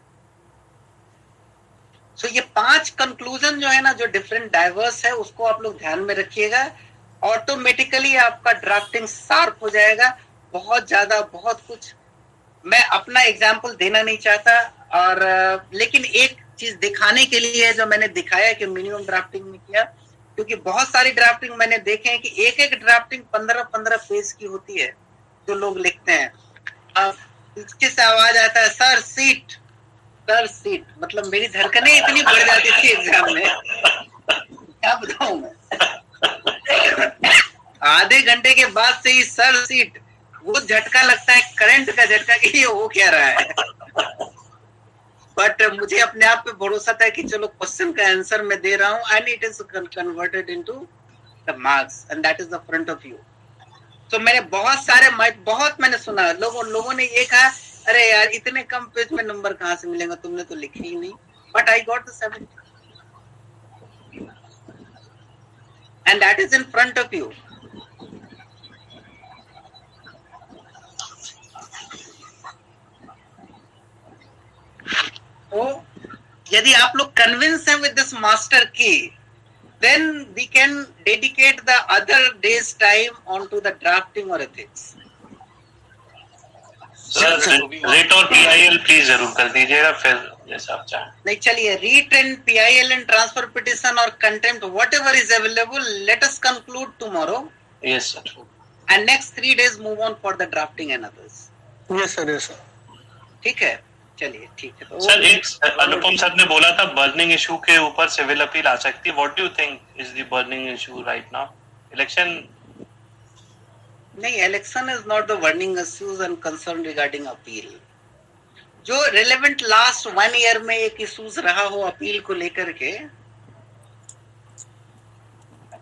सो ये पाँच कंक्लूजन जो है ना, जो डिफरेंट डाइवर्स है, उसको आप लोग ध्यान में रखिएगा। ऑटोमेटिकली आपका ड्राफ्टिंग शार्प हो जाएगा। बहुत ज़्यादा, बहुत कुछ मैं अपना एग्ज़ाम्पल देना नहीं चाहता और लेकिन एक चीज़ दिखाने के लिए जो मैंने दिखाया कि मिनिमम ड्राफ्टिंग में किया, क्योंकि बहुत सारी ड्राफ्टिंग मैंने देखे हैं कि एक एक ड्राफ्टिंग पंद्रह पंद्रह पेज की होती है, जो लोग लिखते हैं। पीछे से आवाज़ आता है, सर सीट सर सीट मतलब मेरी धड़कने इतनी बढ़ जाती थी एग्ज़ाम में। क्या बताऊ मैं? आधे घंटे के बाद से ही, सर सीट वो झटका लगता है करंट का झटका कि ये हो क्या रहा है? बट मुझे अपने आप पे भरोसा था कि चलो क्वेश्चन का आंसर मैं दे रहा हूँ and it is converted into the marks and that is the front of you तो मैंने बहुत सारे बहुत मैंने सुना, लोगों लोगों ने ये कहा, अरे यार, इतने कम पेज में नंबर कहाँ से मिलेगा? तुमने तो लिखे ही नहीं. But I got the and that is in front of you तो यदि आप लोग कन्विंस हैं विद दिस मास्टर की then we can dedicate the other day's time onto the drafting or ethics. Writ और पीआईएल प्लीज़ ज़रूर कर दीजिएगा फिर जैसा आप चाहें। नहीं चलिए writ and PIL and transfer petition और contempt is available let us conclude tomorrow yes sir and next three days move on for the drafting and others yes sir yes sir ठीक है? चलिए ठीक है तो सर एक Anupam sir ने बोला था बर्निंग इशू के ऊपर सिविल अपील आ सकती है. What do you think is the burning issue right now election नहीं election is not the burning issues and concern regarding appeal जो रिलेवेंट लास्ट वन ईयर में एक इश्यूज़ रहा हो अपील को लेकर के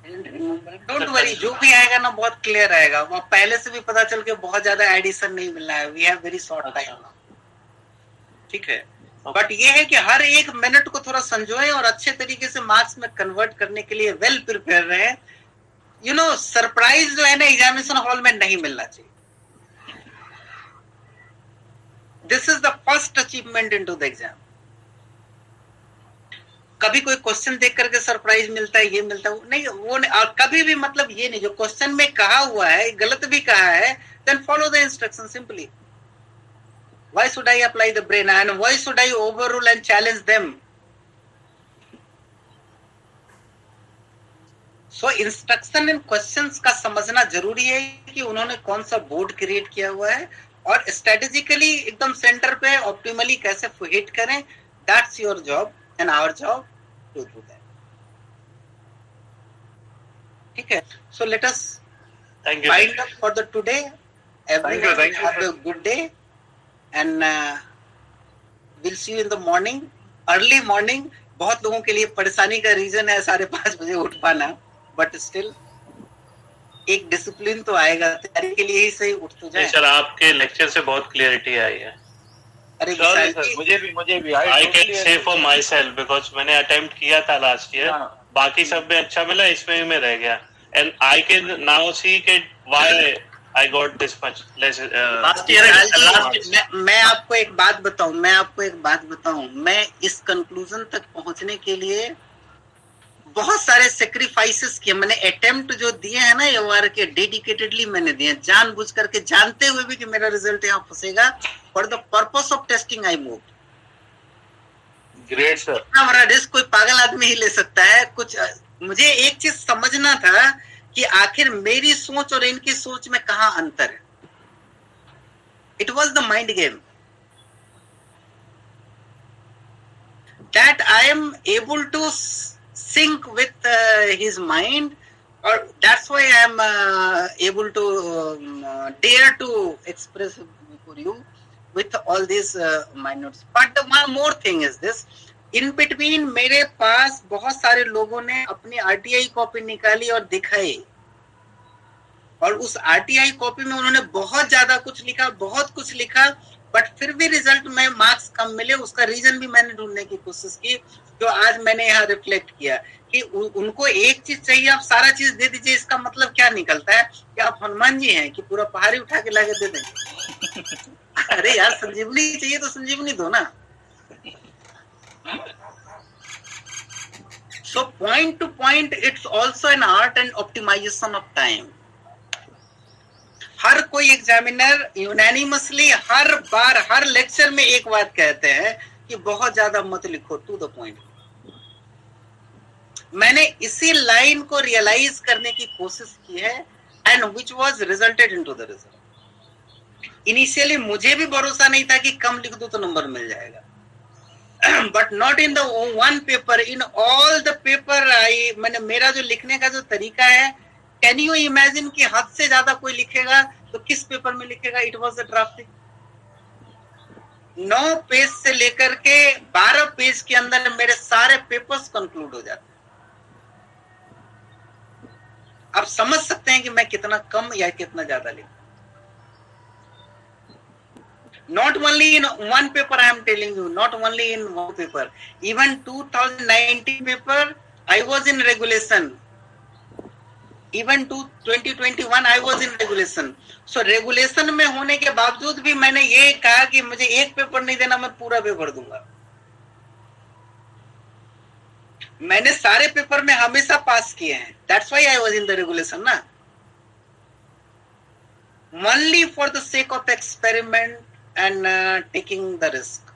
डोंट वरी जो भी आएगा ना बहुत क्लियर आएगा। पहले से भी पता चल के बहुत ज़्यादा एडिशन नहीं मिलना है। We have very short time ठीक है। बट ये है कि हर एक मिनट को थोड़ा संजोए और अच्छे तरीके से मार्क्स में कन्वर्ट करने के लिए वेल प्रिपेयर रहे। यू नो सरप्राइज़ जो है ना एग्जामिनेशन हॉल में नहीं मिलना चाहिए। This is the first achievement in to the exam कभी कोई क्वेश्चन देख करके सरप्राइज़ मिलता है ये मिलता है नहीं वो नहीं, और कभी भी मतलब ये नहीं जो क्वेश्चन में कहा हुआ है गलत भी कहा है then follow the instruction simply Why should I apply the brain? And why should I overrule and challenge them? So instruction and questions का समझना ज़रूरी है कि उन्होंने कौन सा बोर्ड क्रिएट किया हुआ है और स्ट्रेटेजिकली एकदम सेंटर पे ऑप्टिमली कैसे हिट करें? That's your job and our job to do that ठीक है? So let us find up for the today everyone have a good day and will see you in the morning early morning बहुत लोगों के लिए परेशानी का reason है साढ़े पाँच बजे उठ पाना बट स्टिल एक डिसिप्लिन तो आएगा तैयारी के लिए ही सही उठ तो जाए। सर आपके लेक्चर से बहुत क्लियरिटी आई है। अरे सर मुझे भी मुझे भी। I can say for myself because मैंने अटेम्प्ट किया था लास्ट ईयर बाकी सब में अच्छा मिला इसमें में रह गया। And I can now see के why I got this much. Less. Uh, last year, last, मैं, मैं आपको एक बात बताऊँ मैं आपको एक बात बताऊँ। मैं इस कंक्लूजन तक पहुँचने के लिए बहुत सारे सेक्रीफाइसेस किए। मैंने अटेम्प्ट जो दिए हैं ना ये वार के डेडिकेटेडली मैंने दिए जान बुझ करके जानते हुए भी कि मेरा रिज़ल्ट यहाँ फंसेगा। For the purpose of testing I move great sir हमारा रिस्क कोई पागल आदमी ही ले सकता है। कुछ मुझे एक चीज़ समझना था कि आखिर मेरी सोच और इनकी सोच में कहा अंतर है? It was the mind game that I am able to sync with his mind और that's why I am able to dare to express for you with all this mind notes but more thing is this in between मेरे पास बहुत सारे लोगों ने अपनी RTI copy निकाली और दिखाई। और उस आरटीआई कॉपी में उन्होंने बहुत ज़्यादा कुछ लिखा बहुत कुछ लिखा बट फिर भी रिज़ल्ट में मार्क्स कम मिले उसका रीजन भी मैंने ढूँढने की कोशिश की जो आज मैंने यहाँ रिफ्लेक्ट किया कि उ, उनको एक चीज़ चाहिए आप सारा चीज़ दे दीजिए इसका मतलब क्या निकलता है कि आप हनुमान जी हैं कि पूरा पहाड़ी उठा के लाके दे देंगे अरे यार संजीवनी चाहिए तो संजीवनी दो ना। So point to point, it's also an art and optimization of time. हर कोई एग्जामिनर यूनानिमसली हर बार हर लेक्चर में एक बात कहते हैं कि बहुत ज़्यादा मत लिखो टू द पॉइंट मैंने इसी लाइन को रियलाइज़ करने की कोशिश की है and which was resulted in to the result initially मुझे भी भरोसा नहीं था कि कम लिख दो तो नंबर मिल जाएगा। But not in the one paper in all the paper I मैंने, मेरा जो लिखने का जो तरीका है कैन यू इमेजिन कि हद से ज़्यादा कोई लिखेगा तो किस पेपर में लिखेगा? इट वॉज़ द ड्राफ्टिंग नौ पेज से लेकर के बारह पेज के अंदर मेरे सारे पेपर्स कंक्लूड हो जाते आप समझ सकते हैं कि मैं कितना कम या कितना ज़्यादा लिखूं। Not only in one paper i am telling you not only in one paper even 2019 paper i was in regulation even to 2021 i was in regulation so regulation में होने के बावजूद भी मैंने ये कहा कि मुझे एक पेपर नहीं देना मैं पूरा पेपर दूँगा मैंने सारे पेपर में हमेशा पास किए हैं that's why I was in the regulation ना only for the sake of experiment and uh, taking the risk.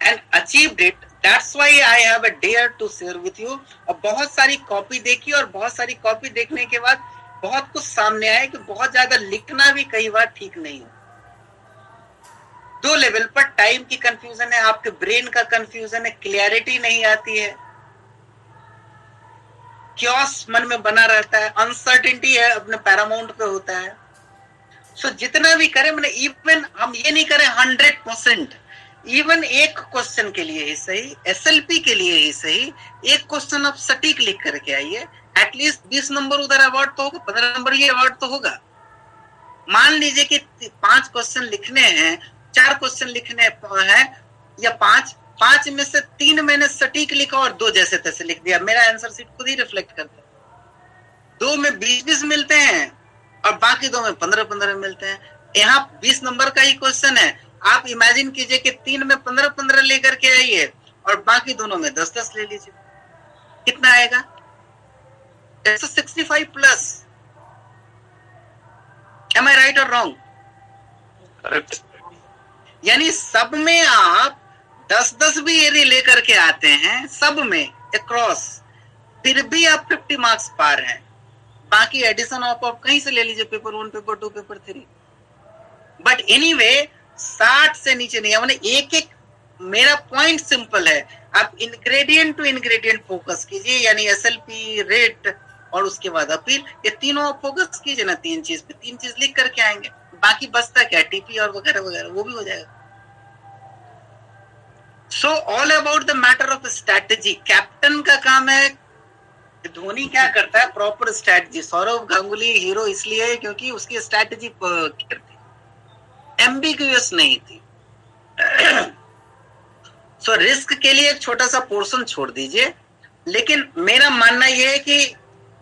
And achieved it. That's why i have a dare to share with you. और बहुत सारी copy देखी और बहुत सारी copy देखने के बाद बहुत कुछ सामने आया कि बहुत ज़्यादा लिखना भी कई बार ठीक नहीं हो। दो लेवल पर टाइम की कंफ्यूजन है आपके ब्रेन का कंफ्यूजन है क्लियरिटी नहीं आती है। क्योस मन में बना रहता है अनसर्टिनिटी है अपने पैरामाउंट पे होता है। सो so, जितना भी करें मैंने इवन हम ये नहीं करें हंड्रेड परसेंट इवन एक क्वेश्चन के लिए ही सही एसएलपी के लिए ही सही एक क्वेश्चन आप सटीक लिख करके आइए। एटलीस्ट बीस नंबर उधर अवार्ड तो होगा पंद्रह नंबर ये अवार्ड तो होगा। मान लीजिए कि पाँच क्वेश्चन लिखने हैं चार क्वेश्चन लिखने हैं या पाँच पाँच में से तीन मैंने सटीक लिखा और दो जैसे तैसे लिख दिया। मेरा आंसर सीट खुद ही रिफ्लेक्ट करता है। दो में बीस बीस मिलते हैं। और बाकी दो में पंद्रह पंद्रह मिलते हैं। यहाँ बीस नंबर का ही क्वेश्चन है। आप इमेजिन कीजिए कि तीन में पंद्रह पंद्रह लेकर के आइए और बाकी दोनों में दस दस ले लीजिए। कितना आएगा? Sixty five plus am I right और रॉन्ग करेक्ट यानी सब में आप दस दस भी यदि लेकर के आते हैं सब में अक्रॉस फिर भी आप फिफ्टी मार्क्स पार हैं। बाकी एडिशन ऑफ़ आप कहीं से ले लीजिए paper one paper two paper three but anyway साठ से नीचे नहीं है एक एक मेरा पॉइंट सिंपल है। आप इंग्रेडिएंट टू इंग्रेडिएंट फोकस कीजिए, यानी एस एल पी रेट और उसके बाद अपील। ये तीनों आप फोकस कीजिए ना, तीन चीज़ पे। तीन चीज़ लिख करके आएँगे। बाकी बचता क्या? टीपी और वगैरह वगैरह, वो भी हो जाएगा। So all about the matter of strategy captain का काम है धोनी क्या करता है? Proper strategy Sourav Ganguly hero इसलिए क्योंकि उसकी स्ट्रैटेजी एम्बिग्यूस नहीं थी। सो so, रिस्क के लिए एक छोटा सा पोर्शन छोड़ दीजिए। लेकिन मेरा मानना यह है कि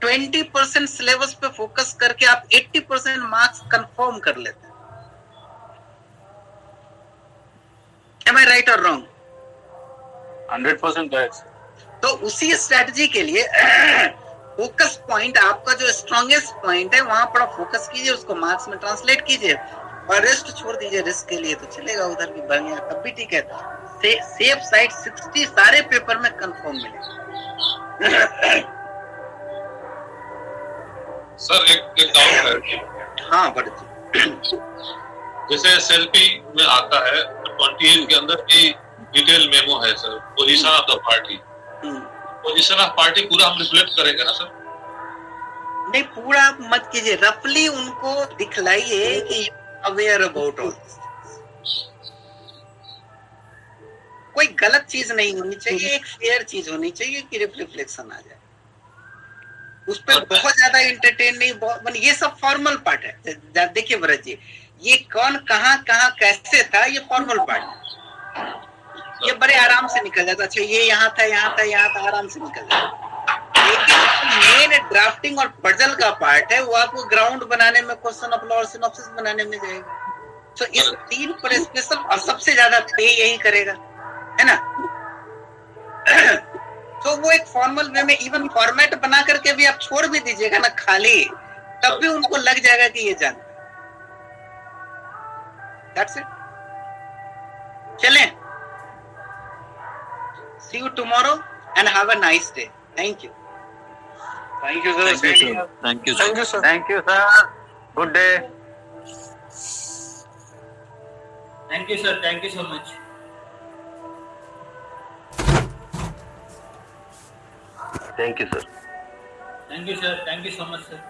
20 परसेंट सिलेबस पे फोकस करके आप 80 परसेंट मार्क्स कंफर्म कर लेते हैं। एम आई राइट और रॉन्ग हंड्रेड परसेंट तो उसी स्ट्रेटजी के लिए फोकस पॉइंट आपका जो स्ट्रॉन्गेस्ट पॉइंट है वहाँ पर फोकस कीजिए उसको मार्क्स में ट्रांसलेट कीजिए और रेस्ट छोड़ दीजिए रिस्क के लिए तो चलेगा उधर भी बढ़िया तब भी ठीक है। से, सेफ़ साइड 60 सारे पेपर में कंफर्म मिले। सर एक एक डाउट है। हाँ बड़े जैसे एसएलपी में आता है ट्वेंटी के अंदर की डिटेल मेमो है sir position of the party position of party पूरा हम रिफ्लेक्ट करेंगे ना सर नहीं पूरा आप मत कीजिए। रफली उनको दिखलाइए कि अवेयर अबाउट ऑल कोई गलत चीज़ नहीं होनी चाहिए एक फेयर चीज़ होनी चाहिए कि रिफ्लेक्शन आ जाए। उस पर बहुत ज़्यादा इंटरटेन नहीं बहुत ये सब फॉर्मल पार्ट है। देखिए भरत जी ये कौन कहाँ कहाँ कैसे था ये फॉर्मल पार्ट ये बड़े आराम से निकल जाता अच्छा ये यहाँ था यहाँ था यहाँ था, आराम से निकल जाता लेकिन मेन ड्राफ्टिंग और पजल का पार्ट है, वो आपको ग्राउंड बनाने में क्वेश्चन और सिनॉप्सिस बनाने में जाएगा। तो इस तीन पर स्पेशल और सबसे ज़्यादा पे यही करेगा। है ना? तो वो एक फॉर्मल वे में इवन फॉर्मेट बना करके भी आप छोड़ भी दीजिएगा ना, खाली। तब भी उनको लग जाएगा कि ये जानता That's it. चलें. See you tomorrow and have a nice day. Thank you. Thank you, sir. Thank you, sir. Thank you, sir. Thank you, sir. Thank you, sir. Good day. Thank you, sir. Thank you so much. Thank you, sir. Thank you, sir. Thank you so much, sir.